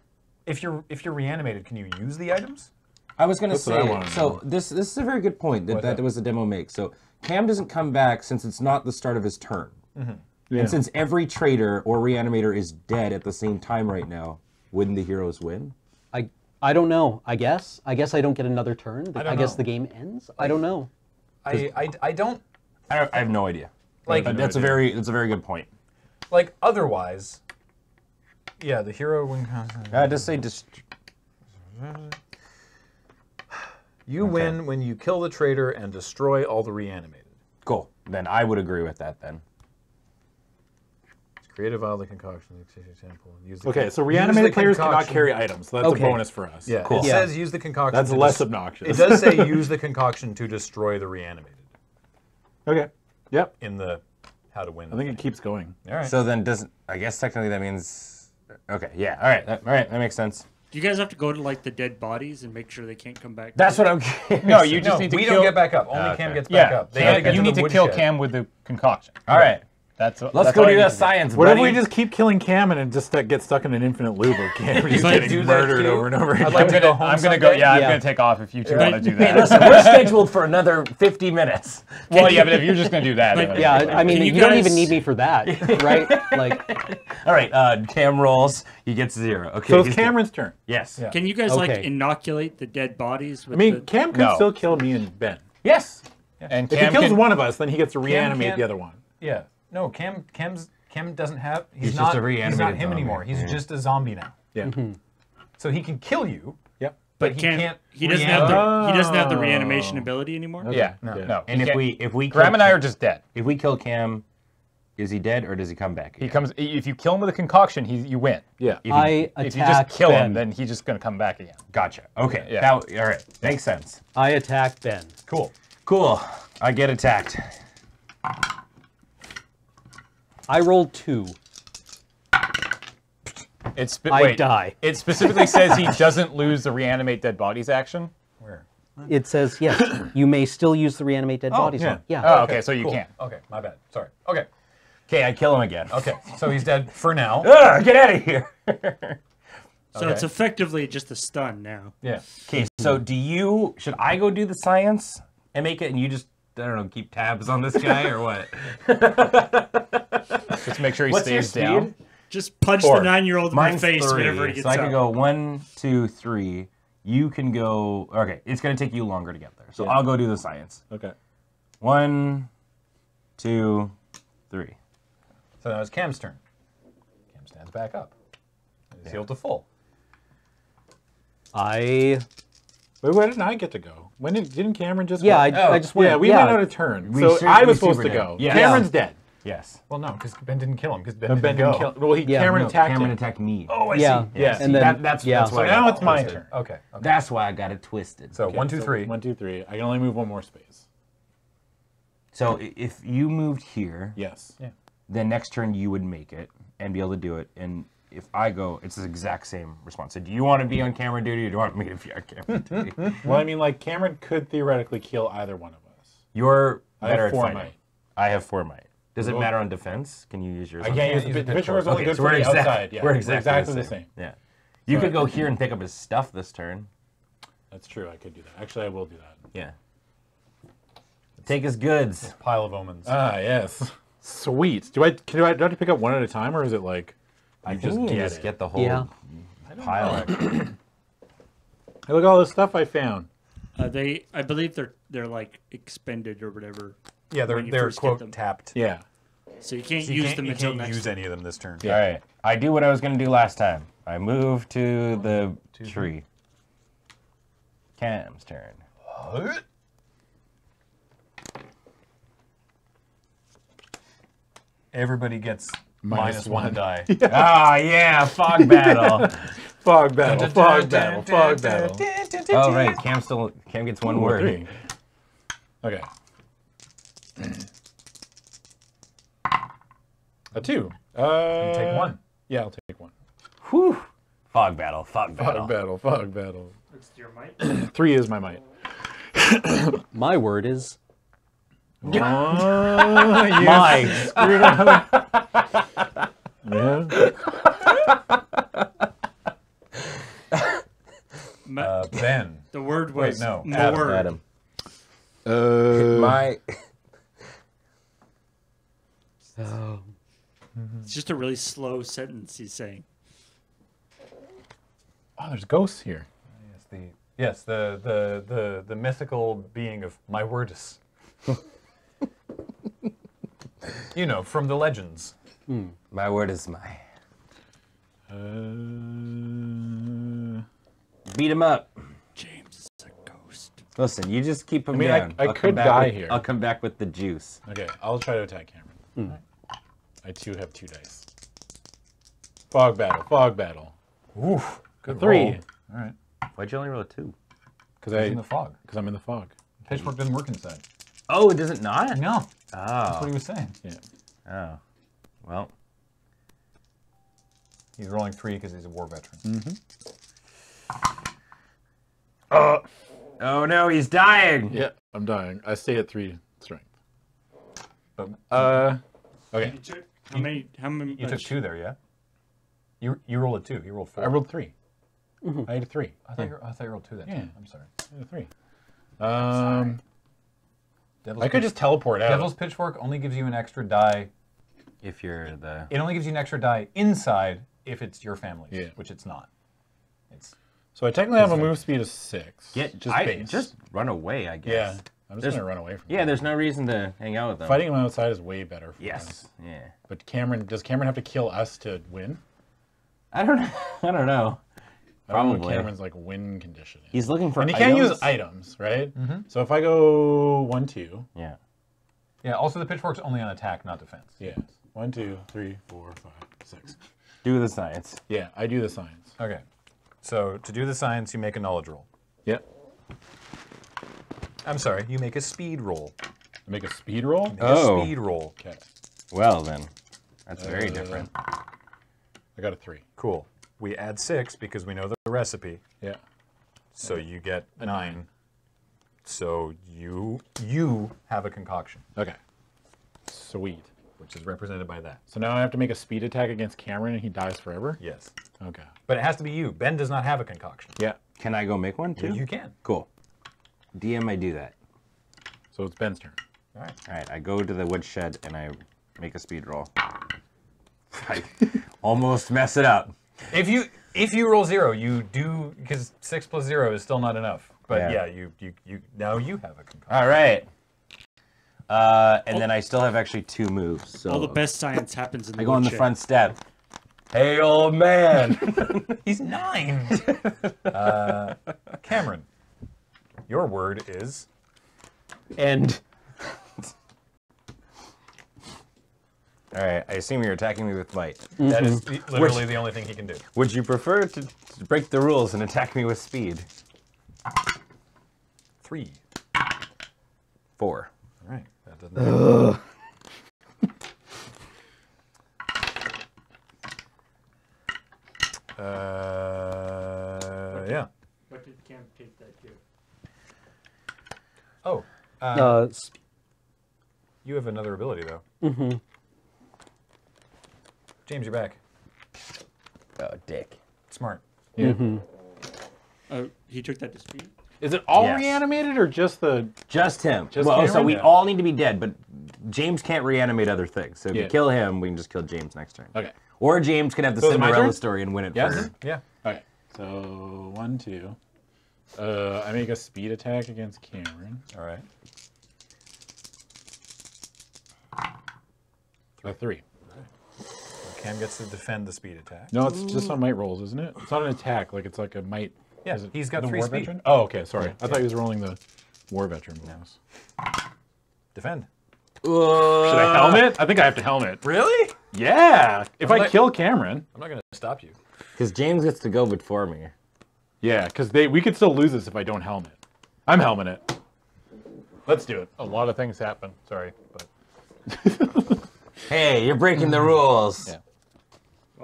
If you're if you're reanimated, can you use the items? I was gonna That's say. So know. this this is a very good point that What's that that? was the demo make. So Cam doesn't come back since it's not the start of his turn, Yeah. and since every traitor or reanimator is dead at the same time right now, wouldn't the heroes win? I I don't know. I guess. I guess I don't get another turn. I, don't guess know. the game ends. I don't know. I, I, I don't I, I have no idea. Like- But that's a very that's a very good point. like otherwise. Yeah, the hero win. Uh, just say dist- You win when you kill the traitor and destroy all the reanimated. Cool. Then I would agree with that. Then Creative out the concoction. Example. Use the Okay, con- so use reanimated the players cannot carry items. So that's Okay. a bonus for us. Yeah, Cool. it Yeah. says use the concoction. That's less des- obnoxious. It does say use the concoction to destroy the reanimated Okay. Yep. in the how to win. I think it keeps going. All right. so then doesn't I guess technically that means okay yeah all right that, all right that makes sense. Do you guys have to go to like the dead bodies and make sure they can't come back? That's what I'm. No, you just no, need to we kill. don't get back up. Only ah, Okay. Cam gets back Yeah, up. They Cam- had to get you to need the to kill woodshed. Cam with the concoction. all right. That's what, Let's that's go all do you that need to science. What if we just keep killing Cameron and just uh, get stuck in an infinite loop of Cam just But getting do murdered over and over I'd again? like I'm to gonna, go home I'm gonna go. someday. Yeah, I'm gonna take off if you two But- want to do Hey, that. listen, we're scheduled for another 50 minutes. well, yeah, but if you're just gonna do that, But- then- Yeah, I mean, Can you, you don't even need me for that, right? Like, All right, uh, Cam rolls. He gets zero. Okay. So it's he's good. Cameron's turn. Yes. Yeah. Can you guys like inoculate the dead bodies? I With mean, the... Cam could No. still kill me and Ben. Yes. and If he kills one of us, then he gets to reanimate the other one. Yeah. No, Cam. Cam's Cam doesn't have. He's, He's not. just a he's not him zombie. anymore. He's Yeah. just a zombie now. Yeah. Mm-hmm. So he can kill you, Yep. but he Can't- can't. he doesn't have the he doesn't have the Oh. reanimation ability anymore. Yeah, No. no. And he if we if we Graham kill and I Cam- are just dead. if we kill Cam, is he dead or does he come back? He comes if you kill him with a concoction, he you win. Yeah. If you- I If you just kill Ben. him, then he's just gonna come back again. Gotcha. Okay. Yeah. That, all right. Makes sense. I attack Ben. Cool. Cool. I get attacked. I rolled two. It's spe- I wait, die. It specifically says he doesn't lose the reanimate dead bodies action. Where? It says yes, you may still use the reanimate dead oh, bodies. yeah. one. yeah. Oh, okay, so you Cool. can't. Okay, my bad. Sorry. Okay. Okay, I kill him again. Okay. So he's dead for now. Ugh, ah, get out of here. So it's effectively just a stun now. Yeah. Okay, so do you? Should I go do the science and make it, and you just I don't know, keep tabs on this guy or what? Just make sure he What's your stays down. speed? Just punch Four. the nine-year-old in the Mine's face three, whenever he gets so I can up. go one, two, three. You can go. Okay, it's gonna take you longer to get there, so Yeah. I'll go do the science. Okay. One, two, three. So now it's Cam's turn. Cam stands back up. He's healed to full. I Wait, where did I get to go? When did, didn't Cameron just? Yeah, go? I, I just oh, went. yeah, we yeah. went out of turn. We so su- I was supposed to go. Yeah. Cameron's dead. Yes. Well, no, because Ben didn't kill him because Ben, No, Ben didn't didn't kill. Well, he Yeah, Cameron No, attacked Cameron him. attacked me. Oh, I Yeah. see. Yeah. And then That- that's- yeah. that's So why I now it's my turn. Okay. okay. That's why I got it twisted. so Okay, one, two, so three. One, two, three. I can only move one more space. So if you moved here, Yes. Yeah. then next turn you would make it and be able to do it. And if I go, it's the exact same response. So do you want to be on camera duty or do you want me to be on camera duty? Well, I mean, like Cameron could theoretically kill either one of us. You're I have better at four fighting. might. I have four might. Does it matter on defense? Can you use yours? I can't use use the the pitch only Okay, good so for we're the exact- outside. Yeah, we're exactly the the same. same. Yeah. You So could I- go here and pick up his stuff this turn. That's true. I could do that. Actually, I will do that. Yeah. Take his goods. Pile of omens. Ah, yes. Sweet. Do I can do I, do I have to pick up one at a time, or is it like I just can get just get the whole Yeah. pile. Hey, look at all the stuff I found. Uh, they, I believe they're they're like expended or whatever, yeah, they're they're quote tapped. Yeah. so you can't So you use can't, them you until can't next. use any of them this turn. All right. I do what I was going to do last time. I move to the tree. Cam's turn. What? Everybody gets Minus minus one one. die. Ah, yeah, fog battle. Fog battle. Fog battle. Fog battle. oh, right. Cam still. Cam gets one Ooh, word. three. Okay. A two. Uh, Take one. Yeah, I'll take one. Whew. Fog battle. Fog battle. Fog battle. Fog battle. It's your might. Three is my might. My word is Oh, you my. screwed up. yeah. Ma- Uh, ben. the word wait, was no, more. Adam, Adam. Uh, My. Oh, It's just a really slow sentence he's saying. oh, there's ghosts here. Yes, the yes the the the the mythical being of my wordus. you know from the legends. My word is my. Uh, Beat him up. James is a ghost. Listen, you just keep him mean, I- down. I I'll could die with- here. I'll come back with the juice. okay, I'll try to attack Cameron. I too have two dice. Fog battle. Fog battle. Oof. Good Three. roll. All right. Why'd you only roll a two? Because I'm in the fog. because I'm in the fog. Pitchfork doesn't work inside. Oh, does it not? No. Oh. That's what Oh. he was saying. Yeah. Oh. Well, He's rolling three because he's a war veteran. Mm-hmm. Oh Oh no, he's dying. Yeah, I'm dying. I stay at three strength. But Uh, okay. You how many? How many? you took two there, yeah. You you rolled a two. You rolled four. I rolled 3 I had a three. I thought you, I thought you rolled two that Yeah. time. I'm sorry. I had a three. Um, Devil's I could just teleport out. Devil's Pitchfork only gives you an extra die. If you're the. It only gives you an extra die inside if it's your family's, Yeah. which it's not. It's So I technically have a move speed of six. Get just I, base. just run away, I guess. yeah. I'm just There's- gonna run away from. Yeah, them. there's no reason to hang out with them. Fighting them outside is way better. For Yes. us. Yeah. But Cameron, does Cameron have to kill us to win? I don't. I don't know. I don't know what Probably. Cameron's like win condition. Is. He's looking for. And he can't use items. items, right? So if I go one, two, Yeah. yeah. Also, the pitchfork's only on attack, not defense. yeah, one, two, three, four, five, six. Do the science. Yeah, I do the science. Okay. So to do the science, you make a knowledge roll. Yep. I'm sorry, you make a speed roll. Make a speed roll. Make Oh. a speed roll. Okay. Well then, that's very Uh, different. I got a three. Cool. We add six because we know the recipe. Yeah. So you get nine. So you you have a concoction, Okay. Sweet. which is represented by that. So now I have to make a speed attack against Cameron and he dies forever? Yes. Okay. But it has to be you. Ben does not have a concoction. Yeah. Can I go make one too? You can. Cool. DM, I do that. So it's Ben's turn. All right. All right, I go to the woodshed and I make a speed roll. I almost mess it up. If you if you roll zero, you do because six plus zero is still not enough. But Yeah. yeah, you you you now you have a concoction. All right. Uh, and then I still have actually two moves. So All the best science happens in the I go on the woodshed. front step. Hey, old man. He's nine. uh, Cameron, Your word is And All right, I assume you're attacking me with might. that is the- literally the only thing he can do. Would you prefer to, to break the rules and attack me with speed? Three. Four. All right. That doesn't. Uh, yeah. What did Cam take that to? Oh, uh, uh, you have another ability though. Mm-hmm. James, you're back. Oh, dick. Smart. Yeah. Oh, he took that to speed. Is it all Yes. reanimated or just the? Just him. Just well, so we Yeah. all need to be dead, but James can't reanimate other things. So if Yeah. you kill him, we can just kill James next turn. Okay. Or James can have the So is it my Cinderella story and win it Yes. for Yeah. Okay. So one, two. Uh, I make a speed attack against Cameron. All right. A three. Cam gets to defend the speed attack. No, it's just on might rolls, isn't it? It's not an attack. Like it's like a might. Yeah, is it he's got the three war speed. veteran. Oh, okay. Sorry. I thought he was rolling the war veteran bonus. Defend. Should I helmet? I think I have to helmet. Really? Yeah. If I like- kill Cameron. I'm not going to stop you. Because James gets to go before me. Yeah, because they we could still lose this if I don't helmet. I'm helmet it. Let's do it. A lot of things happen. Sorry, but Hey, you're breaking the rules. Yeah.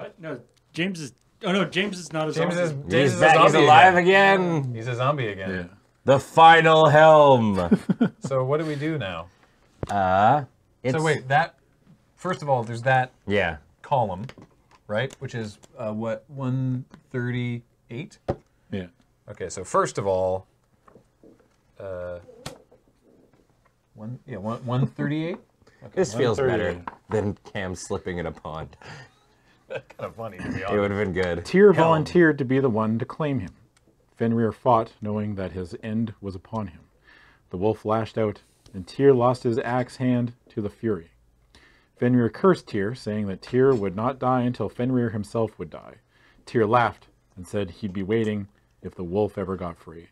What? No, James is. Oh no, James is not a James zombie. is, James He's, is a back, he's zombie alive again. again. He's a zombie again. yeah. The final helm. So what do we do now? uh, it's, So wait, that first of all, there's that Yeah. column, right? Which is uh, what 138. Yeah. Okay, so first of all, uh, one yeah one 138. This feels better 138. than Cam slipping in a pond. kind of funny to be honest. It would have been good. Tyr Helm. volunteered to be the one to claim him. Fenrir fought, knowing that his end was upon him. The wolf lashed out, and Tyr lost his axe hand to the fury. Fenrir cursed Tyr, saying that Tyr would not die until Fenrir himself would die. Tyr laughed and said he'd be waiting if the wolf ever got free.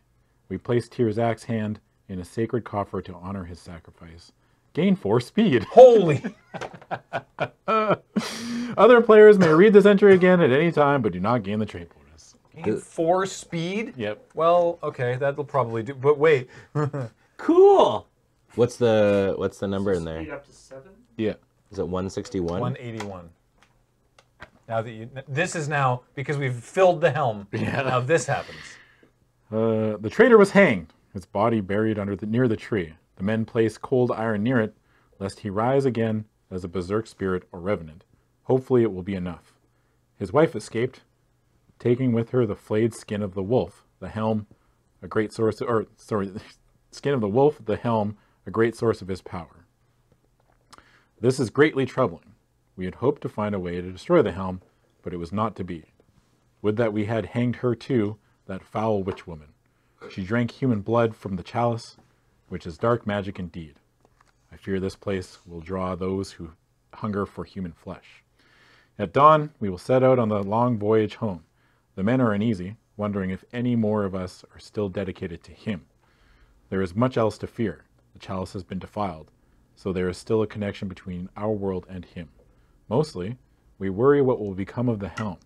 We placed Tyr's axe hand in a sacred coffer to honor his sacrifice. Gain four speed. Holy! Other players may read this entry again at any time, but do not gain the trait bonus. Gain four speed. Yep. Well, okay, that'll probably do. But wait, Cool. What's the what's the number in Speed there? up to seven. Yeah. Is it 161? 181. Now that you, this is now because we've filled the helm. Yeah. Now this happens. Uh, the traitor was hanged, his body buried under the, near the tree. The men place cold iron near it, lest he rise again as a berserk spirit or revenant. Hopefully, it will be enough. His wife escaped, taking with her the flayed skin of the wolf, the helm, a great source, or sorry, skin of the wolf, the helm, a great source of his power. This is greatly troubling. We had hoped to find a way to destroy the helm, but it was not to be. Would that we had hanged her too, that foul witch woman. She drank human blood from the chalice, which is dark magic indeed. I fear this place will draw those who hunger for human flesh. At dawn, we will set out on the long voyage home. The men are uneasy, wondering if any more of us are still dedicated to him. There is much else to fear. The chalice has been defiled, so there is still a connection between our world and him. Mostly, we worry what will become of the helm.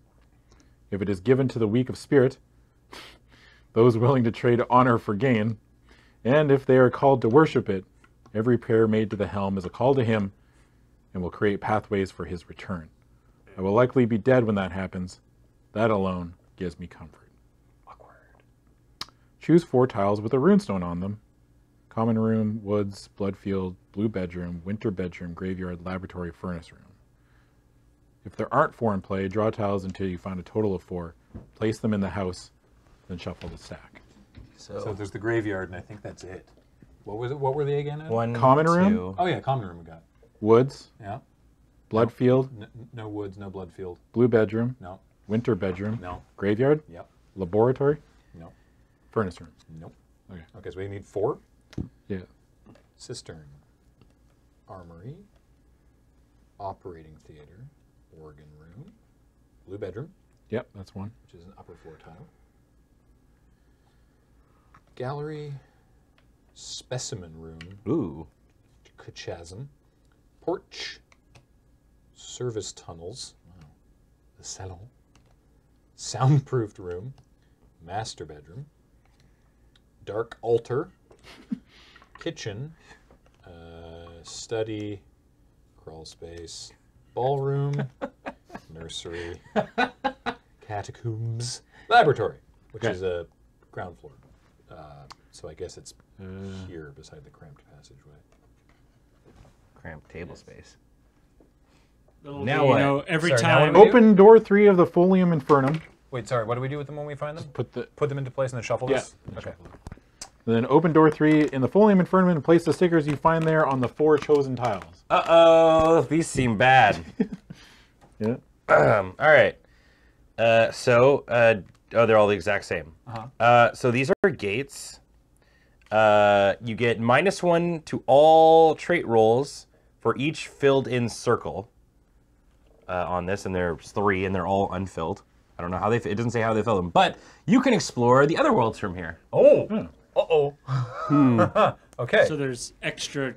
If it is given to the weak of spirit, those willing to trade honor for gain, and if they are called to worship it, every prayer made to the helm is a call to him and will create pathways for his return. I will likely be dead when that happens. That alone gives me comfort. Awkward. Choose four tiles with a runestone on them. Common room, woods, blood field, blue bedroom, winter bedroom, graveyard, laboratory, furnace room. If there aren't four in play, draw tiles until you find a total of four. Place them in the house, then shuffle the stack. So there's the graveyard, and I think that's it. What was it? What were they again? Ed? One, Common room? two. Oh yeah, common room we got. Woods, Yeah. blood field, N- no woods, no blood field. blue bedroom, No. winter bedroom, No. graveyard, Yep. laboratory, No. furnace room. Nope. Okay. Okay, so we need four. Yeah. Cistern. Armory. Operating theater. Organ room. Blue bedroom, Yep, that's one. which is an upper floor tile. Gallery. specimen room, Ooh. chasm, porch, service tunnels, wow. the salon, soundproofed room, master bedroom, dark altar, kitchen, uh, study, crawl space, ballroom, nursery, catacombs, laboratory, which Okay. is a ground floor. Uh, so I guess it's here beside the cramped passageway. Cramped table space. Little Now you know, every Sorry, time. what do do? Open door three of the Folium Infernum. Wait, sorry. What do we do with them when we find them? Put the Put them into place and then shuffle Yeah. this. Okay. then open door three in the Folium Infernum and place the stickers you find there on the four chosen tiles. Uh oh, these seem bad. Yeah. Um, all right. Uh, so, uh, oh, they're all the exact same. Uh-huh. Uh, so these are gates. Uh, you get minus one to all trait rolls for each filled in circle uh, on this, and there's three, and they're all unfilled. I don't know how they. It doesn't say how they fill them, but you can explore the other worlds from here. Oh. Uh oh. Hmm. okay. So there's extra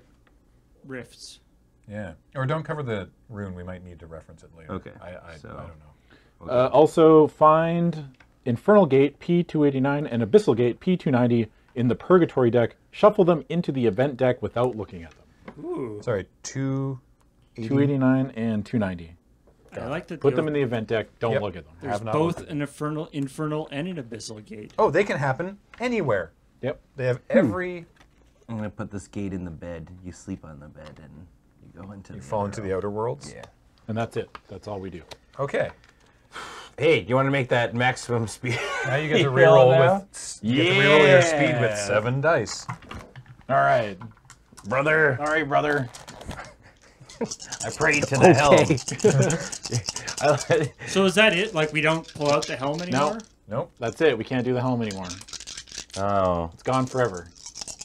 rifts. yeah. Or don't cover the rune. We might need to reference it later. Okay, I, I, so- I don't know. Uh, also find Infernal Gate P289 and Abyssal Gate P290 in the Purgatory deck. Shuffle them into the event deck without looking at them. Ooh, Sorry. Two. 289 and 290. I like that. Put them in the event deck. Don't Yep. look at them. There's have not both an infernal, infernal, and an abyssal gate. Oh, they can happen anywhere. Yep. They have hmm. every. I'm gonna put this gate in the bed. You sleep on the bed, and you go into. You fall into the outer worlds. Yeah. And that's it. That's all we do. Okay. Hey, you want to make that maximum speed? Now you get to reroll no. with. You get to reroll your speed with seven dice. All right. brother. All right, brother. I pray to the helm. So is that it? Like we don't pull out the helm anymore? Nope. That's it. We can't do the helm anymore. oh. It's gone forever.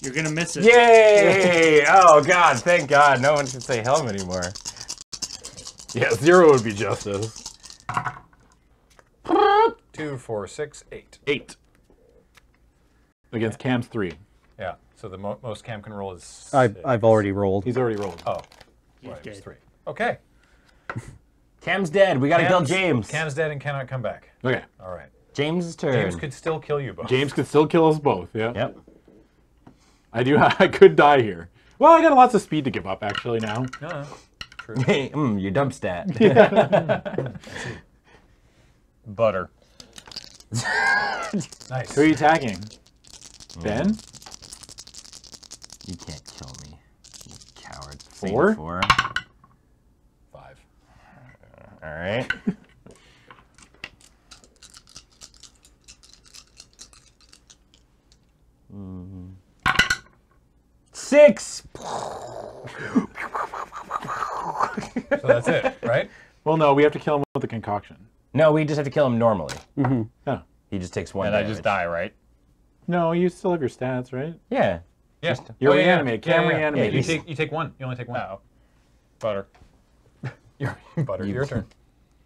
You're gonna miss it. Yay! Oh God! Thank God! No one can say helm anymore. Yeah, zero would be justice. Two, four, six, eight. Eight. Against Cam's three. Yeah. So the mo- most Cam can roll is. I've. I've already rolled. He's already rolled. Oh. He's Right, dead. three. Okay. Cam's dead. We gotta kill Cam's- James. Cam's dead and cannot come back. Okay. All right. James' turn. James could still kill you both. James could still kill us both. Yeah. Yep. I do. I could die here. Well, I got lots of speed to give up actually now. No, no. True. mm, your dump stat. Butter. nice. Who are you attacking? Ben? you can't kill me, you coward. Four? Four. Five. All right. Mm. Six. So that's it, right? Well, no, we have to kill him with the concoction. No, we just have to kill him normally. Oh. He just takes one. And I just die, right? No, you still have your stats, right? Yeah. Yeah. You're Oh, yeah, yeah. reanimated. Cam Yeah, yeah, yeah. You take you take one. You only take one. No. Butter. Your butter. Your turn.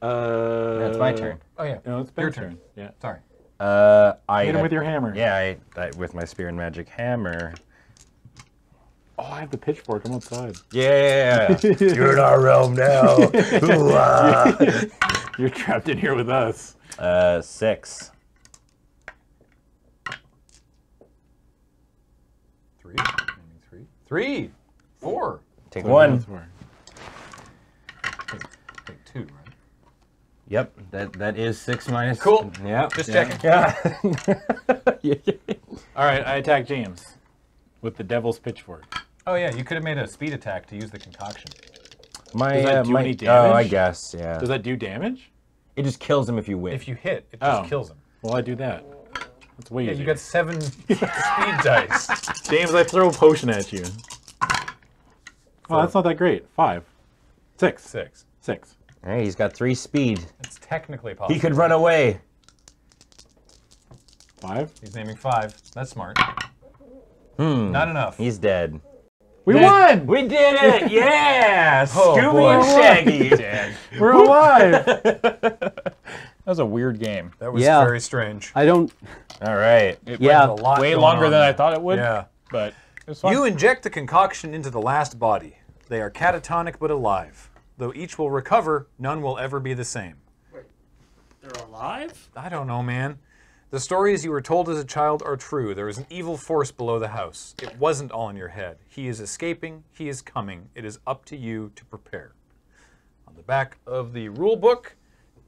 Uh, That's my turn. Oh yeah. No, it's Your turn. turn. Yeah. Sorry. Uh, I Hit him with your hammer. Yeah, I, I with my spear and magic hammer. Oh, I have the pitchfork. I'm outside. Yeah, you're in our realm now. Ooh. You're trapped in here with us. uh, six. Three. Naming Three. Three. Four. Take That's one. where- Take two, right? Yep, that that is six minus. Cool. Yep. Just yeah. checking. Yeah. All right, I attack James with the devil's pitchfork. Oh yeah. You could have made a speed attack to use the concoction. My, Does that uh, do my, any Oh, I guess. Yeah. Does that do damage? It just kills him if you win. If you hit, it just Oh. kills him. Well, I do that. That's way Yeah, easier. you got seven speed dice. James, I throw a potion at you. Oh, that's not that great. Five. Six. Six. Six. Hey, he's got three speed. It's technically possible. He could run away. Five. He's naming five. That's smart. Hmm. Not enough. He's dead. We won! We did it! Yeah! Oh, Scooby boy. and Shaggy. We're alive! That was a weird game. that was Yeah. very strange. I don't. All right. It Yeah. There's a lot Way longer on than I thought it would. Yeah. But It's fine. You inject the concoction into the last body. They are catatonic but alive. Though each will recover, none will ever be the same. Wait, they're alive? I don't know, man. The stories you were told as a child are true. There is an evil force below the house. It wasn't all in your head. He is escaping. He is coming. It is up to you to prepare. On the back of the rule book,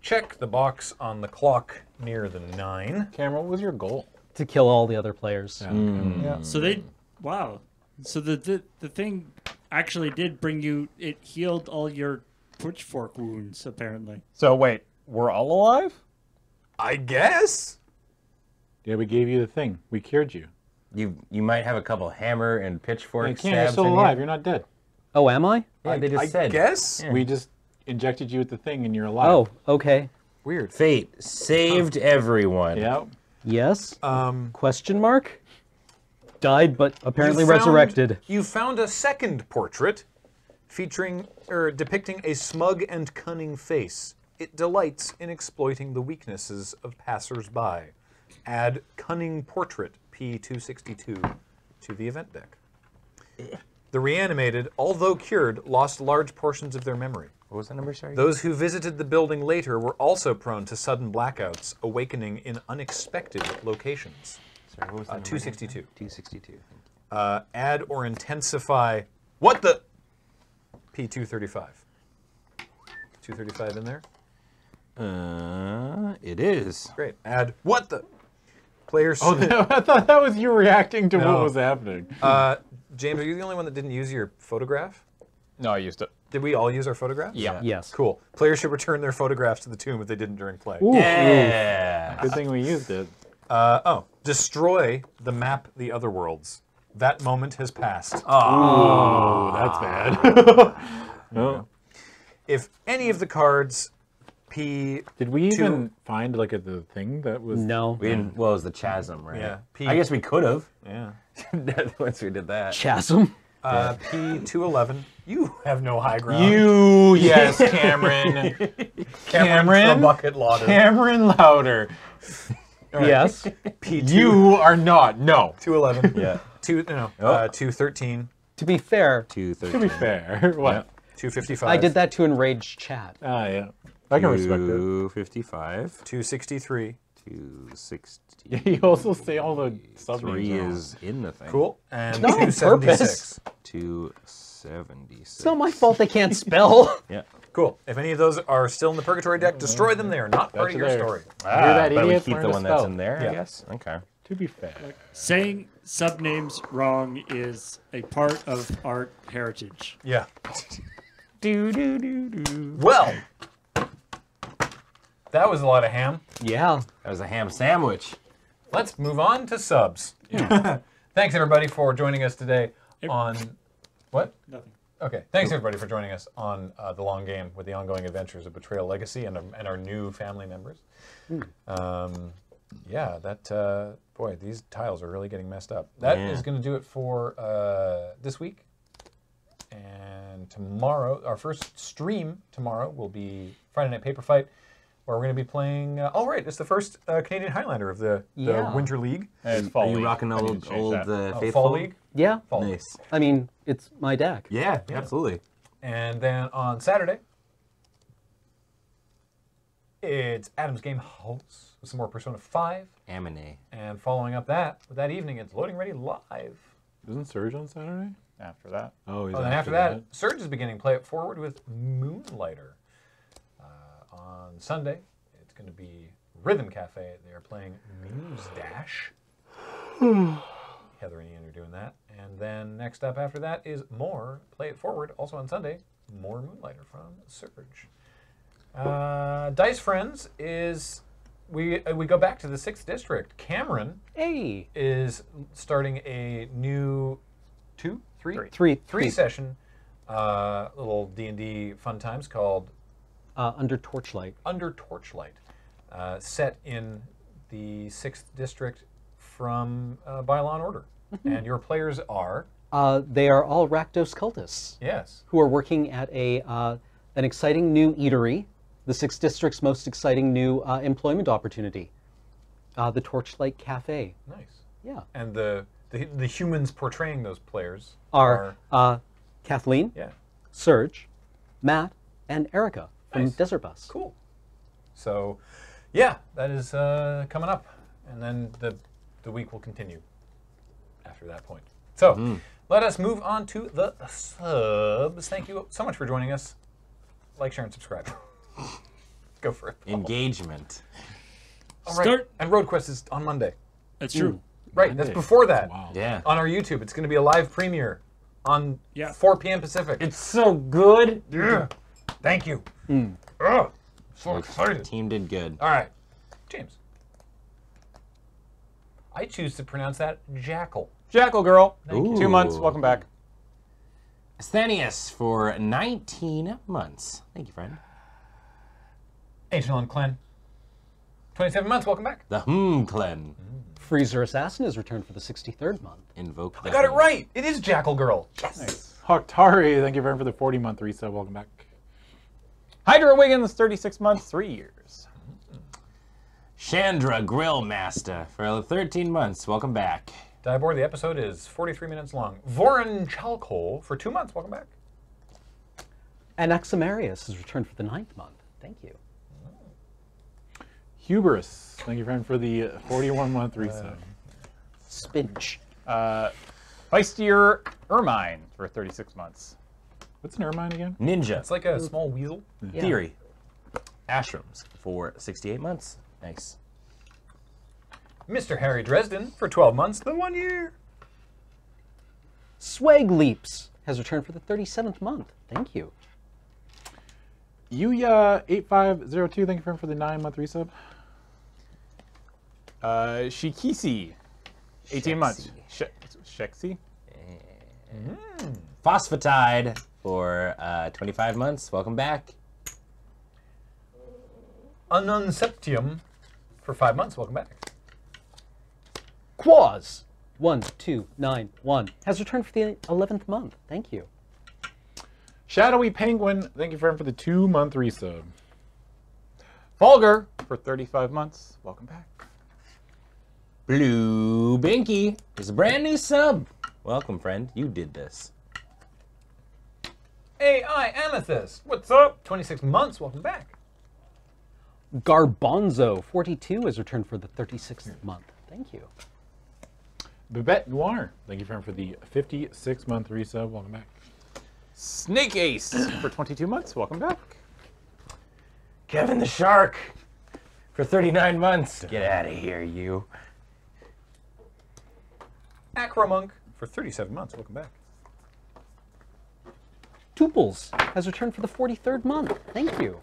check the box on the clock near the nine. Cameron, what was your goal? To kill all the other players. Yeah. Hmm. So they, wow. So the, the the thing actually did bring you. It healed all your pitchfork wounds, apparently. So wait, we're all alive? I guess. Yeah, we gave you the thing. We cured you. You you might have a couple hammer and pitchfork Hey, Cam, stabs you're still in alive. You. You're not dead. Oh, am I? Yeah, they just I said. guess. We just injected you with the thing and you're alive. Oh, okay. Weird. Fate saved everyone. Yeah. Yes? Um, Question mark? Died, but apparently you found- resurrected. You found a second portrait featuring or depicting a smug and cunning face. It delights in exploiting the weaknesses of passers-by. Add cunning portrait P262 to the event deck. The reanimated, although cured, lost large portions of their memory. What was the number? Sorry. Those who visited the building later were also prone to sudden blackouts, awakening in unexpected locations. Sorry, what was the Uh, number? 262. 262. uh, add or intensify what the P235. 235 in there. Uh, it is. Great. Add what the players. Oh, I thought that was you reacting to No. what was happening. uh, James, are you the only one that didn't use your photograph? No, I used it. Did we all use our photographs? Yeah. Yes. Cool. Players should return their photographs to the tomb if they didn't during play. Yeah. Good thing we used it. Uh, oh, destroy the map the other worlds. That moment has passed. Oh, that's bad. no. If any of the cards P Did we even find like a, the thing that was? No. We didn't. Well, it was the chasm, right? Yeah. P- I guess we could have. yeah. Once we did that. Chasm? Uh, P211. You have no high ground. You, yes, Cameron. Cameron. the bucket lauder. Cameron Lauder. Yes. P2 You are not. No. 211. Yeah. Two no. Oh. Uh, 213. to be fair, Two To be fair, what? 255. I did that to enrage chat. Ah, yeah. I can respect it. Two fifty-five. 263. Two sixty. You also say all the sub Three is in the thing. Cool. And Not on 276. Two seventy-six. It's not my fault they can't spell. Yeah. Cool. If any of those are still in the purgatory deck, destroy them. They are not part of your there. story. Ah, Hear that, but we idiots? keep Learn the to one that's spell. in there. Yeah. I guess. Okay. To be fair. Saying subnames wrong is a part of art heritage. Yeah. Do do do do. Well, that was a lot of ham. yeah. That was a ham sandwich. Let's move on to subs. Thanks everybody for joining us today on what? Nothing. Okay. Thanks everybody for joining us on uh, the long game with the ongoing adventures of Betrayal Legacy and, and our new family members. Um, yeah, that uh, boy, these tiles are really getting messed up. That is Yeah. going to do it for uh, this week. And tomorrow, our first stream tomorrow will be Friday Night Paper Fight, where we're going to be playing. Uh, oh, right, it's the first uh, Canadian Highlander of the, the Yeah. Winter League. And it's Are you league. rocking I need old old uh, Oh, faithful? Fall League. Yeah. Fall League. Nice. I mean, it's my deck. Yeah, absolutely. And then on Saturday, it's Adam's Game House with some more Persona 5. Amine. And following up that, that evening, it's Loading Ready Live. Isn't Serge on Saturday? After that. Oh, he's Oh, then after that, Serge is beginning Play It Forward with Moonlighter. On Sunday, it's going to be Rhythm Cafe. They are playing Muse Dash. Heather and Ian are doing that. And then next up after that is more Play It Forward, also on Sunday, more Moonlighter from Serge. Uh, Dice Friends is we uh, we go back to the sixth district. Cameron Hey. is starting a new two, three, Three. Three. three session uh, little D and D fun times called Uh, under torchlight. Under Torchlight, uh, set in the sixth district from uh, by Law and Order, and your players are? Uh, they are all Rakdos cultists. Yes, who are working at a uh, an exciting new eatery, the Sixth District's most exciting new uh, employment opportunity, uh, the Torchlight Cafe. nice, Yeah. and the the, the humans portraying those players Are uh, Kathleen, yeah. Serge, Matt, and Erica from Nice. Desert Bus. cool. So, yeah, that is uh, coming up, and then the the week will continue after that point. So, let us move on to the subs. Thank you so much for joining us. Like, share, and subscribe. Go for it. Paul. Engagement. All right. Start- And Road Quest is on Monday. That's true. Right, that's before that. Wow. Yeah. On our YouTube, it's going to be a live premiere on Yeah. 4 p.m. Pacific. It's so good. yeah. Thank you. Ugh, so excited. Team did good. All right, James. I choose to pronounce that jackal. Jackal Girl. you. Two months. Welcome back. Asthenius for 19 months. Thank you, friend. Ancient Land Clan. 27 months. Welcome back. The Hmm Clan. Freezer Assassin is returned for the 63rd month. Invoke. I got it right. It is Jackal Girl. Yes. Haktari, thank you very much for the 40 month reset. Welcome back. Hydra Wiggins, 36 months, three years. Chandra Grill Master for 13 months. Welcome back. Dibor, the episode is 43 minutes long. Voron Chalcol for two months. Welcome back. And Aximarius is returned for the ninth month. Thank you. Hubris, thank you, friend, for the 41 month reset. Spinch. Uh, Feistier Ermine for 36 months. What's an Ermine again? Ninja. It's like a small weasel. Yeah. Theory. Ashrams for 68 months. Nice. Mr. Harry Dresden for 12 months. The one year. Swag Leaps has returned for the 37th month. Thank you. Yuya8502, thank you, for the 9 month resub. Uh, Shikisi, 18 months. She- Sheksi? Phosphatide for uh, 25 months. Welcome back. Anunceptium for five months. Welcome back. Quaz. 1291 has returned for the 11th month. Thank you. Shadowy Penguin, thank you, friend, for the 2 month resub. Fulgur for 35 months. Welcome back. Blue Binky is a brand new sub. Welcome, friend. You did this. AI Amethyst. What's up? 26 months. Welcome back. Garbanzo 42 has returned for the 36th month. Thank you. Babette Noir, thank you, friend, for the 56 month resub. Welcome back. Snake Ace for 22 months. Welcome back. Kevin the Shark for 39 months. Get out of here, you. Acromonk for 37 months. Welcome back. Tuples has returned for the 43rd month. Thank you.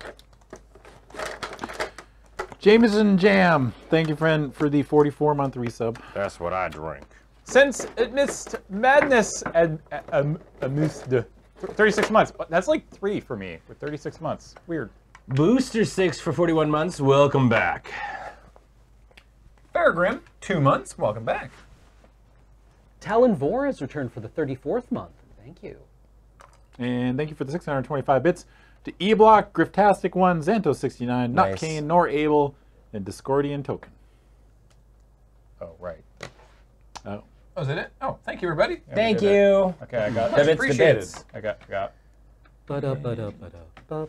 Jameson Jam, thank you, friend, for the 44 month resub. That's what I drink. Since amidst madness and um, amidst the 36 months. But That's like three for me with 36 months. Weird. Booster 6 for 41 months. Welcome back. Faragrim, two months. Welcome back. Talon Vor has returned for the 34th month. Thank you. And thank you for the 625 bits to E Block, Griftastic 1, Xanto69, Not Nice. Kane, nor Abel, and Discordian Token. Oh, right. Oh. Oh, is that it? Oh, thank you, everybody. Thank did it. you. Okay, I got The bits, the bits. I got, I got. Ba-da-ba-da-ba-da-ba-ba.